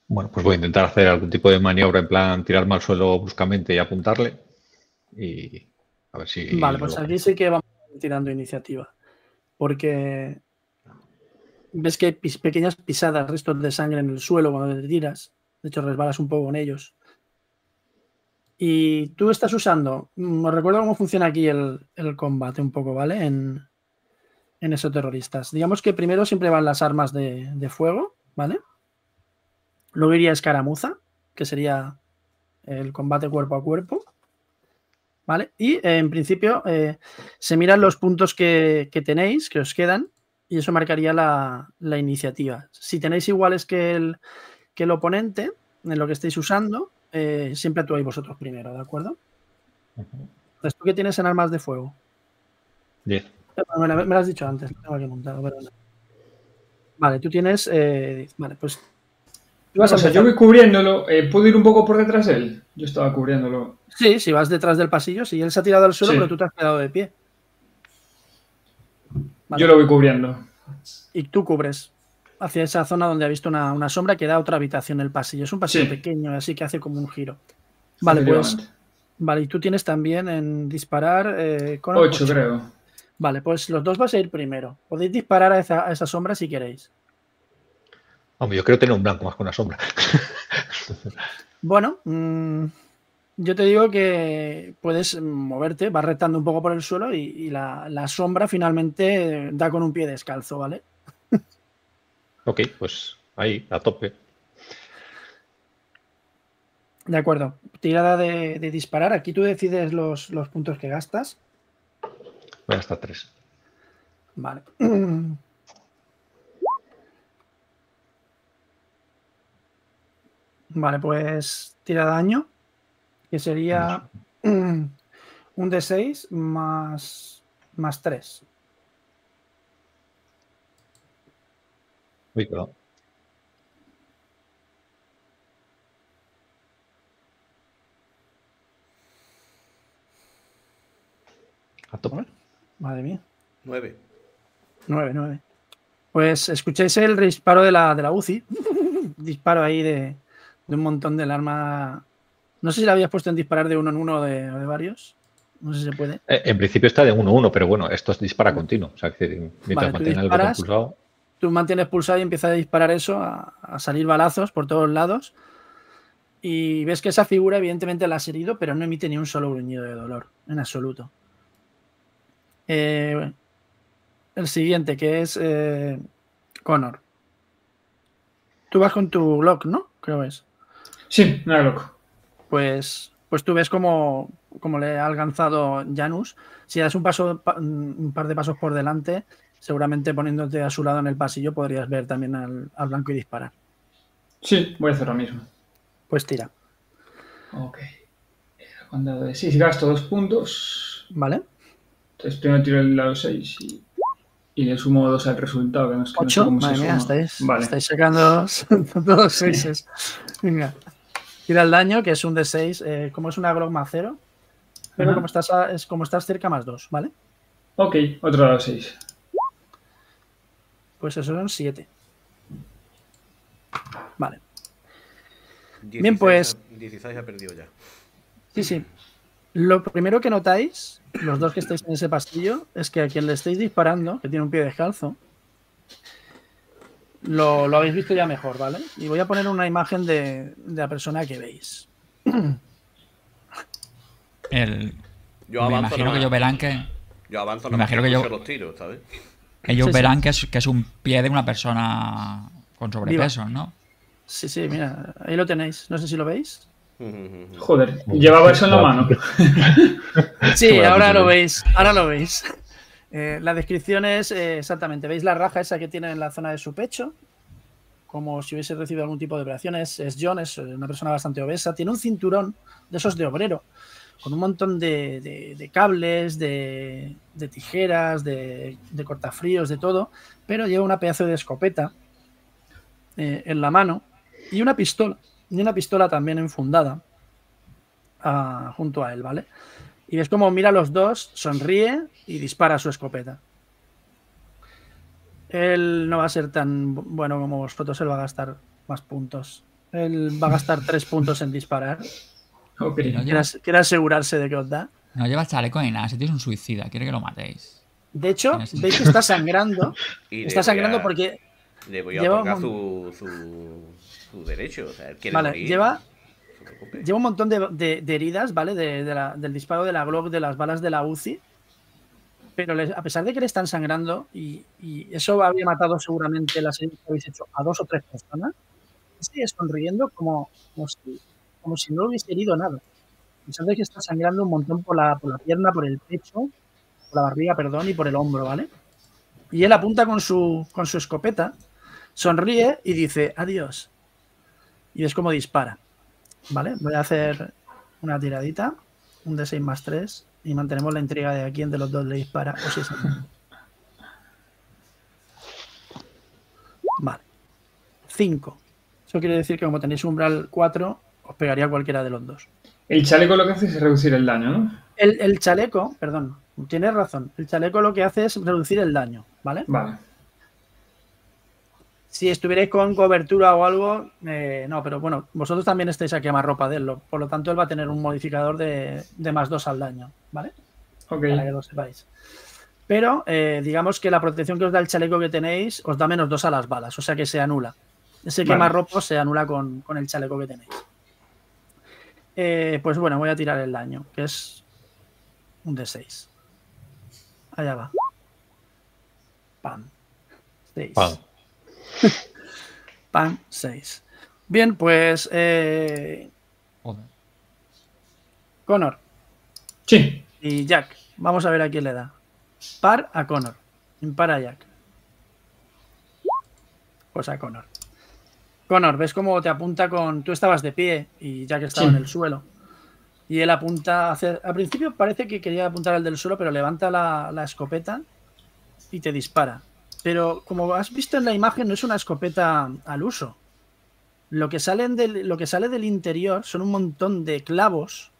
Bueno, pues voy a intentar hacer algún tipo de maniobra en plan tirarme al suelo bruscamente y apuntarle. Y a ver si. Vale, pues aquí sí que vamos tirando iniciativa. Porque ves que hay pequeñas pisadas, restos de sangre en el suelo cuando te tiras. De hecho, resbalas un poco con ellos. Y tú estás usando. mm, Os recuerdo cómo funciona aquí el, el combate un poco, ¿vale? En, en esos terroristas. Digamos que primero siempre van las armas de, de fuego, ¿vale? Luego iría escaramuza, que sería el combate cuerpo a cuerpo. ¿Vale? Y eh, en principio eh, se miran los puntos que, que tenéis, que os quedan, y eso marcaría la, la iniciativa. Si tenéis iguales que el, que el oponente en lo que estéis usando, eh, siempre actuáis vosotros primero, ¿de acuerdo? Entonces, ¿tú qué tienes en armas de fuego? Diez. Eh, Me, lo- me lo has dicho antes, lo tengo aquí montado, perdona. Vale, tú tienes. eh, vale, pues Tú vas a O sea, yo voy cubriéndolo. eh, ¿Puedo ir un poco por detrás de él? Yo estaba cubriéndolo. Sí, si vas detrás del pasillo, si él se ha tirado al suelo, Sí. pero tú te has quedado de pie. Vale. Yo lo voy cubriendo. Y tú cubres hacia esa zona donde ha visto una, una sombra que da a otra habitación el pasillo. Es un pasillo Sí. pequeño, así que hace como un giro. Vale, pues. Vale, y tú tienes también en disparar eh, con Ocho, creo. Vale, pues los dos vais a ir primero. Podéis disparar a esa, a esa sombra si queréis. Hombre, yo creo tener un blanco más que una sombra. Bueno, mm, yo te digo que puedes moverte, vas retando un poco por el suelo y, y la, la sombra finalmente da con un pie descalzo, ¿vale? ok, pues ahí, a tope. De acuerdo. Tirada de, de disparar. Aquí tú decides los, los puntos que gastas. Voy hasta tres. Vale. Vale, pues tira daño, que sería un D6 más, más 3. Uy, perdón. A tope. Madre mía. 9. 9, 9. Pues escucháis el disparo de la, de la UCI. Disparo ahí de, de un montón del arma. No sé si la habías puesto en disparar de uno en uno o de, varios. No sé si se puede. Eh, En principio está de 1-1, pero bueno, esto es dispara continuo. O sea, que mientras Vale, tú mantenga el botón pulsado. Tú mantienes pulsado y empieza a disparar eso, a, a salir balazos por todos lados. Y ves que esa figura, evidentemente, la has herido, pero no emite ni un solo gruñido de dolor, en absoluto. Eh, el siguiente, que es eh, Connor. Tú vas con tu Glock, ¿no? Creo es. Sí, nada loco. Pues, pues tú ves como, como le ha alcanzado Janus. Si das un, paso, pa- un par de pasos por delante, seguramente poniéndote a su lado en el pasillo podrías ver también al, al blanco y disparar. Sí, voy a hacer lo mismo. Pues tira, Ok. Con dado de 6, gasto dos puntos. ¿vale? Entonces primero tiro el lado 6 y, y le sumo 2 al resultado. Que no, es que no sé 8, cómo se madre mía, suma. estáis, Vale. estáis sacando todos seises. Venga. Tira el daño, que es un D6, eh, como es una Glock más 0, pero Ajá. como estás, a- es como estás cerca más 2, ¿vale? Ok, otro dado 6. Pues eso son 7. Vale. 16 pues. ha- 16 ha perdido ya. Sí, sí. Lo primero que notáis, los dos que estáis en ese pasillo, es que a quien le estáis disparando, que tiene un pie descalzo, lo, lo habéis visto ya mejor, ¿vale? Y voy a poner una imagen de, de la persona que veis. El, Yo me avanzo imagino que ellos verán que Yo avanzo me imagino que yo- los tiros, ¿sabes? ellos Sí, sí. verán Que, es, que es un pie de una persona con sobrepeso, ¿no? Sí, sí, mira, ahí lo tenéis. No sé si lo veis. Joder, llevaba eso en la mano. Sí, ahora lo veis, ahora lo veis. Eh, la descripción es eh, exactamente, veis la raja esa que tiene en la zona de su pecho, como si hubiese recibido algún tipo de operación. Es, John, es eh, una persona bastante obesa, tiene un cinturón de esos de obrero, con un montón de, cables, de, de tijeras, de, cortafríos, de todo, pero lleva una pedazo de escopeta en la mano y una pistola, y una pistola también enfundada ah, junto a él, ¿vale? Y ves como mira a los dos, sonríe y dispara su escopeta. Él no va a ser tan bu- bueno como vosotros, él va a gastar más puntos. Él va a gastar tres puntos en disparar. Ok. Y no Quiere, lleva, as- quiere asegurarse de que os da. no lleva chaleco ni nada. Si tienes un suicida, quiere que lo matéis. De hecho, veis que está sangrando. Y Está sangrando a- porque Le voy a lleva un- su, su, su derecho. O sea, él quiere Vale, morir, lleva- un montón de, de- de heridas, ¿vale? De- de la- del disparo de la Glock, de las balas de la UCI. Pero a pesar de que le están sangrando, y, eso habría matado seguramente las heridas que habéis hecho a dos o tres personas, sigue sonriendo como, como, si, no hubiese herido nada. A pesar de que está sangrando un montón por la, por la pierna, por el pecho, por la barriga, perdón, y por el hombro, ¿vale? Y él apunta con su, con su escopeta, sonríe y dice adiós. Y es como dispara. ¿Vale? Voy a hacer una tiradita, un D6 más 3, y mantenemos la intriga de a quién de los dos le dispara o si es a mí. Vale. 5. O Eso quiere decir que como tenéis umbral 4, os pegaría cualquiera de los dos. El chaleco lo que hace es reducir el daño, ¿no? El, el chaleco, perdón, tienes razón. El chaleco lo que hace es reducir el daño, ¿vale? Vale. Si estuvierais con cobertura o algo, eh, no, pero bueno, vosotros también estáis a quemar ropa de él, por lo tanto él va a tener un modificador de, de más 2 al daño, ¿vale? Ok. Para que lo sepáis. Pero eh, digamos que la protección que os da el chaleco que tenéis os da menos 2 a las balas, o sea que se anula. Ese Vale. quemar ropa se anula con, con el chaleco que tenéis. Eh, pues bueno, voy a tirar el daño, que es un D6. Allá va. Pam. 6. Pam. Pam, 6. Bien, pues eh. Connor Sí. y Jack. Vamos a ver a quién le da. Par a Connor. Impar a Jack. Pues a Connor. Connor, ¿ves cómo te apunta con... Tú estabas de pie y Jack estaba Sí. en el suelo. Y él apunta... hacia- Al principio parece que quería apuntar al del suelo, pero levanta la, la escopeta y te dispara. Pero como has visto en la imagen, no es una escopeta al uso. Lo que, salen lo que sale del interior son un montón de clavos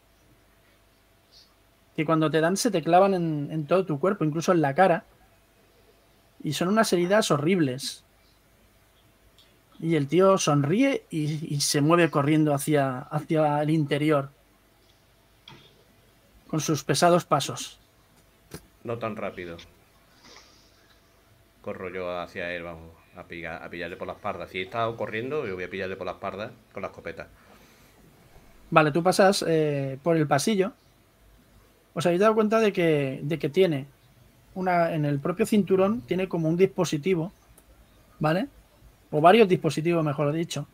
que cuando te dan se te clavan en, en todo tu cuerpo, incluso en la cara. Y son unas heridas horribles. Y el tío sonríe y, y se mueve corriendo hacia, hacia el interior. Con sus pesados pasos. No tan rápido. Corro yo hacia él, vamos, a, pillar- a pillarle por la espalda. Si he estado corriendo, yo voy a pillarle por la espalda con la escopeta. Vale, tú pasas eh, por el pasillo. Os habéis dado cuenta de que, de que tiene una. En el propio cinturón tiene como un dispositivo. ¿Vale? O varios dispositivos, mejor dicho.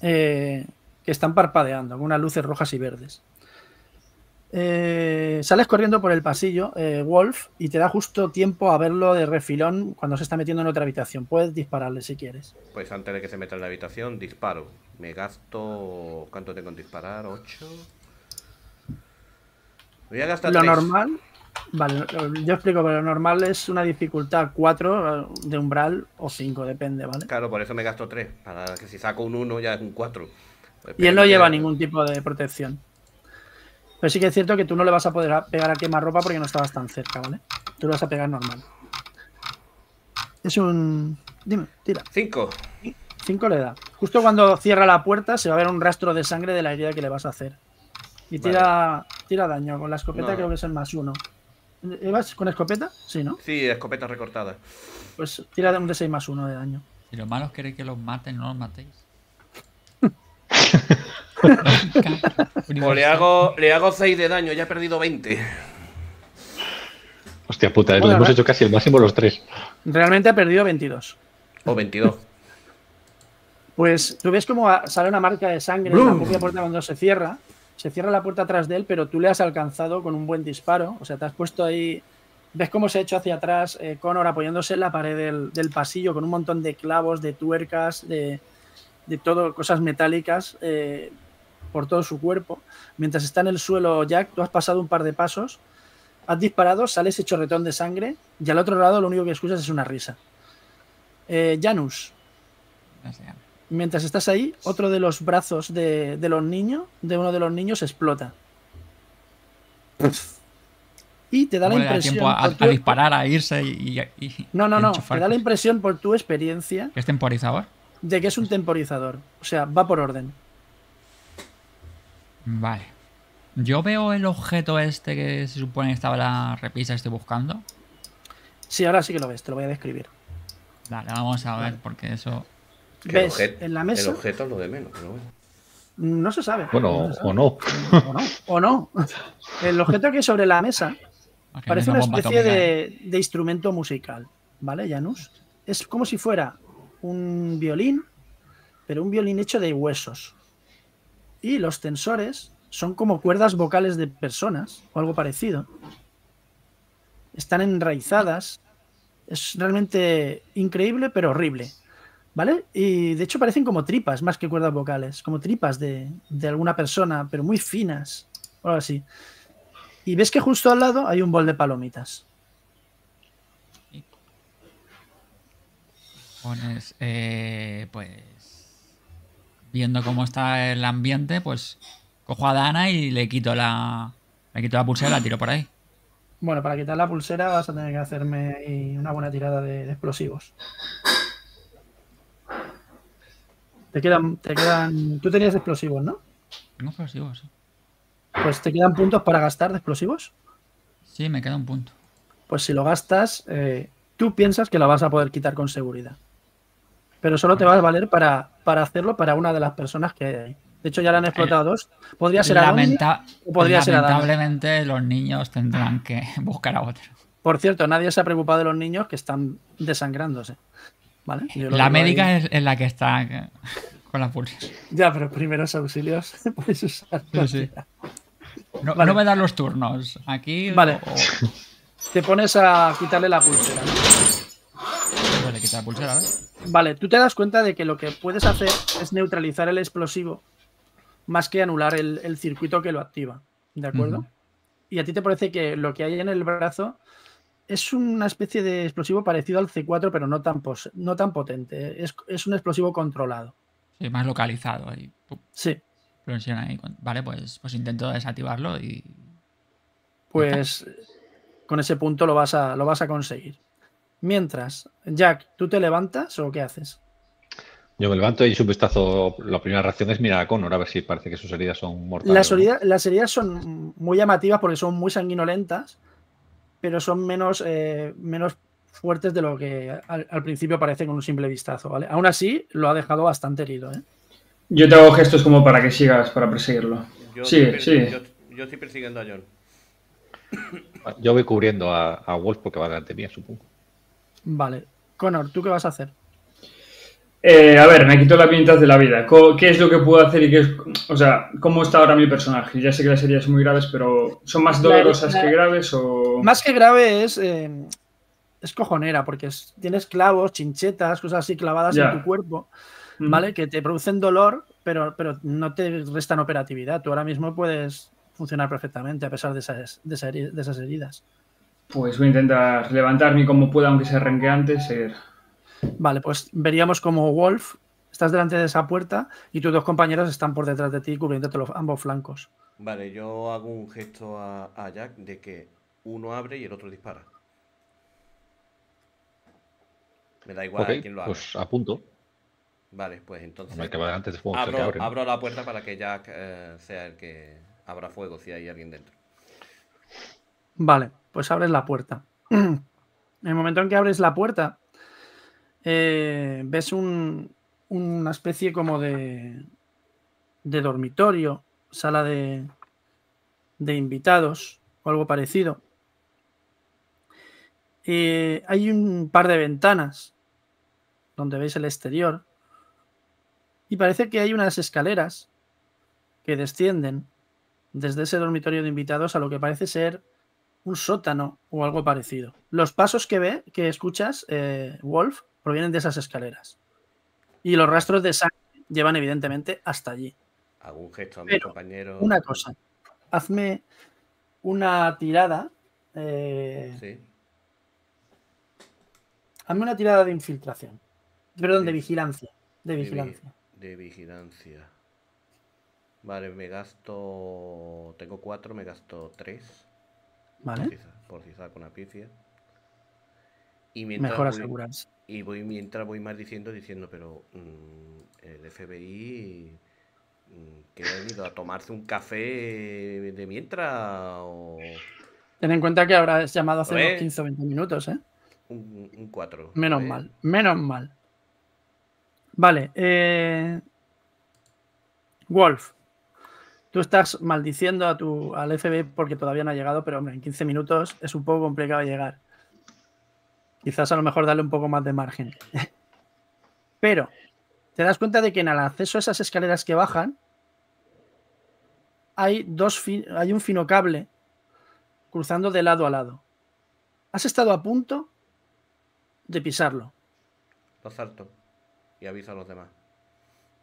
eh, que están parpadeando con unas luces rojas y verdes. Eh, sales corriendo por el pasillo, eh, Wolf, y te da justo tiempo a verlo de refilón cuando se está metiendo en otra habitación. Puedes dispararle si quieres. Pues antes de que se meta en la habitación, disparo. Me gasto. ¿Cuánto tengo en disparar? ¿8? Voy a gastar Lo tres. normal, vale, yo explico, pero lo normal es una dificultad 4 de umbral o 5, depende, ¿vale? Claro, por eso me gasto 3. Para que si saco un 1 ya es un 4. Y él no lleva ningún tipo de protección. Pero sí que es cierto que tú no le vas a poder a- pegar a quemarropa porque no estabas tan cerca, ¿vale? Tú le vas a pegar normal. Es un... Dime, tira. 5. 5 le da. Justo cuando cierra la puerta se va a ver un rastro de sangre de la herida que le vas a hacer. Y tira, tira daño. Con la escopeta No. creo que es el más uno. ¿Vas con escopeta? Sí, ¿no? Sí, escopeta recortada. Pues tira un de 6 más 1 de daño. Si los malos queréis que los maten, no los matéis. O le hago, le hago 6 de daño, ya he perdido 20. Hostia puta, Bueno, lo hemos ¿verdad? hecho casi el máximo los tres. Realmente ha perdido 22. O 22. Pues tú ves como sale una marca de sangre en la propia puerta cuando se cierra. Se cierra la puerta atrás de él, pero tú le has alcanzado con un buen disparo. O sea, te has puesto ahí. Ves cómo se ha hecho hacia atrás eh, Connor apoyándose en la pared del, del pasillo con un montón de clavos, de tuercas, de, de todo, cosas metálicas eh, por todo su cuerpo. Mientras está en el suelo Jack, tú has pasado un par de pasos, has disparado, sale ese chorretón de sangre y al otro lado lo único que escuchas es una risa. Eh, Janus. Mientras estás ahí, otro de los brazos de, de los niños, de uno de los niños, explota. Y te da la ¿Cómo le da impresión. tiempo a, tu- disparar, a irse y. y- y- No, no, no. Te da la impresión por tu experiencia ¿Que es temporizador? de que es un temporizador. O sea, va por orden. Vale. Yo veo el objeto este que se supone que estaba la repisa y estoy buscando. Sí, ahora sí que lo ves, te lo voy a describir. Vale, vamos a ver, porque eso. Ves el obje- en la El mesa. objeto es lo de menos, pero bueno. No se sabe. Bueno, no se sabe. o no. O no. O no. El objeto que hay sobre la mesa Parece una especie de, de instrumento musical, ¿vale, Janus? Es como si fuera un violín, pero un violín hecho de huesos. Y los tensores son como cuerdas vocales de personas, o algo parecido. Están enraizadas. Es realmente increíble, pero horrible. ¿Vale? Y de hecho parecen como tripas, más que cuerdas vocales, como tripas de, de alguna persona, pero muy finas, o algo así. Y ves que justo al lado hay un bol de palomitas. Pones. Eh, pues. Viendo cómo está el ambiente, pues cojo a Dana y le quito la, le quito la pulsera y la tiro por ahí. Bueno, para quitar la pulsera vas a tener que hacerme ahí una buena tirada de, de explosivos. Te quedan, te quedan. Tú tenías explosivos, ¿no? Tengo explosivos, sí. Pues te quedan puntos para gastar de explosivos. Sí, me queda un punto. Pues si lo gastas, eh, tú piensas que la vas a poder quitar con seguridad. Pero solo te va a valer para, para hacerlo para una de las personas que hay ahí. De hecho, ya le han explotado dos. Podría ser Lamenta- o podría ser a Dana. Lamentablemente los niños tendrán que buscar a otro. Por cierto, nadie se ha preocupado de los niños que están desangrándose. ¿Vale? La médica ahí. es, la que está con la pulsera. Ya, pero primeros auxilios puedes usar. Sí, sí. No, Vale. no me dan los turnos. Aquí Vale. o- Te pones a quitarle la pulsera. ¿no? Le quita la pulsera. Vale, tú te das cuenta de que lo que puedes hacer es neutralizar el explosivo más que anular el, el circuito que lo activa. ¿De acuerdo? Y a ti te parece que lo que hay en el brazo es una especie de explosivo parecido al C4, pero no tan, pos- no tan potente. Es, es un explosivo controlado. Sí, más localizado. Ahí. Sí, ahí. Vale, pues, pues intento desactivarlo y. pues con ese punto lo vas a, lo vas a conseguir. Mientras, Jack, ¿tú te levantas o qué haces? Yo me levanto y un vistazo. La primera reacción es mirar a Connor a ver si parece que sus heridas son mortales. Las, no. heridas, las heridas son muy llamativas porque son muy sanguinolentas, pero son menos, eh, menos fuertes de lo que al, al principio parece con un simple vistazo. ¿vale? Aún así, lo ha dejado bastante herido. ¿eh? Yo te hago gestos como para que sigas, para perseguirlo. Yo, Sí, estoy, sí. Yo, yo estoy persiguiendo a John. Yo voy cubriendo a, a Wolf porque va delante mía, supongo. Vale. Connor, ¿tú qué vas a hacer? Eh, a ver, me quito la mitad de la vida. ¿Qué es lo que puedo hacer y qué es... O sea, ¿cómo está ahora mi personaje? Ya sé que las heridas son muy graves, pero ¿son más dolorosas la- que graves o...? Más que grave es, eh, es cojonera, porque es- tienes clavos, chinchetas, cosas así clavadas Ya. en tu cuerpo. ¿vale? Que te producen dolor, pero, pero no te restan operatividad. Tú ahora mismo puedes funcionar perfectamente a pesar de esas, de esas heridas. Pues voy a intentar levantarme como pueda, aunque se arranque antes, seguir. Vale, pues veríamos como Wolf, estás delante de esa puerta y tus dos compañeros están por detrás de ti cubriéndote los ambos flancos. Vale, yo hago un gesto a, a Jack de que uno abre y el otro dispara. Me da igual ok, quién lo haga. pues a punto. Vale, pues entonces El que va delante supongo que es el que abro, abre. ¿no? abro la puerta para que Jack eh, sea el que abra fuego si hay alguien dentro. Vale, pues abres la puerta. En el momento en que abres la puerta, eh, ves un- una especie como de, de dormitorio, sala de, de invitados o algo parecido. Eh, hay un par de ventanas donde veis el exterior y parece que hay unas escaleras que descienden desde ese dormitorio de invitados a lo que parece ser un sótano o algo parecido. Los pasos que ve, que escuchas, eh, Wolf, provienen de esas escaleras. Y los rastros de sangre llevan evidentemente hasta allí. Un gesto a mi Pero, compañero. Una cosa, hazme una tirada. eh, Sí. hazme una tirada de infiltración. Perdón, de vigilancia. De vi- vigilancia. De vigilancia. Vale, me gasto. Tengo cuatro, me gasto tres. ¿Vale? por si saco una pifia. Y mientras Mejor voy- asegurarse. Y voy mientras voy más diciendo, diciendo, pero mm, el FBI mm, que ha venido a tomarse un café de mientras o Ten en cuenta que habrás llamado hace unos 15 o 20 minutos, ¿eh? un, un 4. Menos mal, menos mal. Vale, eh... Wolf, tú estás maldiciendo a tu, al FBI porque todavía no ha llegado, pero hombre, en 15 minutos es un poco complicado llegar. Quizás a lo mejor darle un poco más de margen. Pero te das cuenta de que en el acceso a esas escaleras que bajan hay, dos hay un fino cable cruzando de lado a lado. Has estado a punto de pisarlo. Lo salto y aviso a los demás.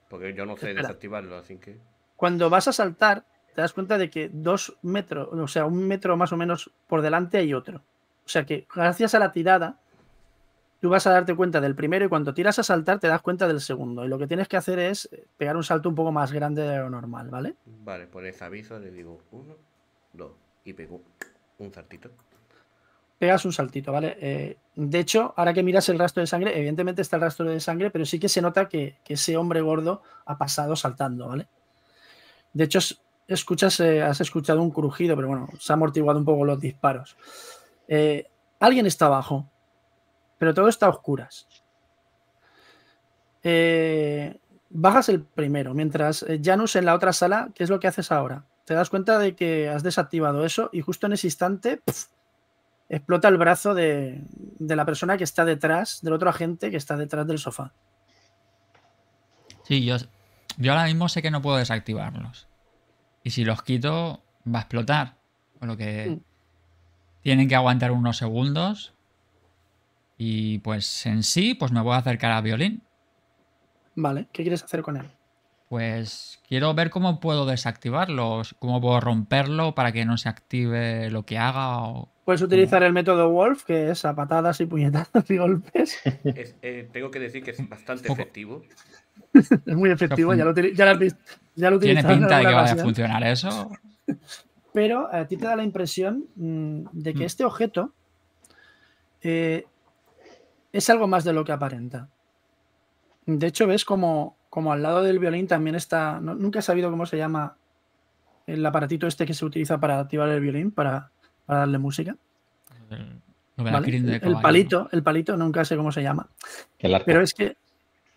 Porque yo no sé Espera. desactivarlo, así que. Cuando vas a saltar, te das cuenta de que dos metros, o sea, un metro más o menos por delante hay otro. O sea que gracias a la tirada, tú vas a darte cuenta del primero y cuando tiras a saltar te das cuenta del segundo. Y lo que tienes que hacer es pegar un salto un poco más grande de lo normal, ¿vale? Vale, por ese aviso le digo uno, dos y pego un saltito. Pegas un saltito, ¿vale? Eh, de hecho, ahora que miras el rastro de sangre, evidentemente está el rastro de sangre, pero sí que se nota que, que ese hombre gordo ha pasado saltando, ¿vale? De hecho, escuchas, eh, has escuchado un crujido, pero bueno, se ha amortiguado un poco los disparos. Eh, alguien está abajo, pero todo está a oscuras. Eh, bajas el primero, mientras Janus en la otra sala, ¿qué es lo que haces ahora? Te das cuenta de que has desactivado eso y justo en ese instante explota el brazo de, de, la persona que está detrás, del otro agente que está detrás del sofá. Sí, yo, yo ahora mismo sé que no puedo desactivarlos. Y si los quito, va a explotar. Con lo que mm. tienen que aguantar unos segundos. Y pues en sí, pues me voy a acercar a violín. Vale, ¿qué quieres hacer con él? Pues quiero ver cómo puedo desactivarlo, cómo puedo romperlo para que no se active lo que haga. O... Puedes utilizar el método Wolf, que es a patadas y puñetazos y golpes. Es, eh, tengo que decir que es bastante efectivo. es muy efectivo, ya lo, ya, lo, ya lo Tiene pinta de que vaya a funcionar eso. Pero a ti te da la impresión mmm, de que mm. este objeto eh, es algo más de lo que aparenta. De hecho, ves como, como al lado del violín también está. No, nunca he sabido cómo se llama el aparatito este que se utiliza para activar el violín, para, para darle música. El, ¿Vale? el, el palito, el palito, nunca sé cómo se llama. Pero es que.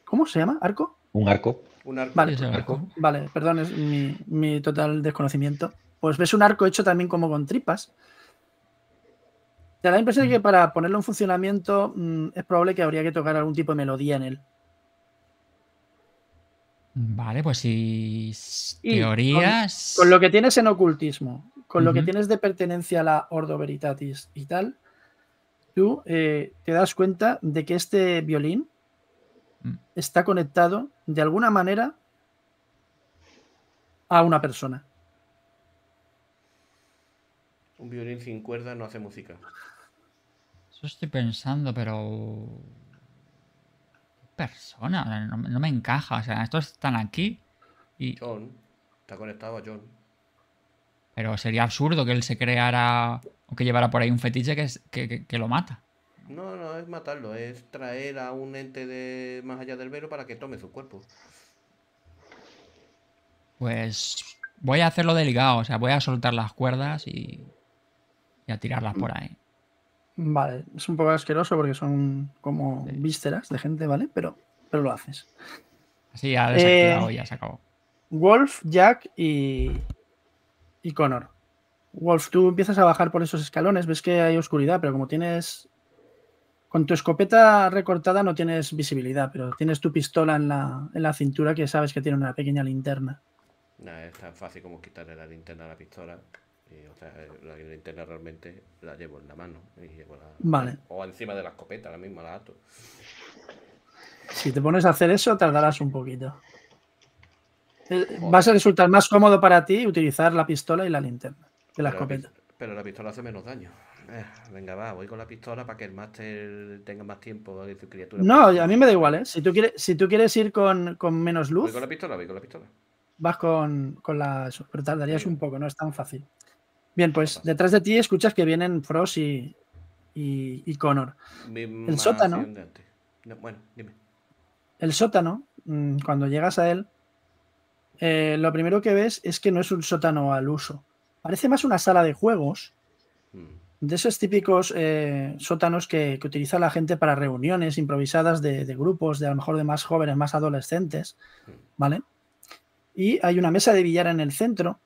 ¿Cómo se llama? ¿Arco? Un arco. Un arco. Vale, arco. vale perdón, es mi, mi, total desconocimiento. Pues ves un arco hecho también como con tripas. Te da la impresión de que para ponerlo en funcionamiento mmm, es probable que habría que tocar algún tipo de melodía en él. Vale, pues si teorías. Con, con, lo que tienes en ocultismo, con uh -huh. lo que tienes de pertenencia a la Ordo Veritatis y tal, tú eh, te das cuenta de que este violín está conectado de alguna manera a una persona. Un violín sin cuerda no hace música. Eso estoy pensando, pero... Persona, no, no me encaja. O sea, estos están aquí y... John, está conectado a John. Pero sería absurdo que él se creara o que llevara por ahí un fetiche que, es, que, que, que lo mata. No, no es matarlo, es traer a un ente de más allá del velo para que tome su cuerpo. Pues voy a hacerlo delicado, o sea, voy a soltar las cuerdas y, y a tirarlas por ahí. Vale, es un poco asqueroso porque son como sí. vísceras de gente, ¿vale? Pero, pero lo haces. Así ya desactivado, eh, ya se acabó. Wolf, Jack y, y Connor. Wolf, tú empiezas a bajar por esos escalones, ves que hay oscuridad, pero como tienes con tu escopeta recortada no tienes visibilidad, pero tienes tu pistola en la, en la cintura que sabes que tiene una pequeña linterna. No, es tan fácil como quitarle la linterna a la pistola. Y, o sea, la linterna realmente la llevo en la mano. Y llevo la, vale. O encima de la escopeta, la misma la ato. Si te pones a hacer eso, tardarás un poquito. Joder. Vas a resultar más cómodo para ti utilizar la pistola y la linterna que la pero escopeta. La, pero la pistola hace menos daño. Eh, venga, va, voy con la pistola para que el máster tenga más tiempo de su criatura. No, a mí me da igual, ¿eh? Si tú quieres, si tú quieres ir con, con menos luz. Voy con la pistola, voy con la pistola. Vas con, con la. Pero tardarías sí. un poco, no es tan fácil. Bien, pues detrás de ti escuchas que vienen Frost y, y, y Connor. El sótano. No, bueno, dime. El sótano, mm, cuando llegas a él, eh, lo primero que ves es que no es un sótano al uso. Parece más una sala de juegos. Hmm. De esos típicos eh, sótanos que, que, utiliza la gente para reuniones improvisadas de, de, grupos, de a lo mejor de más jóvenes, más adolescentes, ¿vale? Y hay una mesa de billar en el centro,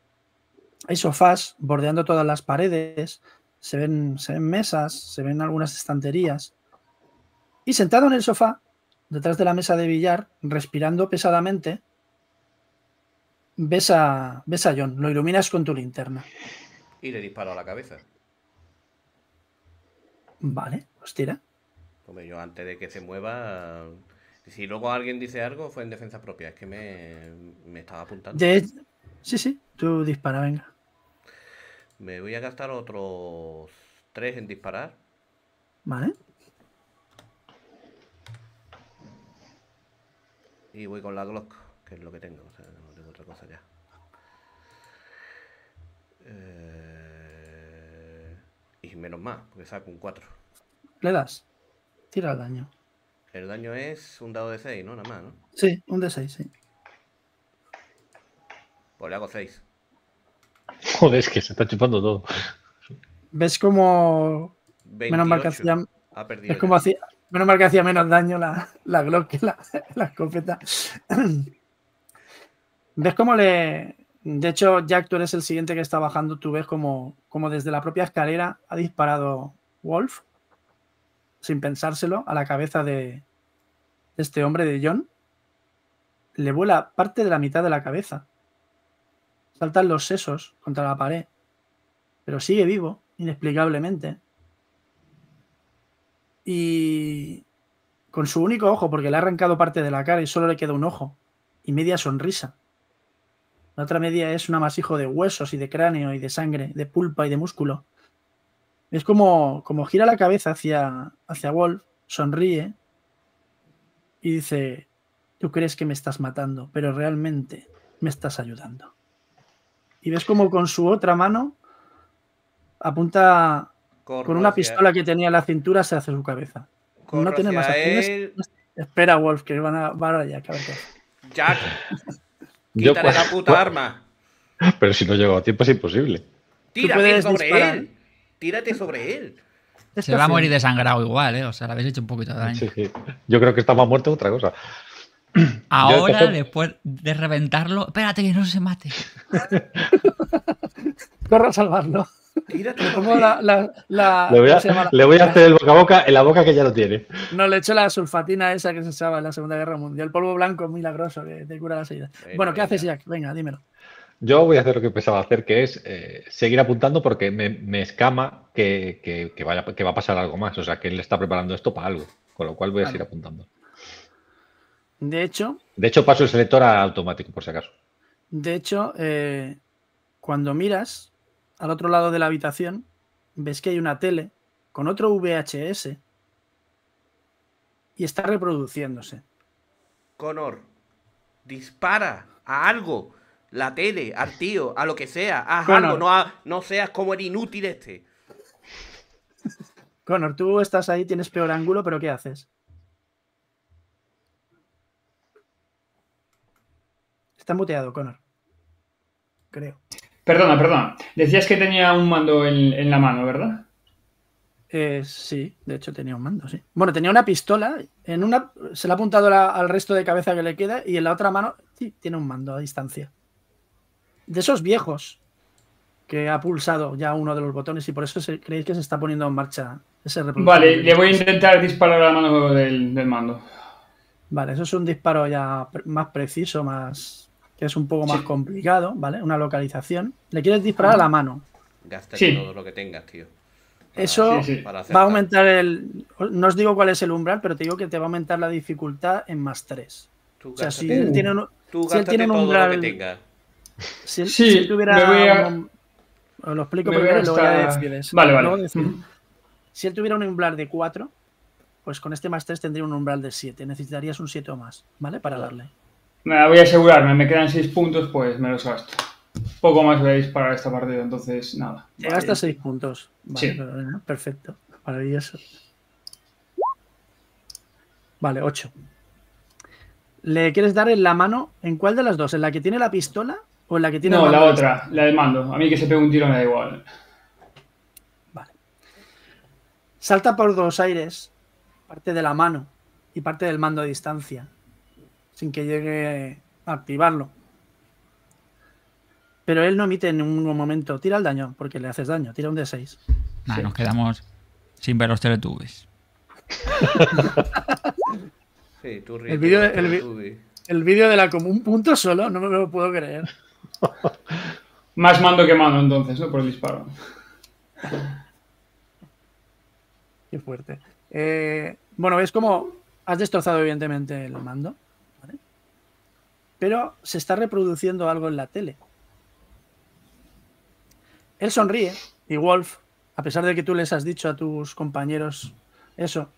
hay sofás bordeando todas las paredes, se ven, se ven mesas, se ven algunas estanterías. Y sentado en el sofá, detrás de la mesa de billar, respirando pesadamente, ves a, ves a John, lo iluminas con tu linterna. Y le disparo a la cabeza. Vale, pues tira. Yo antes de que se mueva. Si luego alguien dice algo, fue en defensa propia. Es que me, me estaba apuntando. Sí, sí, tú dispara, venga. Me voy a gastar otros tres en disparar. Vale. Y voy con la Glock, que es lo que tengo. O sea, no tengo otra cosa ya. Eh y menos más, porque saco un 4. ¿Le das? Tira el daño. El daño es un dado de 6, ¿no? Nada más, ¿no? Sí, un de 6, sí. Pues le hago 6. Joder, es que se está chupando todo. ¿Ves cómo menos mal que hacía, Ha perdido. es como hacía, menos mal que hacía menos daño la, la Glock que la, la escopeta? ¿Ves cómo le... De hecho, Jack, tú eres el siguiente que está bajando. Tú ves como, desde la propia escalera ha disparado Wolf, sin pensárselo, a la cabeza de este hombre, de John. Le vuela parte de la mitad de la cabeza. Saltan los sesos contra la pared. Pero sigue vivo, inexplicablemente. Y con su único ojo, porque le ha arrancado parte de la cara y solo le queda un ojo. Y media sonrisa. La otra media es un amasijo de huesos y de cráneo y de sangre, de pulpa y de músculo. Es como, como gira la cabeza hacia, hacia Wolf, sonríe y dice, tú crees que me estás matando, pero realmente me estás ayudando. Y ves como con su otra mano apunta Corro con una pistola que tenía en la cintura se hace su cabeza. corro no tiene más hacia acciones. él. Espera, Wolf, que van a, van a ya, que Yo, quítale la puta arma. Pero si no llego a tiempo es imposible. Tírate sobre disparar. él. Tírate sobre él. Se va a morir desangrado igual, ¿eh? O sea, le habéis hecho un poquito de daño. Sí, sí. Yo creo que está más muerto otra cosa. Ahora, después de reventarlo, espérate que no se mate. Corro a salvarlo. Le la, la, la- Le voy ¿cómo a, se llama? le voy a La- hacer el boca a boca en la boca que ya lo tiene. No, le echo la sulfatina esa que se usaba en la Segunda Guerra Mundial. El polvo blanco es milagroso que te cura las heridas. Venga, Bueno, ¿qué haces. Jack? Venga, dímelo. Yo voy a hacer lo que pensaba hacer, que es eh, seguir apuntando porque me, me escama que, que- que vaya, que va a pasar algo más. O sea, que él está preparando esto para algo. Con lo cual voy a Vale. seguir apuntando. De hecho, De hecho, paso el selector a automático, por si acaso. de hecho, eh, cuando miras al otro lado de la habitación, ves que hay una tele con otro VHS y está reproduciéndose. Connor, dispara a algo. La tele, al tío, a lo que sea. Haz Connor. algo, no, ha- no seas como el inútil este. Connor, tú estás ahí, tienes peor ángulo, pero ¿qué haces? Está muteado, Connor. Creo. Perdona, perdona. Decías que tenía un mando en, en la mano, ¿verdad? Eh, sí, de hecho tenía un mando, sí. Bueno, tenía una pistola, en una se le ha apuntado la- al resto de cabeza que le queda y en la otra mano sí, tiene un mando a distancia. De esos viejos que ha pulsado ya uno de los botones y por eso se- creéis que se está poniendo en marcha ese reproductor. Vale, le voy a intentar disparar a la mano del, del mando. Vale, eso es un disparo ya pre- más preciso, más que es un poco más Sí. complicado, ¿vale? Una localización. Le quieres disparar a la mano. Gasta Sí. todo lo que tengas, tío. Eso Sí, sí. para va a aumentar el. No os digo cuál es el umbral, pero te digo que te va a aumentar la dificultad en más 3. Tú O sea, si él tiene un, tú si él gástate tiene un umbral- lo que tengas. si él, Sí, si él tuviera. me voy a- un- os lo explico me voy primero y luego ya decides. Vale, vale. Luego decides. Ujú. Si él tuviera un umbral de 4, pues con este más 3 tendría un umbral de 7. Necesitarías un 7 o más, ¿vale? Para darle. Nada, voy a asegurarme, me quedan 6 puntos, pues me los gasto. Poco más voy a disparar esta partida, entonces nada. Te Vale. gastas 6 puntos. Vale, Sí. pero, perfecto. Maravilloso. Vale, 8. ¿Le quieres dar en la mano? ¿En cuál de las dos? ¿En la que tiene la pistola o en la que tiene No, el la otra, la del mando. A mí que se pegue un tiro me da igual. Salta por dos aires, parte de la mano y parte del mando a distancia, sin que llegue a activarlo. Pero él no emite en ningún momento. Tira el daño, porque le haces daño. Tira un D6. Nah, Sí. nos quedamos sin ver los teletubbies. Sí, tú El vídeo de- el vídeo de la común punto solo, no me lo puedo creer. Más mando que mano entonces, ¿no? Por el disparo. Qué fuerte. Eh, bueno, ves como has destrozado evidentemente el mando. Pero se está reproduciendo algo en la tele. Él sonríe y Wolf, a pesar de que tú les has dicho a tus compañeros eso,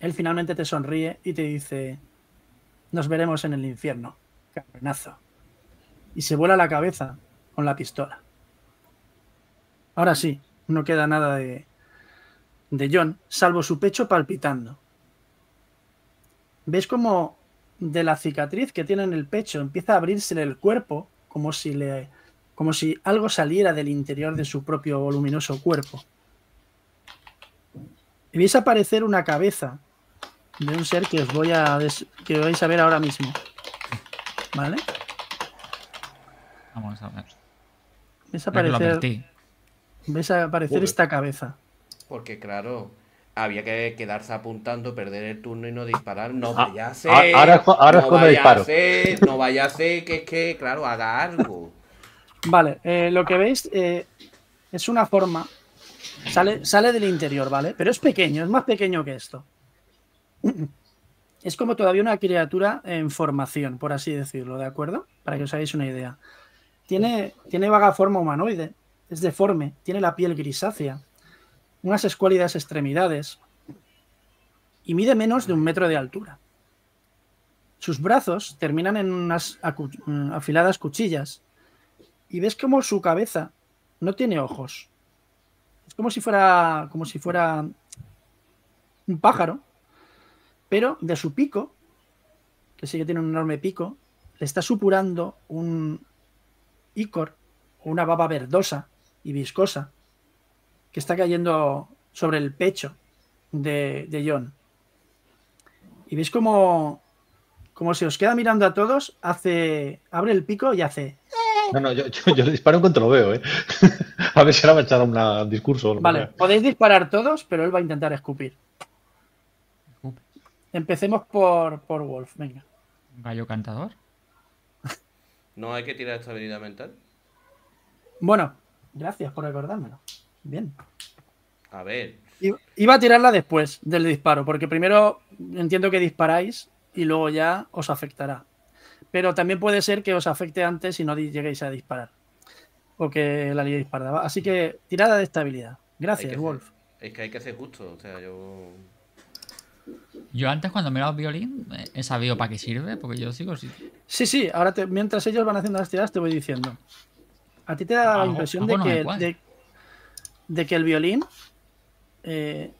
él finalmente te sonríe y te dice, Nos veremos en el infierno. Cabronazo. Y se vuela la cabeza con la pistola. Ahora sí, no queda nada de, de John, salvo su pecho palpitando. ¿Ves como de la cicatriz que tiene en el pecho empieza a abrirse el cuerpo como si le como si algo saliera del interior de su propio voluminoso cuerpo? Y veis aparecer una cabeza de un ser que os voy a des- que vais a ver ahora mismo. ¿Vale? Vamos a ver. Ves aparecer, ves aparecer esta cabeza. Porque claro, había que quedarse apuntando, perder el turno y no disparar. No Ah, vaya a ser. ah, ahora es cu- ahora es cuando disparo. A ser, no vaya a ser que es que, claro, haga algo. Vale, eh, lo que veis eh, es una forma. Sale, sale del interior, ¿vale? Pero es pequeño, es más pequeño que esto. Es como todavía una criatura en formación, por así decirlo, ¿de acuerdo? Para que os hagáis una idea. Tiene, tiene vaga forma humanoide, es deforme, tiene la piel grisácea, unas escuálidas extremidades y mide menos de un metro de altura. Sus brazos terminan en unas mm, afiladas cuchillas y ves como su cabeza no tiene ojos. Es como si fuera como si fuera un pájaro, pero de su pico, que sí que tiene un enorme pico, le está supurando un icor, o una baba verdosa y viscosa, que está cayendo sobre el pecho de, de John. Y veis como, como se os queda mirando a todos, hace, abre el pico y hace No, no, yo, yo, yo le disparo en cuanto lo veo, ¿eh? A ver si ahora va a echar una- un discurso. Vale, podéis disparar todos, pero él va a intentar escupir. Empecemos por, por Wolf, venga. Gallo cantador. No hay que tirar estabilidad mental. Bueno, gracias por recordármelo. Bien. A ver, I- Iba a tirarla después del disparo, porque primero entiendo que disparáis y luego ya os afectará. Pero también puede ser que os afecte antes y no lleguéis a disparar. O que la liéis disparada. Así que tirada de estabilidad. Gracias, que Wolf. ser- es que hay que ser justo. O sea, yo. Yo antes cuando me he dado violín eh, he sabido para qué sirve, porque yo sigo sin... Sí, sí, ahora te- mientras ellos van haciendo las tiradas te voy diciendo. A ti te da la impresión de que, de, de que el violín, eh,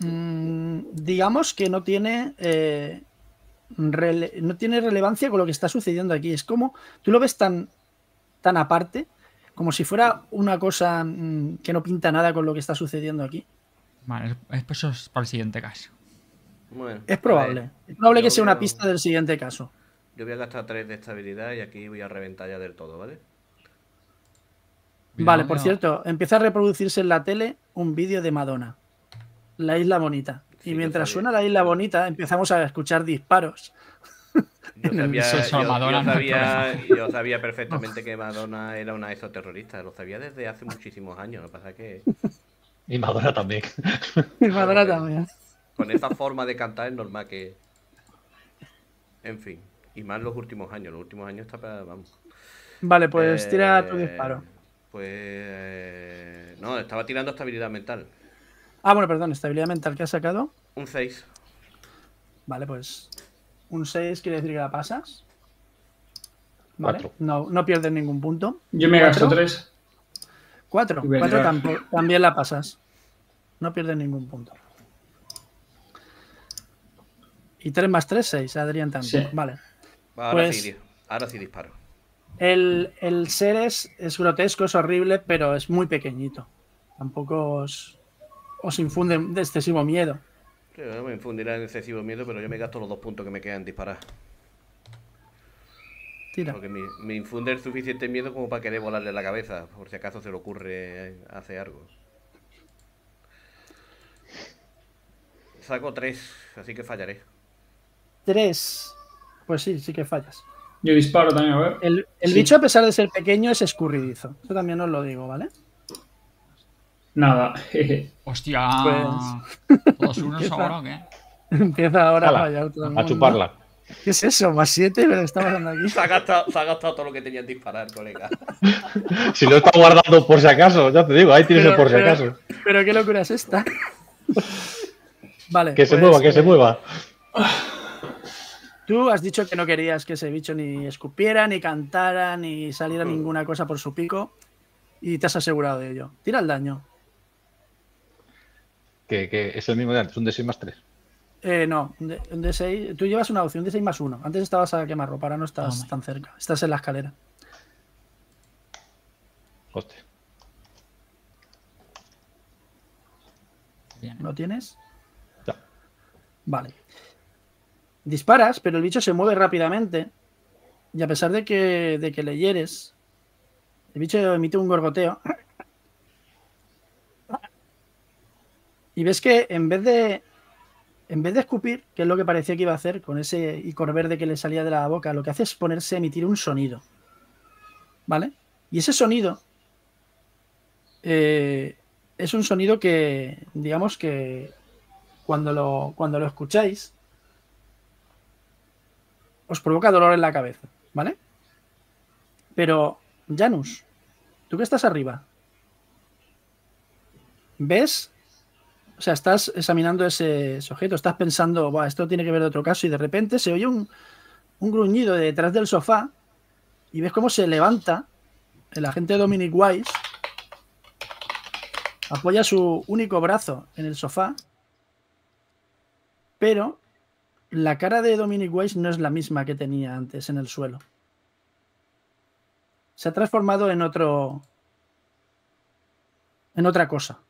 mm, digamos que no tiene, eh, rele- no tiene relevancia con lo que está sucediendo aquí. Es como, tú lo ves tan, tan aparte, como si fuera una cosa mm, que no pinta nada con lo que está sucediendo aquí. Vale, es- eso es para el siguiente caso. Bueno, Es probable. ver, Es probable que sea una pista del siguiente caso. Yo voy a gastar 3 de estabilidad y aquí voy a reventar ya del todo, ¿vale? Vale, por cierto, empieza a reproducirse en la tele un vídeo de Madonna, La Isla Bonita. Sí, y mientras suena La Isla Bonita, empezamos a escuchar disparos. Yo sabía, yo- Madonna yo no es sabía, yo sabía perfectamente que Madonna era una exoterrorista. Lo sabía desde hace muchísimos años. Lo que pasa es que Y Madonna también. Y Madonna también. con esa forma de cantar es normal que. En fin. Y más los últimos años. Los últimos años está para. Vamos. Vale, pues tira tu Eh, disparo. Pues. eh, No, estaba tirando estabilidad mental. Ah, bueno, perdón, estabilidad mental que has sacado. Un 6. Vale, pues un 6 quiere decir que la pasas. Vale, Cuatro. no, no pierdes ningún punto. Yo me gasto tres. 4. Y voy a 4 tirar. también la pasas. No pierdes ningún punto. Y 3 más 3, 6, Adrián también. Sí. Vale. Ahora, Pues- sí, ahora sí disparo. El, el ser es, es grotesco, es horrible, pero es muy pequeñito. Tampoco os, os infunde de excesivo miedo. Sí, me infundirá en excesivo miedo, pero yo me gasto los dos puntos que me quedan en disparar. Tira. Porque me, me infunde el suficiente miedo como para querer volarle la cabeza, por si acaso se le ocurre eh, hacer algo. Saco tres, así que fallaré. 3. Pues sí, sí que fallas. Yo disparo también, a ver. El, el Sí. bicho, a pesar de ser pequeño, es escurridizo. Eso también os lo digo, ¿vale? Nada. jeje. ¡Hostia! Pues- ¿Todos unos Empieza. ahora o qué? Empieza ahora Hala, a fallar todo el a mundo. chuparla. ¿Qué es eso? ¿Más 7? ¿Pero está pasando aquí? Se ha gastado, se ha gastado todo lo que tenía en disparar, colega. Si lo está guardando por si acaso, ya te digo, ahí tienes el por si pero- acaso. Pero qué locura es esta. Vale. Que se pues, mueva, que se eh, mueva. Tú has dicho que no querías que ese bicho ni escupiera, ni cantara, ni saliera ninguna cosa por su pico. Y te has asegurado de ello. Tira el daño. Que, que es el mismo de antes, un D6 más 3. Eh, no, un, D- un D6. Tú llevas una opción, un D6 más 1. Antes estabas a quemarropa, ahora no estás tan cerca. Estás en la escalera. Hostia. ¿Lo tienes? Ya. Vale. Disparas, pero el bicho se mueve rápidamente. Y a pesar de que, de que le hieres, el bicho emite un gorgoteo. Y ves que en vez de. En vez de escupir, que es lo que parecía que iba a hacer con ese icor verde que le salía de la boca, lo que hace es ponerse a emitir un sonido. ¿Vale? Y ese sonido eh, es un sonido que, digamos que cuando lo, cuando lo escucháis, os provoca dolor en la cabeza, ¿vale? Pero, Janus, tú que estás arriba, ¿ves? O sea, estás examinando ese, ese objeto, estás pensando, "Buah, esto tiene que ver de otro caso, y de repente se oye un, un gruñido de detrás del sofá y ves cómo se levanta el agente Dominic Wise apoya su único brazo en el sofá, pero la cara de Dominic Wise no es la misma que tenía antes en el suelo. Se ha transformado en otro. en otra cosa.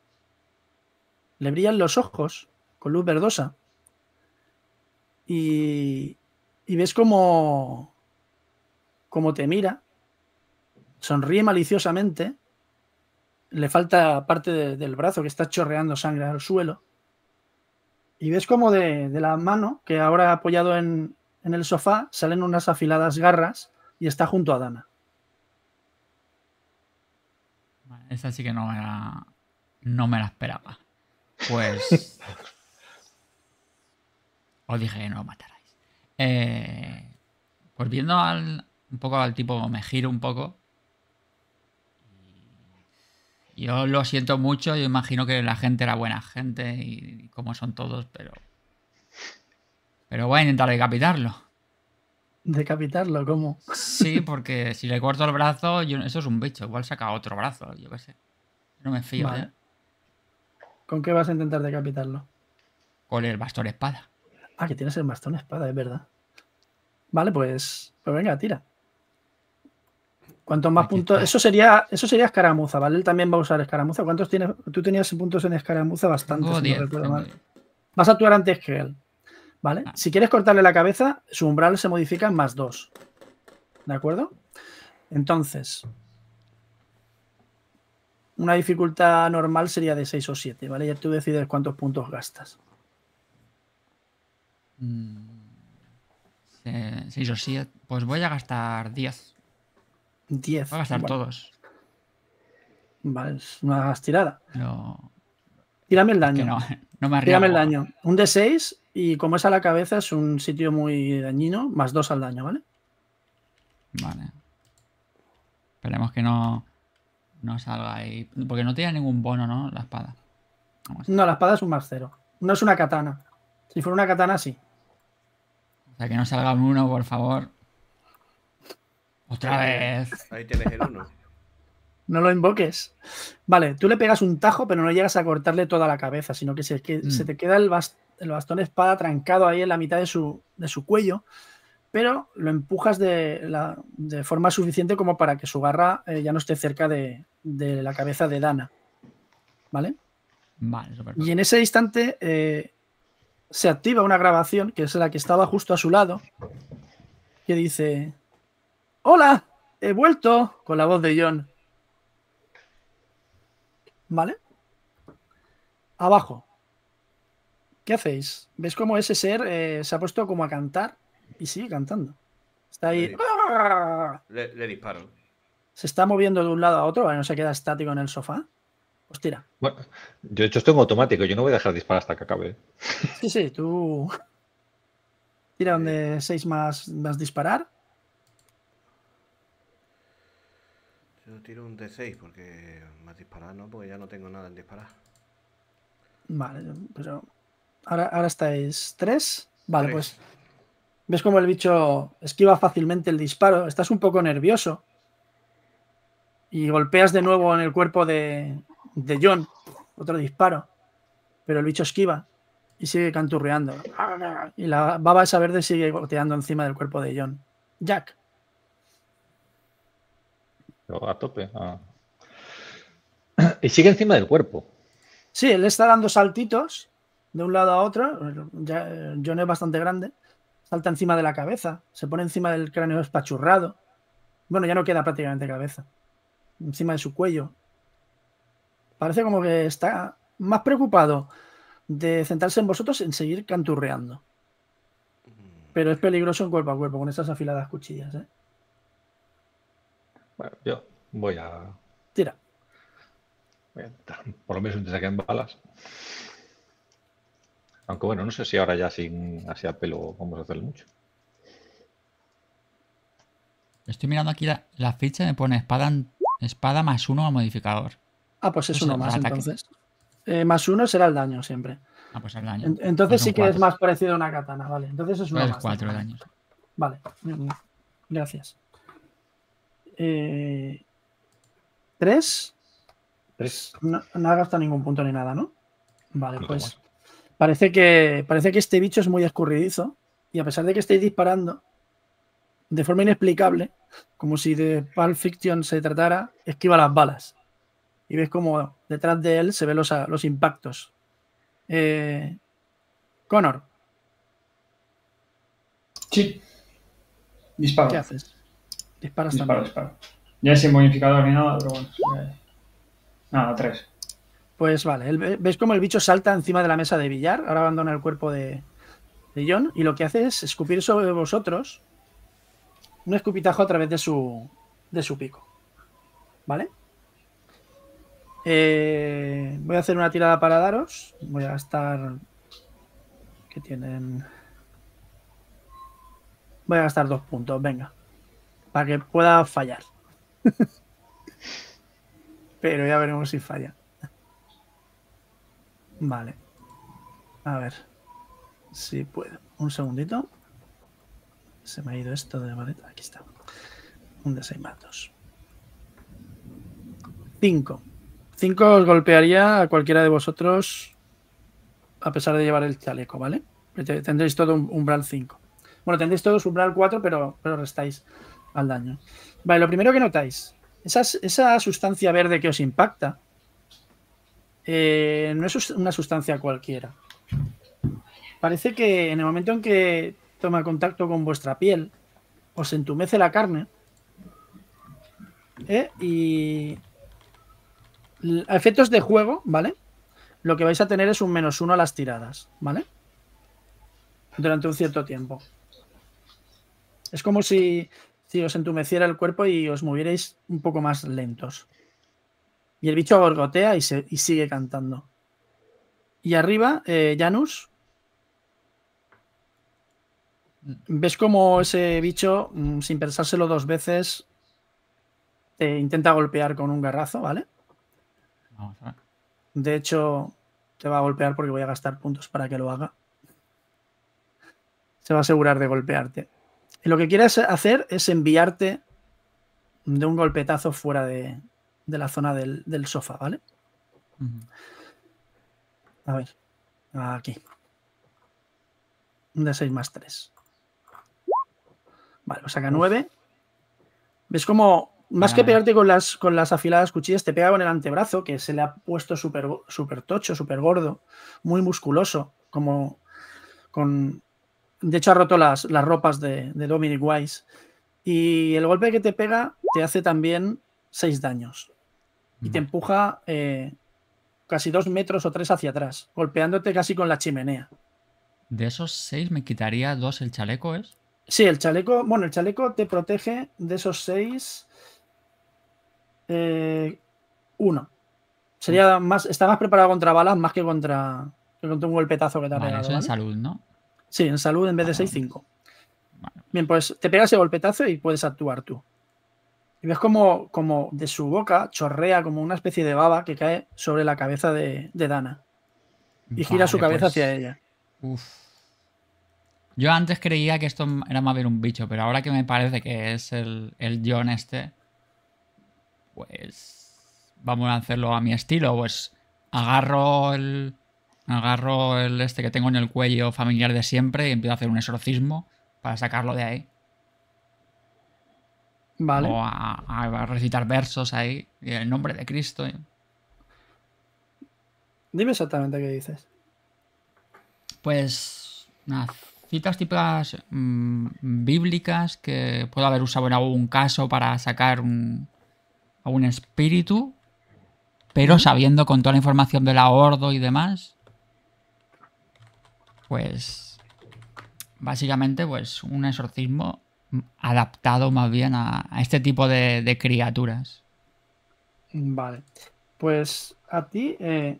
Le brillan los ojos con luz verdosa. Y. y ves como. como te mira. Sonríe maliciosamente le falta parte de- del brazo que está chorreando sangre al suelo. Y ves como de, de la mano, que ahora ha apoyado en, en el sofá, salen unas afiladas garras y está junto a Dana. Esta sí que no me la, no me la esperaba. Pues. os dije que no lo matarais. Eh, pues viendo al, un poco al tipo, me giro un poco. Yo lo siento mucho, yo imagino que la gente era buena gente y, como son todos, pero. Pero voy a intentar decapitarlo. Decapitarlo, ¿cómo? Sí, porque si le corto el brazo, yo- eso es un bicho. Igual saca otro brazo, yo qué sé. No me fío, Vale. ¿eh? ¿Con qué vas a intentar decapitarlo? Con el bastón espada. Ah, que tienes el bastón espada, es verdad. Vale, pues. Pues venga, tira. Cuantos más Aquí puntos. está. Eso sería, eso sería escaramuza, ¿vale? Él también va a usar escaramuza. ¿Cuántos tienes? Tú tenías puntos en escaramuza bastante, si no 10, recuerdo mal. 10. Vas a actuar antes que él. ¿Vale? Ah. Si quieres cortarle la cabeza, su umbral se modifica en más 2. ¿De acuerdo? Entonces, una dificultad normal sería de 6 o 7, ¿vale? Ya tú decides cuántos puntos gastas. Mm, se- seis o siete. Pues voy a gastar 10. 10. Voy a gastar Bueno, todos. Vale, es una hagas tirada. Lo- Tírame el daño. no, no me Tírame el arriesgo. daño. Un D6 y como es a la cabeza es un sitio muy dañino, más 2 al daño, ¿vale? Vale. Esperemos que no, no salga ahí. Porque no tiene ningún bono, ¿no? La espada. Vamos. No, la espada es un más 0. No es una katana. Si fuera una katana, sí. O sea, que no salga un uno, por favor. Otra vez. Ahí tienes el uno. No lo invoques. Vale, tú le pegas un tajo, pero no llegas a cortarle toda la cabeza, sino que se, que Mm. se te queda el, bas- el bastón espada trancado ahí en la mitad de su, de su cuello, pero lo empujas de, la- de forma suficiente como para que su garra eh, ya no esté cerca de, de la cabeza de Dana. ¿Vale? Vale, súper. Y en ese instante eh, se activa una grabación, que es la que estaba justo a su lado, que dice, hola, he vuelto, con la voz de John. ¿Vale? Abajo. ¿Qué hacéis? ¿Ves cómo ese ser eh, se ha puesto como a cantar y sigue cantando? Está ahí. ¡ah! Le, le disparo. Se está moviendo de un lado a otro, ¿vale? no se queda estático en el sofá. Pues tira. Bueno, yo de hecho estoy en automático, yo no voy a dejar de disparar hasta que acabe. Sí, sí, tú. Tira donde 6 más, más disparar. Yo tiro un D6 porque más disparar no, porque ya no tengo nada en disparar. Vale, pero. Ahora, ahora estáis 3. Vale, Tres. pues. ves como el bicho esquiva fácilmente el disparo, estás un poco nervioso y golpeas de nuevo en el cuerpo de, de John, otro disparo, pero el bicho esquiva y sigue canturreando. Y la baba esa verde sigue goteando encima del cuerpo de John. Jack. A tope. Y sigue encima del cuerpo. Sí, él está dando saltitos de un lado a otro. Ya, eh, John es bastante grande. Salta encima de la cabeza. Se pone encima del cráneo espachurrado. Bueno, ya no queda prácticamente cabeza. Encima de su cuello. Parece como que está más preocupado de centrarse en vosotros en seguir canturreando. Pero es peligroso en cuerpo a cuerpo con esas afiladas cuchillas. ¿eh? Bueno, yo voy a, Tira. voy a por lo menos intentar que en balas. Aunque bueno, no sé si ahora ya sin así a pelo vamos a hacerle mucho. Estoy mirando aquí la, la ficha y me pone espada, espada más uno al modificador. Ah, pues es uno más entonces. Eh, más uno será el daño siempre. Ah, pues el daño. En- Entonces Pues sí que es más parecido a una katana, vale. Entonces es uno Pues más. cuatro de daño. Vale. Mm, Gracias. Eh, ¿Tres? Tres. No, no ha gastado ningún punto ni nada, ¿no? Vale, No pues parece que, parece que este bicho es muy escurridizo y a pesar de que estéis disparando de forma inexplicable, como si de Pulp Fiction se tratara, esquiva las balas. Y ves como detrás de él se ven los, los impactos. Eh, Connor, Sí. Disparo. ¿qué haces? Disparas Disparo, también. disparo. Ya sin bonificador ni nada, pero bueno. eh, Nada, tres. Pues vale, él ve- ves como el bicho salta encima de la mesa de billar, ahora abandona el cuerpo de, de John y lo que hace es escupir sobre vosotros un escupitajo a través de su, de su pico. ¿Vale? Eh, voy a hacer una tirada para daros. Voy a gastar... que tienen? Voy a gastar dos puntos, venga. Para que pueda fallar. Pero ya veremos si falla. Vale. A ver. Si puedo. Un segundito. Se me ha ido esto de maleta. Aquí está. Un de 6 más 2. 5. 5 os golpearía a cualquiera de vosotros a pesar de llevar el chaleco, ¿vale? Te- Tendréis todo un umbral 5. Bueno, tendréis todos umbral 4, pero, pero restáis al daño. Vale, lo primero que notáis. Esa, sustancia verde que os impacta eh, no es una sustancia cualquiera. Parece que en el momento en que toma contacto con vuestra piel, os entumece la carne ¿eh? y a efectos de juego, ¿vale? Lo que vais a tener es un menos uno a las tiradas, ¿vale? Durante un cierto tiempo. Es como si, si os entumeciera el cuerpo y os movierais un poco más lentos. Y el bicho gorgotea y, se, y sigue cantando. Y arriba, eh, Janus. Ves como ese bicho, mm, sin pensárselo dos veces, te intenta golpear con un garrazo, ¿vale? Vamos a ver. De hecho, te va a golpear porque voy a gastar puntos para que lo haga. Se va a asegurar de golpearte. Y lo que quieres hacer es enviarte de un golpetazo fuera de, de la zona del, del sofá, ¿vale? A ver. Aquí. Un de 6 más 3. Vale, lo saca 9. ¿Ves cómo, más que pegarte con las, con las afiladas cuchillas, te pega con el antebrazo, que se le ha puesto súper super tocho, súper gordo, muy musculoso, como con... De hecho, ha roto las, las ropas de, de Dominic Wise. Y el golpe que te pega te hace también 6 daños. Y te empuja eh, casi dos metros o tres hacia atrás, golpeándote casi con la chimenea. De esos seis me quitaría dos el chaleco, ¿es? Sí, el chaleco, bueno, el chaleco te protege de esos seis. eh, uno. Sería más, está más preparado contra balas más que contra, que contra un golpetazo que te ha Vale, pegado. eso ¿vale? salud, ¿no? Sí, en salud en vez de Vale. 6, 5. Vale. Bien, pues te pegas ese golpetazo y puedes actuar tú. Y ves como, como de su boca chorrea como una especie de baba que cae sobre la cabeza de, de Dana. Y gira su cabeza pues, hacia ella. uf. Yo antes creía que esto era más bien un bicho, pero ahora que me parece que es el, el John este, pues vamos a hacerlo a mi estilo. Pues agarro el, agarro el este que tengo en el cuello familiar de siempre y empiezo a hacer un exorcismo para sacarlo de ahí. Vale. O a, a recitar versos ahí, en el nombre de Cristo. Dime exactamente qué dices. Pues unas citas típicas mm, bíblicas que puedo haber usado en algún caso para sacar un, a un espíritu, pero sabiendo con toda la información del ahordo y demás, pues básicamente pues un exorcismo adaptado más bien a, a este tipo de, de criaturas. Vale. Pues a ti, eh,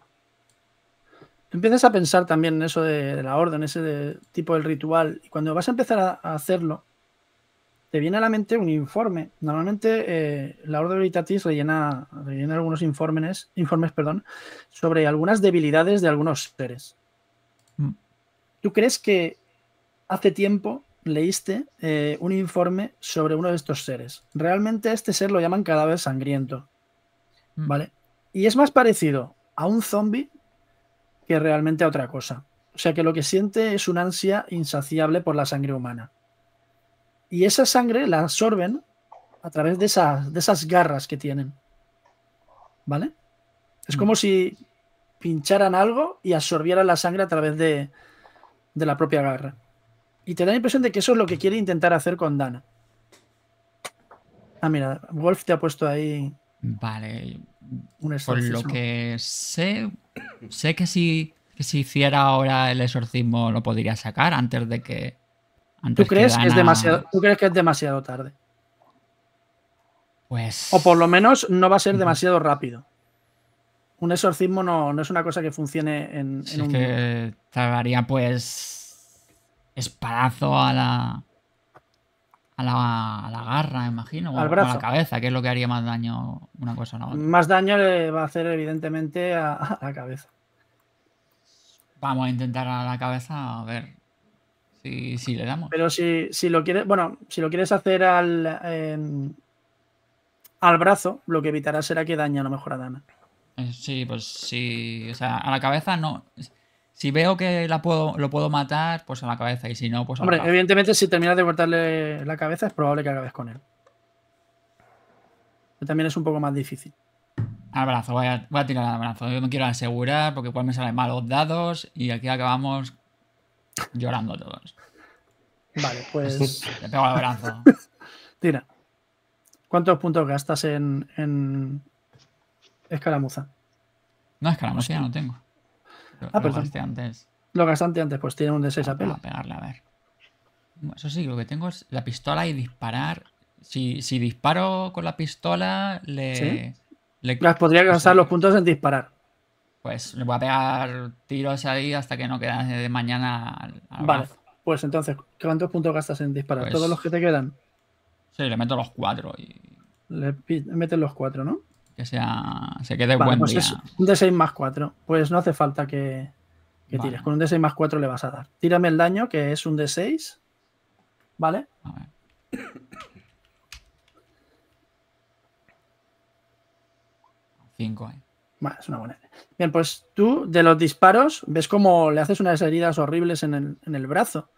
empiezas a pensar también en eso de, de la orden, ese de- tipo del ritual, y cuando vas a empezar a, a hacerlo, te viene a la mente un informe. Normalmente eh, la Orden Veritatis rellena, rellena algunos informes, informes perdón, sobre algunas debilidades de algunos seres. Mm. ¿Tú crees que hace tiempo leíste eh, un informe sobre uno de estos seres? Realmente a este ser lo llaman cadáver sangriento. Mm. ¿Vale? Y es más parecido a un zombie que realmente a otra cosa. O sea que lo que siente es una ansia insaciable por la sangre humana. Y esa sangre la absorben a través de esas, de esas garras que tienen. ¿Vale? Es Mm. como si pincharan algo y absorbieran la sangre a través de, de la propia garra. Y te da la impresión de que eso es lo que quiere intentar hacer con Dana. Ah, mira, Wolf te ha puesto ahí Vale, un por lo que sé, sé que si, que si hiciera ahora el exorcismo lo podría sacar antes de que... Antes ¿Tú crees que es demasiado, tú crees que es demasiado tarde? Pues... O por lo menos no va a ser demasiado rápido. Un exorcismo no, no es una cosa que funcione en, es un... que tardaría pues espadazo a la a la, a la garra, imagino, o Al o a la cabeza, que es lo que haría más daño una cosa o la otra. Más daño le va a hacer evidentemente a, a la cabeza. Vamos a intentar a la cabeza a ver si, si le damos. Pero si, si lo quieres, bueno, si lo quieres hacer al, em, al brazo, lo que evitará será que dañe a lo mejor a Dana. Eh, Sí, pues sí, o sea, a la cabeza no. Si veo que la puedo, lo puedo matar, pues a la cabeza, y si no, pues al Hombre, brazo. evidentemente si terminas de cortarle la cabeza es probable que acabes con él. También es un poco más difícil. Al brazo, voy a, voy a tirar al brazo. Yo me quiero asegurar porque igual me salen mal los dados y aquí acabamos llorando todos. Vale, pues Le pego al brazo. tira. ¿Cuántos puntos gastas en, en escaramuza? No, es que la música no tengo. Lo, Ah, lo gasté antes. Lo gastaste antes, pues tiene un D6 a Para pelo. pegarle, a ver. Eso sí, lo que tengo es la pistola y disparar. Si, si disparo con la pistola, le. ¿Sí? le- Las podría gastar Sí. los puntos en disparar. pues le voy a pegar tiros ahí hasta que no quede de mañana al, al Vale. brazo. Pues entonces, ¿cuántos puntos gastas en disparar? Pues- Todos los que te quedan. Sí, le meto los cuatro y Le metes los cuatro, ¿no? Que sea. Se quede Vale, buen pues día. es un D6 más 4. Pues no hace falta que, que Vale. tires. Con un D6 más 4 le vas a dar. Tírame el daño, que es un D6. ¿Vale? A ver. Cinco, eh. Vale, es una buena idea. Bien, pues tú de los disparos ves como le haces unas heridas horribles en el, en el brazo.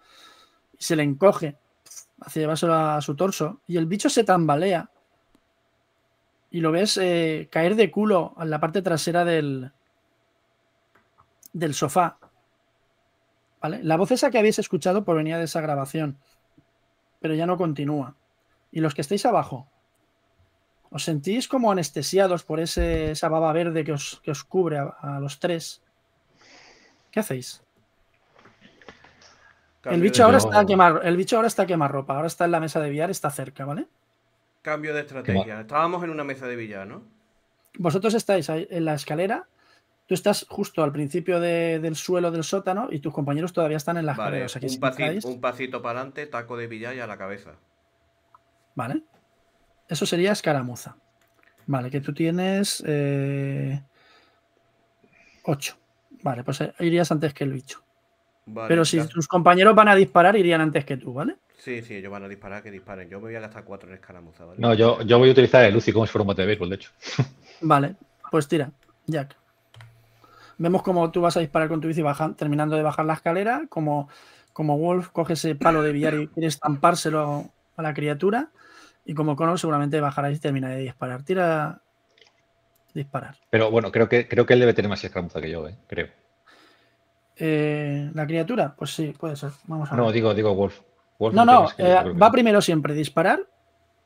Y se le encoge hacia llevárselo a su torso. Y el bicho se tambalea. Y lo ves eh, caer de culo en la parte trasera del, del sofá. ¿Vale? La voz esa que habéis escuchado provenía de esa grabación. Pero ya no continúa. Y los que estáis abajo, ¿Os sentís como anestesiados por ese, esa baba verde que os, que os cubre a, a los tres? ¿Qué hacéis? El bicho, ahora está a quemar, el bicho ahora está a quemar ropa, ahora está en la mesa de billar, está cerca, ¿vale? Cambio de estrategia. Estábamos en una mesa de billar, ¿no? Vosotros estáis ahí en la escalera, tú estás justo al principio de- del suelo del sótano y tus compañeros todavía están en la escalera. Vale, o sea que un, si pasito, entráis- un pasito para adelante, taco de billar y a la cabeza. Vale. Eso sería escaramuza. Vale, que tú tienes 8. Vale, pues eh, irías antes que el bicho. Vale, Pero si ya- tus compañeros van a disparar, irían antes que tú, ¿vale? Sí, sí, ellos van a disparar, que disparen. Yo me voy a gastar cuatro en escaramuza, ¿vale? No, yo, yo voy a utilizar el UCI como si fuera un bate de béisbol, de hecho. Vale, pues tira, Jack. Vemos como tú vas a disparar con tu bici bajan- terminando de bajar la escalera, como, como Wolf coge ese palo de billar y quiere estampárselo a la criatura, y como Connor seguramente bajará y termina de disparar. Tira disparar. Pero bueno, creo que, creo que él debe tener más escaramuza que yo, ¿eh? creo. Eh, ¿La criatura? Pues sí, puede ser. Vamos a ver. No, digo, digo Wolf. Wolf no, no, que eh, va primero siempre disparar.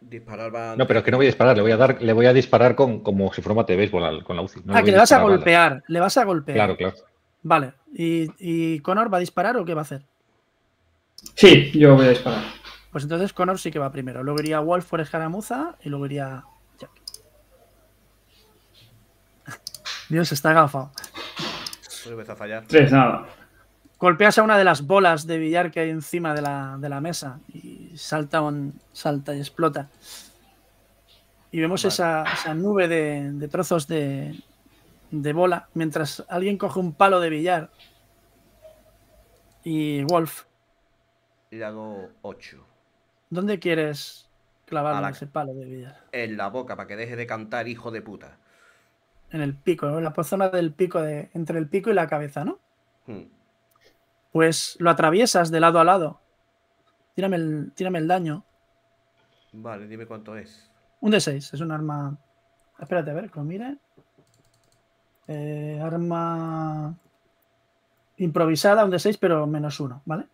Disparar va. No, pero es que no voy a disparar, le voy a dar, le voy a disparar con, como si fuera un bate de béisbol al- con la UCI. no ah, que le vas a golpear, le vas a golpear. Claro, claro. Vale. ¿Y, ¿Y Connor va a disparar o qué va a hacer? Sí, yo voy a disparar. Pues entonces Connor sí que va primero. Luego iría Wolf por escaramuza y luego iría Jack. Dios, está agafado. Vuelves a fallar. Tres, nada. Golpeas a una de las bolas de billar que hay encima de la, de la mesa y salta, un- salta y explota. Y vemos Vale. esa, esa nube de, de trozos de, de bola mientras alguien coge un palo de billar. Y Wolf, le hago ocho. ¿dónde quieres clavarle la- ese palo de billar? En la boca, para que deje de cantar, hijo de puta. En el pico, ¿no? en la zona del pico, de, entre el pico y la cabeza, ¿no? Hmm. Pues lo atraviesas de lado a lado. Tírame el, tírame el daño. Vale, dime cuánto es. Un D6, es un arma. Espérate, a ver, que lo mire. Eh, arma improvisada, un D6, pero menos uno, ¿vale?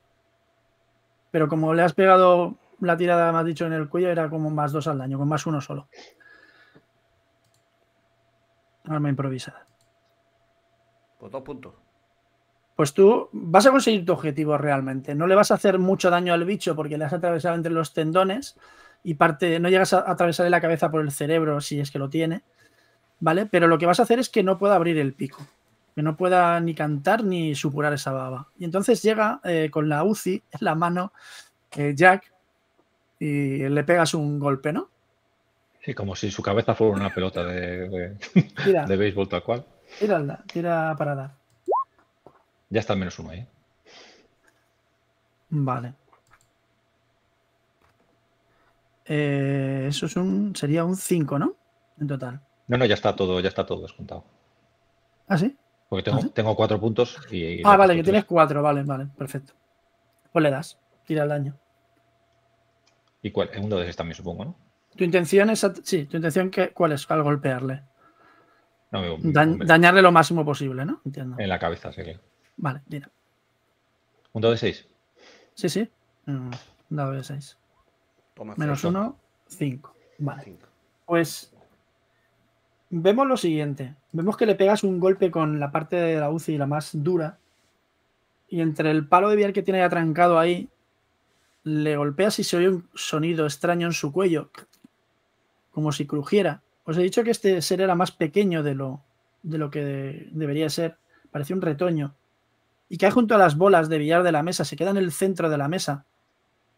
Pero como le has pegado la tirada, me has dicho, en el cuello, era como más dos al daño, con más uno solo. Arma improvisada. Pues dos puntos. Pues tú vas a conseguir tu objetivo realmente. No le vas a hacer mucho daño al bicho porque le has atravesado entre los tendones y parte, no llegas a atravesarle la cabeza por el cerebro si es que lo tiene, ¿vale? Pero lo que vas a hacer es que no pueda abrir el pico, que no pueda ni cantar ni supurar esa baba. Y entonces llega eh, con la UCI en la mano eh, Jack y le pegas un golpe, ¿no? Sí, como si su cabeza fuera una pelota de, de- Tira, de béisbol tal cual. tira, al da- tira para dar. Ya está el menos uno ahí. Vale. Eh, eso es un, sería un 5, ¿no? En total. No, no, ya está todo, ya está todo descontado. ¿Ah, sí? Porque tengo, ¿Ah, sí? tengo cuatro puntos y. Ah, vale, que tienes 4, vale, vale, perfecto. Pues le das, tira el daño. ¿Y cuál? En uno de también, supongo, ¿no? Tu intención es, sí, tu intención que, ¿cuál es? Al golpearle. No, me- Da- me- dañarle lo máximo posible, ¿no? Entiendo. en la cabeza, sí. claro. Vale, tira. Un dado de seis. Sí, sí. Mm, un dado de 6. Toma Menos seis. 1, 5. Vale. Cinco. Pues vemos lo siguiente. Vemos que le pegas un golpe con la parte de la UCI, la más dura, y entre el palo de billar que tiene atrancado ahí, le golpeas y se oye un sonido extraño en su cuello, como si crujiera. Os he dicho que este ser era más pequeño de lo, de lo que de- debería ser. Parecía un retoño. Y cae junto a las bolas de billar de la mesa, se queda en el centro de la mesa,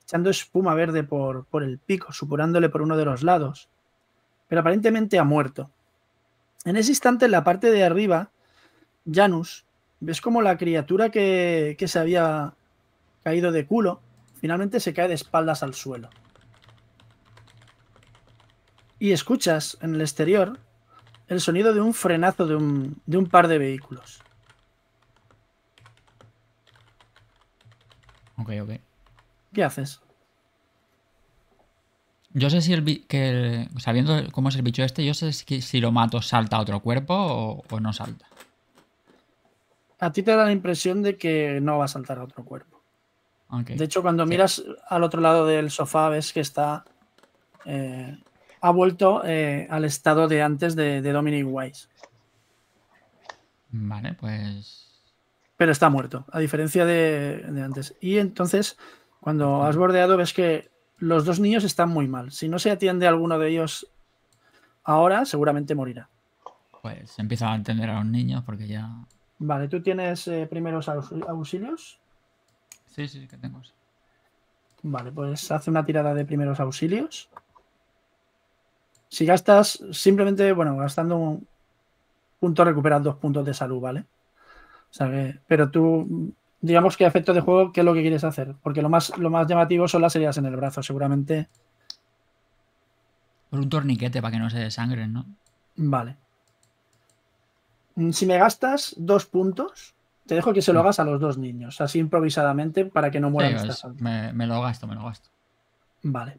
echando espuma verde por, por el pico, supurándole por uno de los lados. Pero aparentemente ha muerto. En ese instante, en la parte de arriba, Janus, ves como la criatura que, que se había caído de culo, finalmente se cae de espaldas al suelo. Y escuchas en el exterior el sonido de un frenazo de un, de un par de vehículos. Ok, ok. ¿Qué haces? Yo sé si el que el- sabiendo cómo es el bicho este, yo sé si, si lo mato salta a otro cuerpo o, o no salta. A ti te da la impresión de que no va a saltar a otro cuerpo. De hecho, cuando Sí. miras al otro lado del sofá, ves que está. eh, ha vuelto eh, al estado de antes de, de Dominic Wise. Vale, pues. Pero está muerto, a diferencia de, de antes. Y entonces, cuando has bordeado, ves que los dos niños están muy mal. Si no se atiende a alguno de ellos ahora, seguramente morirá. Pues empiezo a atender a los niños porque ya. Vale, ¿tú tienes eh, primeros auxilios? Sí, sí, que tengo. Vale, pues hace una tirada de primeros auxilios. Si gastas simplemente, bueno, gastando un punto recuperas dos puntos de salud, ¿vale? O sea que, pero tú digamos que a efecto de juego, ¿qué es lo que quieres hacer? Porque lo más, lo más llamativo son las heridas en el brazo, seguramente. Por un torniquete para que no se desangren, ¿no? Vale. Mm, Si me gastas dos puntos, te dejo que se lo hagas a los dos niños, así improvisadamente, para que no mueran Sí, estas es- me lo gasto, me lo gasto. Vale.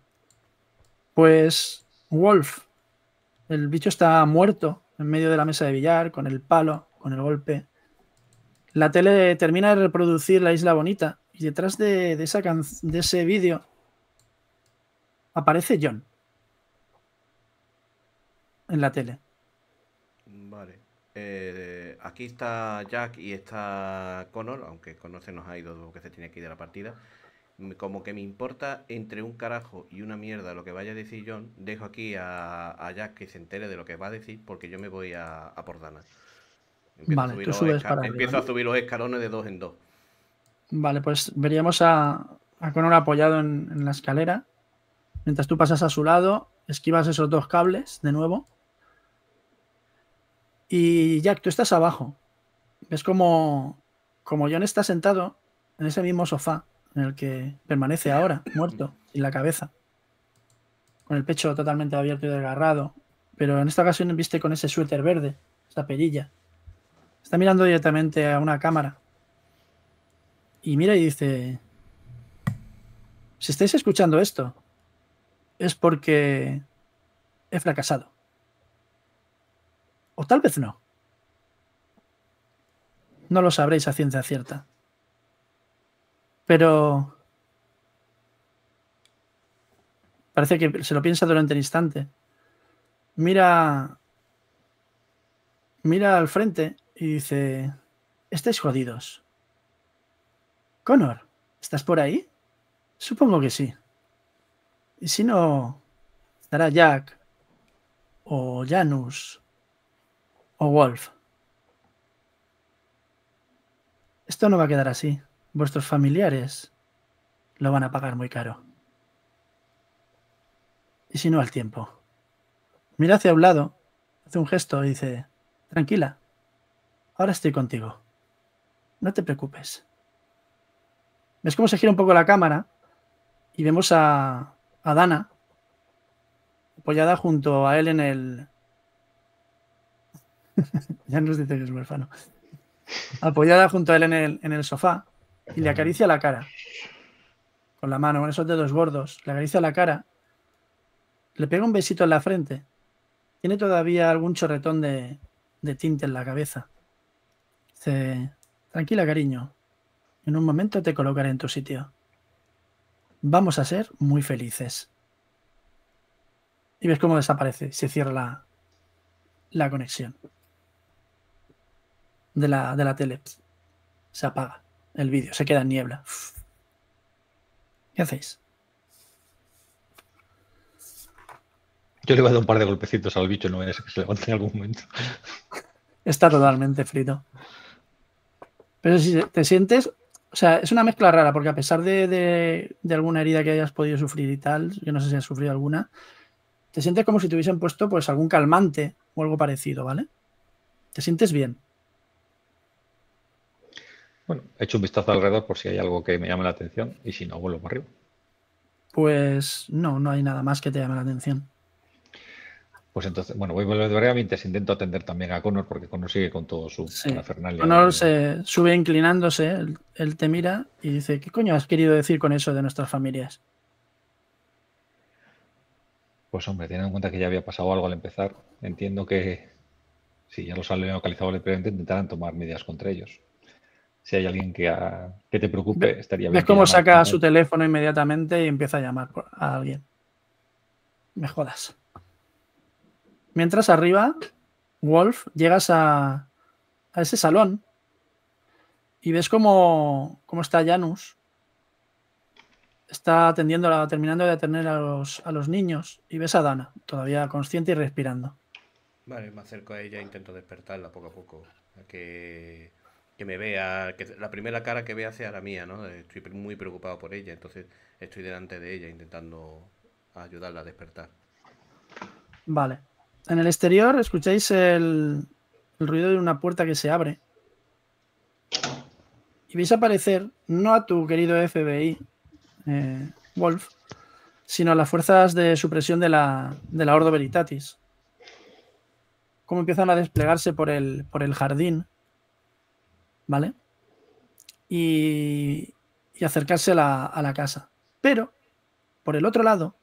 Pues Wolf, el bicho está muerto en medio de la mesa de billar, con el palo, con el golpe. La tele termina de reproducir La Isla Bonita y detrás de, de esa can- de ese vídeo aparece John en la tele. Vale. Eh, aquí está Jack y está Connor, aunque Connor se nos ha ido porque se tiene que ir de la partida. Como que me importa entre un carajo y una mierda lo que vaya a decir John, dejo aquí a, a Jack que se entere de lo que va a decir porque yo me voy a, a. Empiezo, Vale, a subir tú los subes para arriba, empiezo ¿no? a subir los escalones de dos en dos. Vale, pues veríamos a, a Connor apoyado en, en la escalera. Mientras tú pasas a su lado, esquivas esos dos cables de nuevo. Y Jack, tú estás abajo. Ves como, como John está sentado en ese mismo sofá en el que permanece ahora, muerto, sin la cabeza. Con el pecho totalmente abierto y desgarrado. Pero en esta ocasión viste con ese suéter verde, esa perilla. Está mirando directamente a una cámara. Y mira y dice, si estáis escuchando esto, es porque he fracasado. O tal vez no. No lo sabréis a ciencia cierta. Pero parece que se lo piensa durante el instante. Mira mira al frente y dice, estáis jodidos. Connor, ¿estás por ahí? Supongo que sí. Y si no, estará Jack, o Janus, o Wolf. Esto no va a quedar así. Vuestros familiares lo van a pagar muy caro. Y si no, al tiempo. Mira hacia un lado, hace un gesto y dice, tranquila, ahora estoy contigo. No te preocupes. ¿Ves cómo se gira un poco la cámara? Y vemos a, a Dana apoyada junto a él en el. ya nos dice que es huérfano. Apoyada junto a él en el, en el sofá y le acaricia la cara. Con la mano, con esos dedos gordos. Le acaricia la cara. Le pega un besito en la frente. Tiene todavía algún chorretón de, tinte en la cabeza. Dice: Tranquila, cariño. En un momento te colocaré en tu sitio. Vamos a ser muy felices. Y ves cómo desaparece, se cierra la, la conexión de la, de la tele. Se apaga el vídeo, se queda en niebla. ¿Qué hacéis? Yo le voy a dar un par de golpecitos al bicho, no es que se levante en algún momento. Está totalmente frito. Pero si te sientes, o sea, es una mezcla rara, porque a pesar de, de- de alguna herida que hayas podido sufrir y tal, yo no sé si has sufrido alguna, te sientes como si te hubiesen puesto pues algún calmante o algo parecido, ¿vale? Te sientes bien. Bueno, he hecho un vistazo alrededor por si hay algo que me llame la atención y si no, vuelvo para arriba. Pues no, no hay nada más que te llame la atención. Pues entonces, bueno, voy a volver de arriba mientras intento atender también a Connor porque Connor sigue con todo su Sí. Connor se sube inclinándose, él, él te mira y dice, ¿qué coño has querido decir con eso de nuestras familias? Pues hombre, teniendo en cuenta que ya había pasado algo al empezar, entiendo que si ya los han localizado previamente, intentarán tomar medidas contra ellos. Si hay alguien que, ha- que te preocupe, estaría bien. ¿Ves que cómo llamara saca su teléfono inmediatamente y empieza a llamar a alguien? Me jodas. Mientras arriba, Wolf, llegas a, a ese salón y ves cómo, cómo está Janus. Está atendiendo, a- terminando de atender a los, a los niños y ves a Dana, todavía consciente y respirando. Vale, me acerco a ella e intento despertarla poco a poco. a que, que me vea, que la primera cara que vea sea la mía, ¿no? Estoy muy preocupado por ella, entonces estoy delante de ella intentando ayudarla a despertar. Vale. En el exterior escucháis el, el ruido de una puerta que se abre. y veis aparecer no a tu querido FBI, eh, Wolf, sino a las fuerzas de supresión de la, de la Ordo Veritatis. Cómo empiezan a desplegarse por el, por el jardín, ¿vale? Y, acercarse a la, casa. Pero, por el otro lado,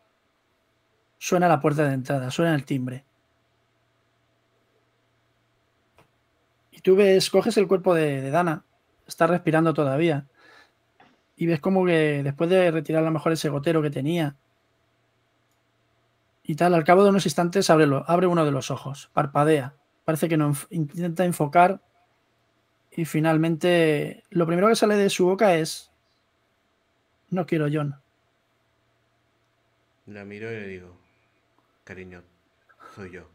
suena la puerta de entrada, suena el timbre. Y tú ves, coges el cuerpo de, de Dana, está respirando todavía. Y ves como que después de retirar a lo mejor ese gotero que tenía y tal, al cabo de unos instantes abre, abre uno de los ojos, parpadea. Parece que no intenta enfocar y finalmente lo primero que sale de su boca es no quiero John. La miro y le digo, cariño, soy yo.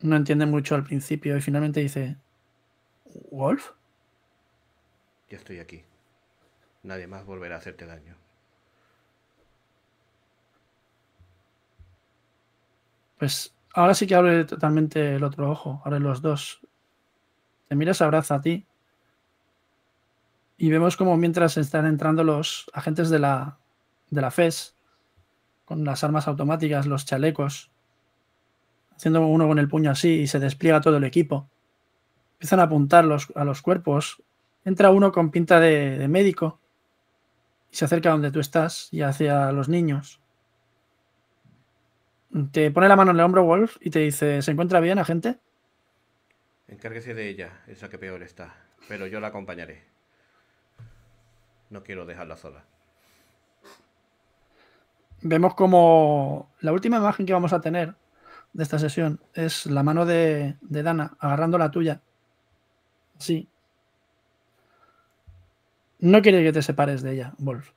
No entiende mucho al principio y finalmente dice, ¿Wolf? Ya estoy aquí. Nadie más volverá a hacerte daño. Pues ahora sí que abre totalmente el otro ojo, abre los dos. Te miras, abraza a ti. Y vemos como mientras están entrando los agentes de la, de la FES, con las armas automáticas, los chalecos, haciendo uno con el puño así y se despliega todo el equipo. Empiezan a apuntar a los cuerpos. Entra uno con pinta de, de médico y se acerca donde tú estás y hacia los niños. Te pone la mano en el hombro Wolf y te dice, ¿se encuentra bien, agente? Encárguese de ella, esa que peor está, pero yo la acompañaré. No quiero dejarla sola. Vemos como la última imagen que vamos a tener de esta sesión es la mano de, de Dana agarrando la tuya. Sí. No quiere que te separes de ella, Wolf.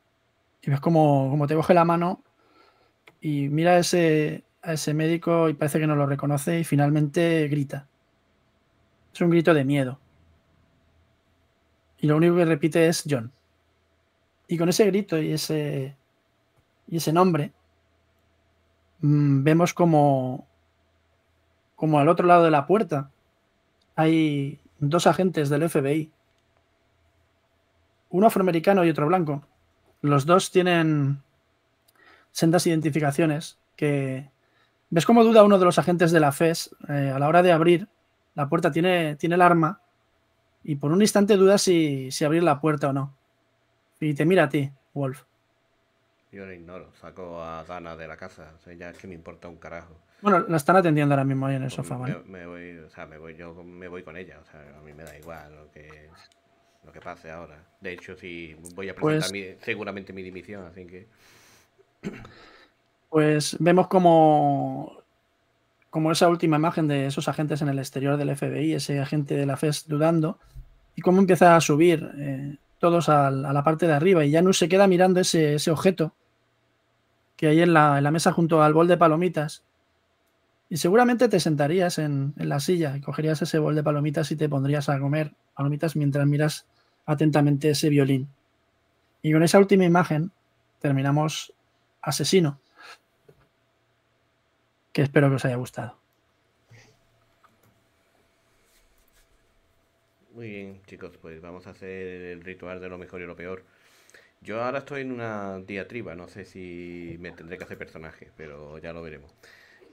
Y ves como, como te coge la mano y mira a ese, médico y parece que no lo reconoce y finalmente grita. Es un grito de miedo. Y lo único que repite es John. Y con ese grito y ese, y ese nombre, mmm, vemos como, como al otro lado de la puerta hay dos agentes del FBI. Uno afroamericano y otro blanco. Los dos tienen sendas identificaciones que... ¿Ves cómo duda uno de los agentes de la FES eh, a la hora de abrir la puerta? Tiene, tiene el arma y por un instante duda si, si abrir la puerta o no. Y te mira a ti, Wolf. Yo lo ignoro, saco a Dana de la casa, o sea, ya es que me importa un carajo. Bueno, la están atendiendo ahora mismo ahí en el Pues sofá, ¿vale? me, me voy, o sea, me voy, yo me voy con ella, o sea, a mí me da igual lo que, lo que pase ahora. De hecho, sí, voy a presentar Pues- mi- seguramente mi dimisión, así que Pues vemos como, como esa última imagen de esos agentes en el exterior del FBI, ese agente de la FES dudando, y cómo empieza a subir eh, todos a, la parte de arriba. Y Janus se queda mirando ese, ese objeto que hay en la, la mesa junto al bol de palomitas. Y seguramente te sentarías en, en la silla y cogerías ese bol de palomitas y te pondrías a comer palomitas mientras miras atentamente ese violín. Y con esa última imagen terminamos Asesino. Que espero que os haya gustado. Muy bien, chicos, pues vamos a hacer el ritual de lo mejor y lo peor. Yo ahora estoy en una diatriba, no sé si me tendré que hacer personaje, pero ya lo veremos.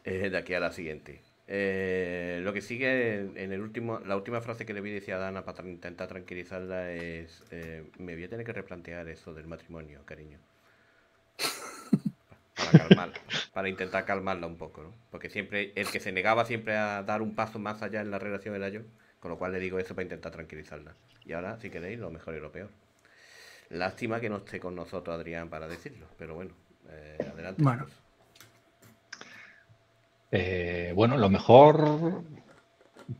Eh, de aquí a la siguiente. Eh, lo que sigue en el último, la última frase que le vi decía a Dana para intentar tranquilizarla es eh, me voy a tener que replantear eso del matrimonio, cariño. Para calmar, para intentar calmarla un poco, ¿no? Porque siempre, el que se negaba siempre a dar un paso más allá en la relación era yo. Con lo cual le digo eso para intentar tranquilizarla. Y ahora, si queréis, lo mejor y lo peor. Lástima que no esté con nosotros Adrián para decirlo, pero bueno, eh, adelante. Bueno. Eh, bueno, lo mejor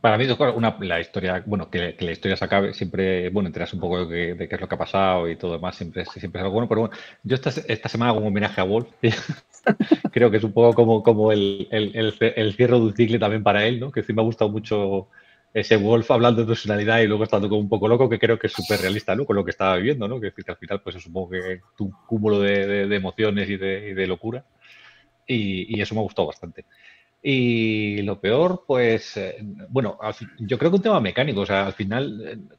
para mí una, la historia, bueno, que, que la historia se acabe, siempre, bueno, enteras un poco de, de qué es lo que ha pasado y todo demás, siempre, siempre es algo bueno, pero bueno, yo esta, esta semana como homenaje a Wolf, creo que es un poco como, como el, el, el, el cierre de un ciclo también para él, ¿no? Que sí me ha gustado mucho ese Wolf hablando de personalidad y luego estando como un poco loco, que creo que es súper realista, ¿no? Con lo que estaba viviendo, ¿no? Que, que al final, pues supongo que un cúmulo de, de- de emociones y de, y de locura. Y, y eso me ha gustado bastante. Y lo peor, pues, eh, bueno, yo creo que un tema mecánico, o sea, al final,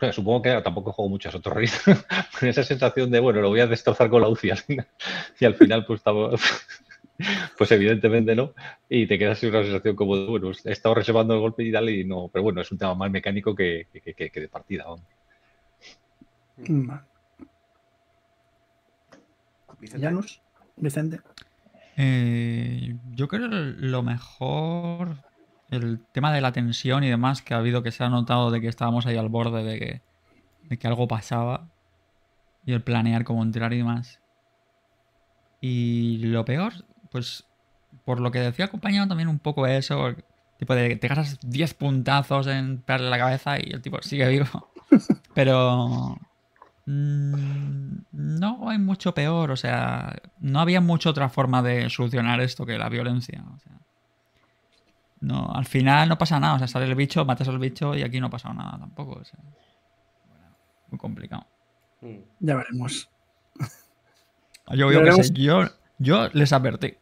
eh, supongo que tampoco juego muchas otras risas, con esa sensación de, bueno, lo voy a destrozar con la UCI al final, y al final, pues, estamos, pues evidentemente no, y te quedas sin una sensación como, bueno, he estado reservando el golpe y tal, y no, pero bueno, es un tema más mecánico que, de partida. Vicente. Vicente. Eh, yo creo lo mejor, el tema de la tensión y demás que ha habido, que se ha notado de que estábamos ahí al borde de que, de que algo pasaba y el planear cómo entrar y demás. Y lo peor, pues por lo que decía el compañero también un poco eso, tipo de te gastas 10 puntazos en perderle la cabeza y el tipo sigue vivo. Pero no hay mucho peor, o sea, no había mucha otra forma de solucionar esto que la violencia. no, al final no pasa nada, o sea, sale el bicho, matas al bicho y aquí no ha pasado nada tampoco. muy complicado. Mm. Ya veremos. Yo, yo, yo les advertí.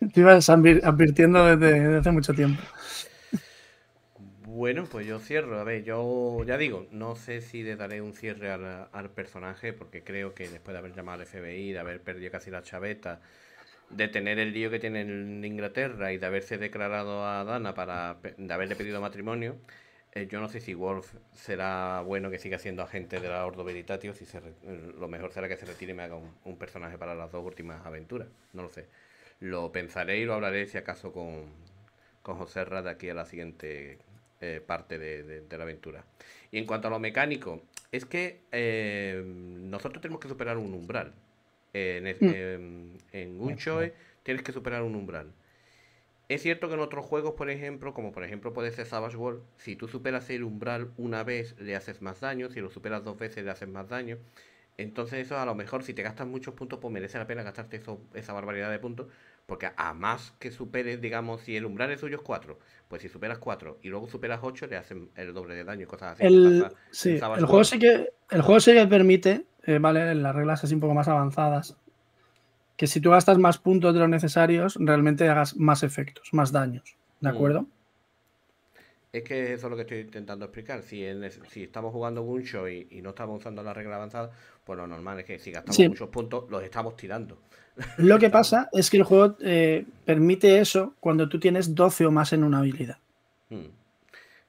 Te ibas advirtiendo desde, hace mucho tiempo. Bueno, pues yo cierro. A ver, yo ya digo, no sé si le daré un cierre al, personaje, porque creo que después de haber llamado al FBI, de haber perdido casi la chaveta, de tener el lío que tiene en Inglaterra y de haberse declarado a Dana para de haberle pedido matrimonio, eh, yo no sé si Wolf será bueno que siga siendo agente de la Ordo Veritatio, si lo mejor será que se retire y me haga un personaje para las dos últimas aventuras. No lo sé. Lo pensaré y lo hablaré si acaso con, con José Ra de aquí a la siguiente eh, parte de, la aventura. Y en cuanto a lo mecánico, es que eh, nosotros tenemos que superar un umbral. En, mm. en, tienes que superar un umbral. Es cierto que en otros juegos, por ejemplo, como por ejemplo puede ser Savage World, si tú superas el umbral una vez le haces más daño, si lo superas dos veces le haces más daño. Entonces eso a lo mejor si te gastas muchos puntos, pues merece la pena gastarte eso, esa barbaridad de puntos. Porque a más que superes, digamos, si el umbral es suyo es 4, pues si superas 4 y luego superas 8, le hacen el doble de daño y cosas así. El, sí, el juego sí que, el juego sí que permite, eh, ¿vale? En las reglas así un poco más avanzadas, que si tú gastas más puntos de los necesarios, realmente hagas más efectos, más daños. ¿De mm. Es que eso es lo que estoy intentando explicar. Si, si estamos jugando mucho y, y, no estamos usando la regla avanzada, pues lo normal es que si gastamos muchos puntos, los estamos tirando. Lo que pasa es que el juego eh, permite eso cuando tú tienes 12 o más en una habilidad. Hmm.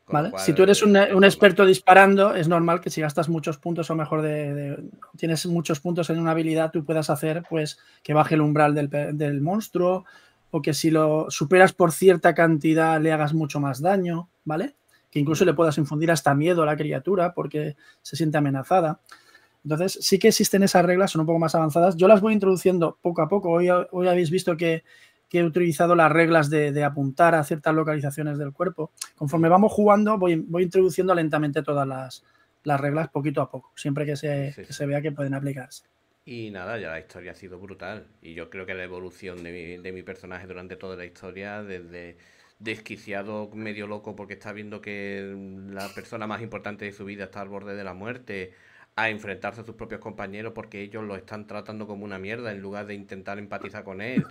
¿Vale? si tú eres un, experto disparando, es normal que si gastas muchos puntos o mejor de, tienes muchos puntos en una habilidad, tú puedas hacer pues que baje el umbral del, del, monstruo o que si lo superas por cierta cantidad le hagas mucho más daño, ¿vale? Que incluso le puedas infundir hasta miedo a la criatura porque se siente amenazada. Entonces, sí que existen esas reglas, son un poco más avanzadas. Yo las voy introduciendo poco a poco. Hoy, hoy habéis visto que, he utilizado las reglas de, apuntar a ciertas localizaciones del cuerpo. Conforme vamos jugando, voy, voy introduciendo lentamente todas las, reglas poquito a poco, siempre que se, se, vea que pueden aplicarse. Y nada, ya la historia ha sido brutal. Y yo creo que la evolución de mi, de mi personaje durante toda la historia, desde desquiciado, medio loco, porque está viendo que la persona más importante de su vida está al borde de la muerte, a enfrentarse a sus propios compañeros porque ellos lo están tratando como una mierda en lugar de intentar empatizar con él,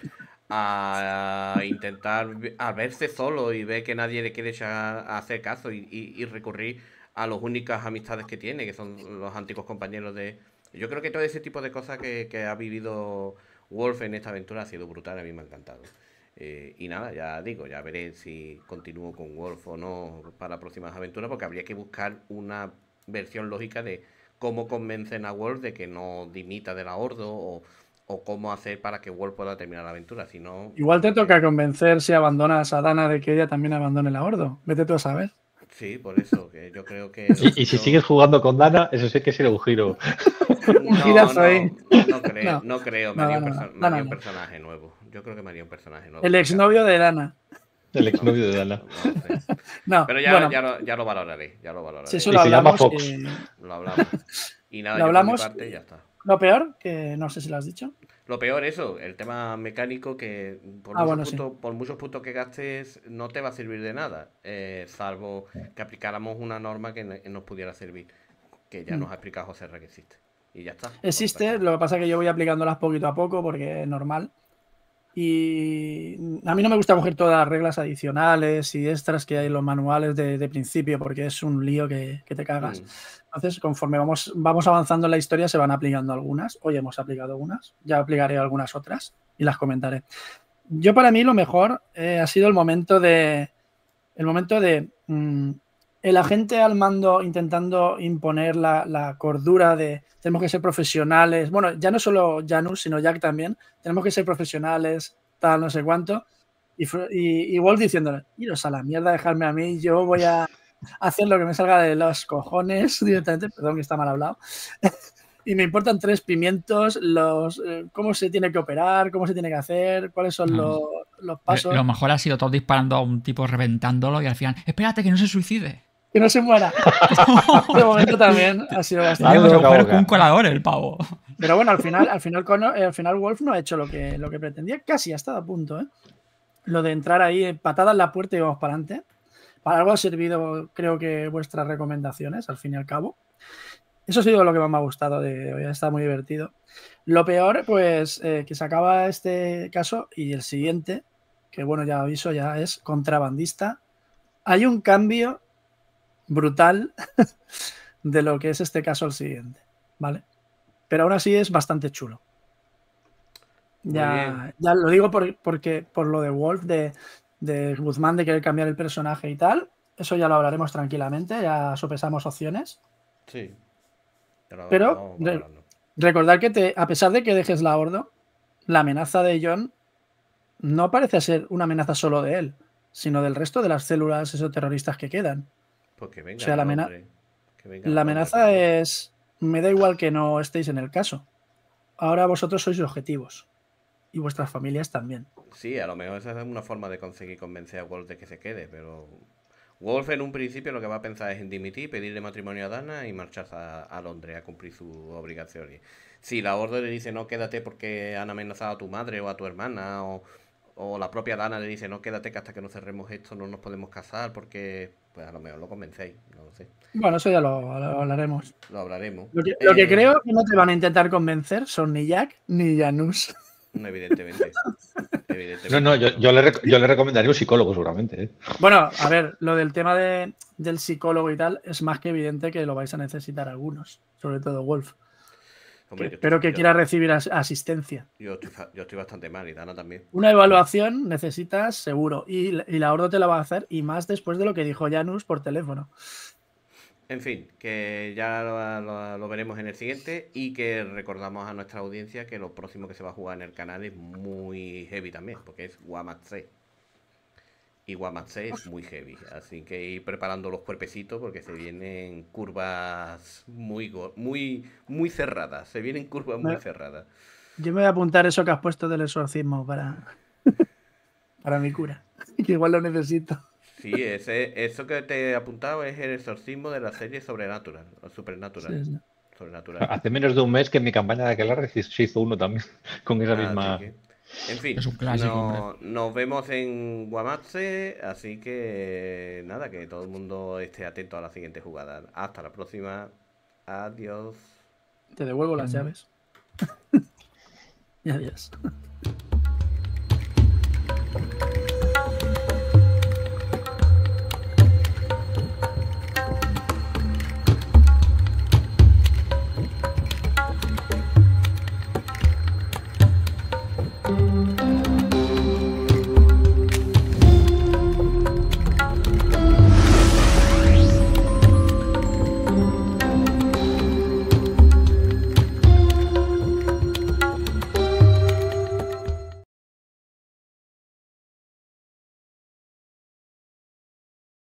a intentar a verse solo y ver que nadie le quiere echar, hacer caso y, recurrir a las únicas amistades que tiene, que son los antiguos compañeros de... Yo creo que todo ese tipo de cosas que, ha vivido Wolf en esta aventura ha sido brutal, a mí me ha encantado. Eh, y nada, ya digo, ya veré si continúo con Wolf o no para próximas aventuras, porque habría que buscar una versión lógica de cómo convencen a Wolf de que no dimita de la Ordo o, cómo hacer para que Wolf pueda terminar la aventura. Si Igual te toca convencer si abandonas a Dana de que ella también abandone la Ordo. Vete tú a saber. Sí, por eso, que yo creo que... Y, si sigues jugando con Dana, eso sí que será un giro. un girazo ahí. No, creo, no, creo. Me haría, un, personaje nuevo. Yo creo que me haría un personaje nuevo. El exnovio de Dana. El exnovio de Dana. No, Pero ya, ya, lo, ya, lo, valoraré. Ya lo valoraré. Si eso lo hablamos. Lo hablamos. Y nada, lo hablamos. Parte, ya está. Lo peor, que no sé si lo has dicho. Lo peor, eso, el tema mecánico que por, ah, muchos, puntos, por muchos puntos que gastes no te va a servir de nada, eh, salvo que aplicáramos una norma que nos pudiera servir, que ya mm. nos ha explicado José que existe. Y ya está. Existe, lo que pasa es que yo voy aplicándolas poquito a poco porque es normal. Y a mí no me gusta coger todas las reglas adicionales y extras que hay en los manuales de, principio porque es un lío que, te cagas. Mm. Entonces, conforme vamos, vamos avanzando en la historia, se van aplicando algunas. Hoy hemos aplicado algunas, ya aplicaré algunas otras y las comentaré. Yo para mí lo mejor eh, ha sido el momento de, el momento de mm, el agente al mando intentando imponer la, cordura de tenemos que ser profesionales. Bueno, ya no solo Janus, sino Jack también. Tenemos que ser profesionales, tal, no sé cuánto. Y, y, Wolf diciéndole, iros a la mierda, dejarme a mí, yo voy a hacer lo que me salga de los cojones directamente. Perdón que está mal hablado. y me importan tres pimientos, los eh, cómo se tiene que operar, cómo se tiene que hacer, cuáles son los, los pasos. Lo mejor ha sido todo disparando a un tipo reventándolo y al final, espérate que no se suicide que no se muera. de momento también ha sido bastante. un colador el pavo. Pero bueno, al final, al final, eh, al final Wolf no ha hecho lo que, lo que pretendía. Casi ha estado a punto, ¿eh? Lo de entrar ahí, patada en la puerta y vamos para adelante. Para algo ha servido, creo que, vuestras recomendaciones, al fin y al cabo. Eso ha sido lo que más me ha gustado de hoy. Ha estado muy divertido. Lo peor, pues, eh, que se acaba este caso y el siguiente, que bueno, ya aviso, ya es contrabandista. Hay un cambio brutal de lo que es este caso el siguiente, ¿vale? Pero aún así es bastante chulo. Ya, ya lo digo porque por lo de Wolf, de, de Guzmán, de querer cambiar el personaje y tal. Eso ya lo hablaremos tranquilamente, ya sopesamos opciones. Sí. Pero, recordar que te, a pesar de que dejes la Ordo, la amenaza de John no parece ser una amenaza solo de él, sino del resto de las células exoterroristas que quedan. Pues que venga, o sea, la, la amenaza es, me da igual que no estéis en el caso. Ahora vosotros sois objetivos. Y vuestras familias también. Sí, a lo mejor esa es una forma de conseguir convencer a Wolf de que se quede, pero Wolf en un principio lo que va a pensar es en dimitir, pedirle matrimonio a Dana y marcharse a, Londres a cumplir sus obligaciones. Si la orden le dice no quédate porque han amenazado a tu madre o a tu hermana o, o la propia Dana le dice no quédate que hasta que no cerremos esto no nos podemos casar porque pues a lo mejor lo convencéis, no lo sé. Bueno, eso ya lo, hablaremos. Lo hablaremos. Lo que, eh, creo que no te van a intentar convencer son ni Jack ni Janus. No, evidentemente. No, no, yo, le, recomendaría un psicólogo seguramente. ¿eh? Bueno, a ver, lo del tema de, del psicólogo y tal es más que evidente que lo vais a necesitar algunos, sobre todo Wolf. Espero que quiera recibir asistencia. Yo estoy, bastante mal y Dana también. Una evaluación necesitas seguro y, la Ordo te la va a hacer y más después de lo que dijo Janus por teléfono. En fin, que ya lo, veremos en el siguiente y que recordamos a nuestra audiencia que lo próximo que se va a jugar en el canal es muy heavy también, porque es Wamatse. Y Guamatse es muy heavy, así que ir preparando los cuerpecitos porque se vienen curvas muy muy muy cerradas, se vienen curvas muy cerradas. Yo me voy a apuntar eso que has puesto del exorcismo para, para mi cura, que igual lo necesito. Sí, ese, eso que te he apuntado es el exorcismo de la serie Sobrenatural, o Supernatural. Hace menos de un mes que en mi campaña de aquel se hizo uno también, con esa ah, misma... En fin, nos vemos en Guamatse, así que nada, que todo el mundo esté atento a la siguiente jugada. Hasta la próxima. Adiós. Te devuelvo las llaves. y adiós.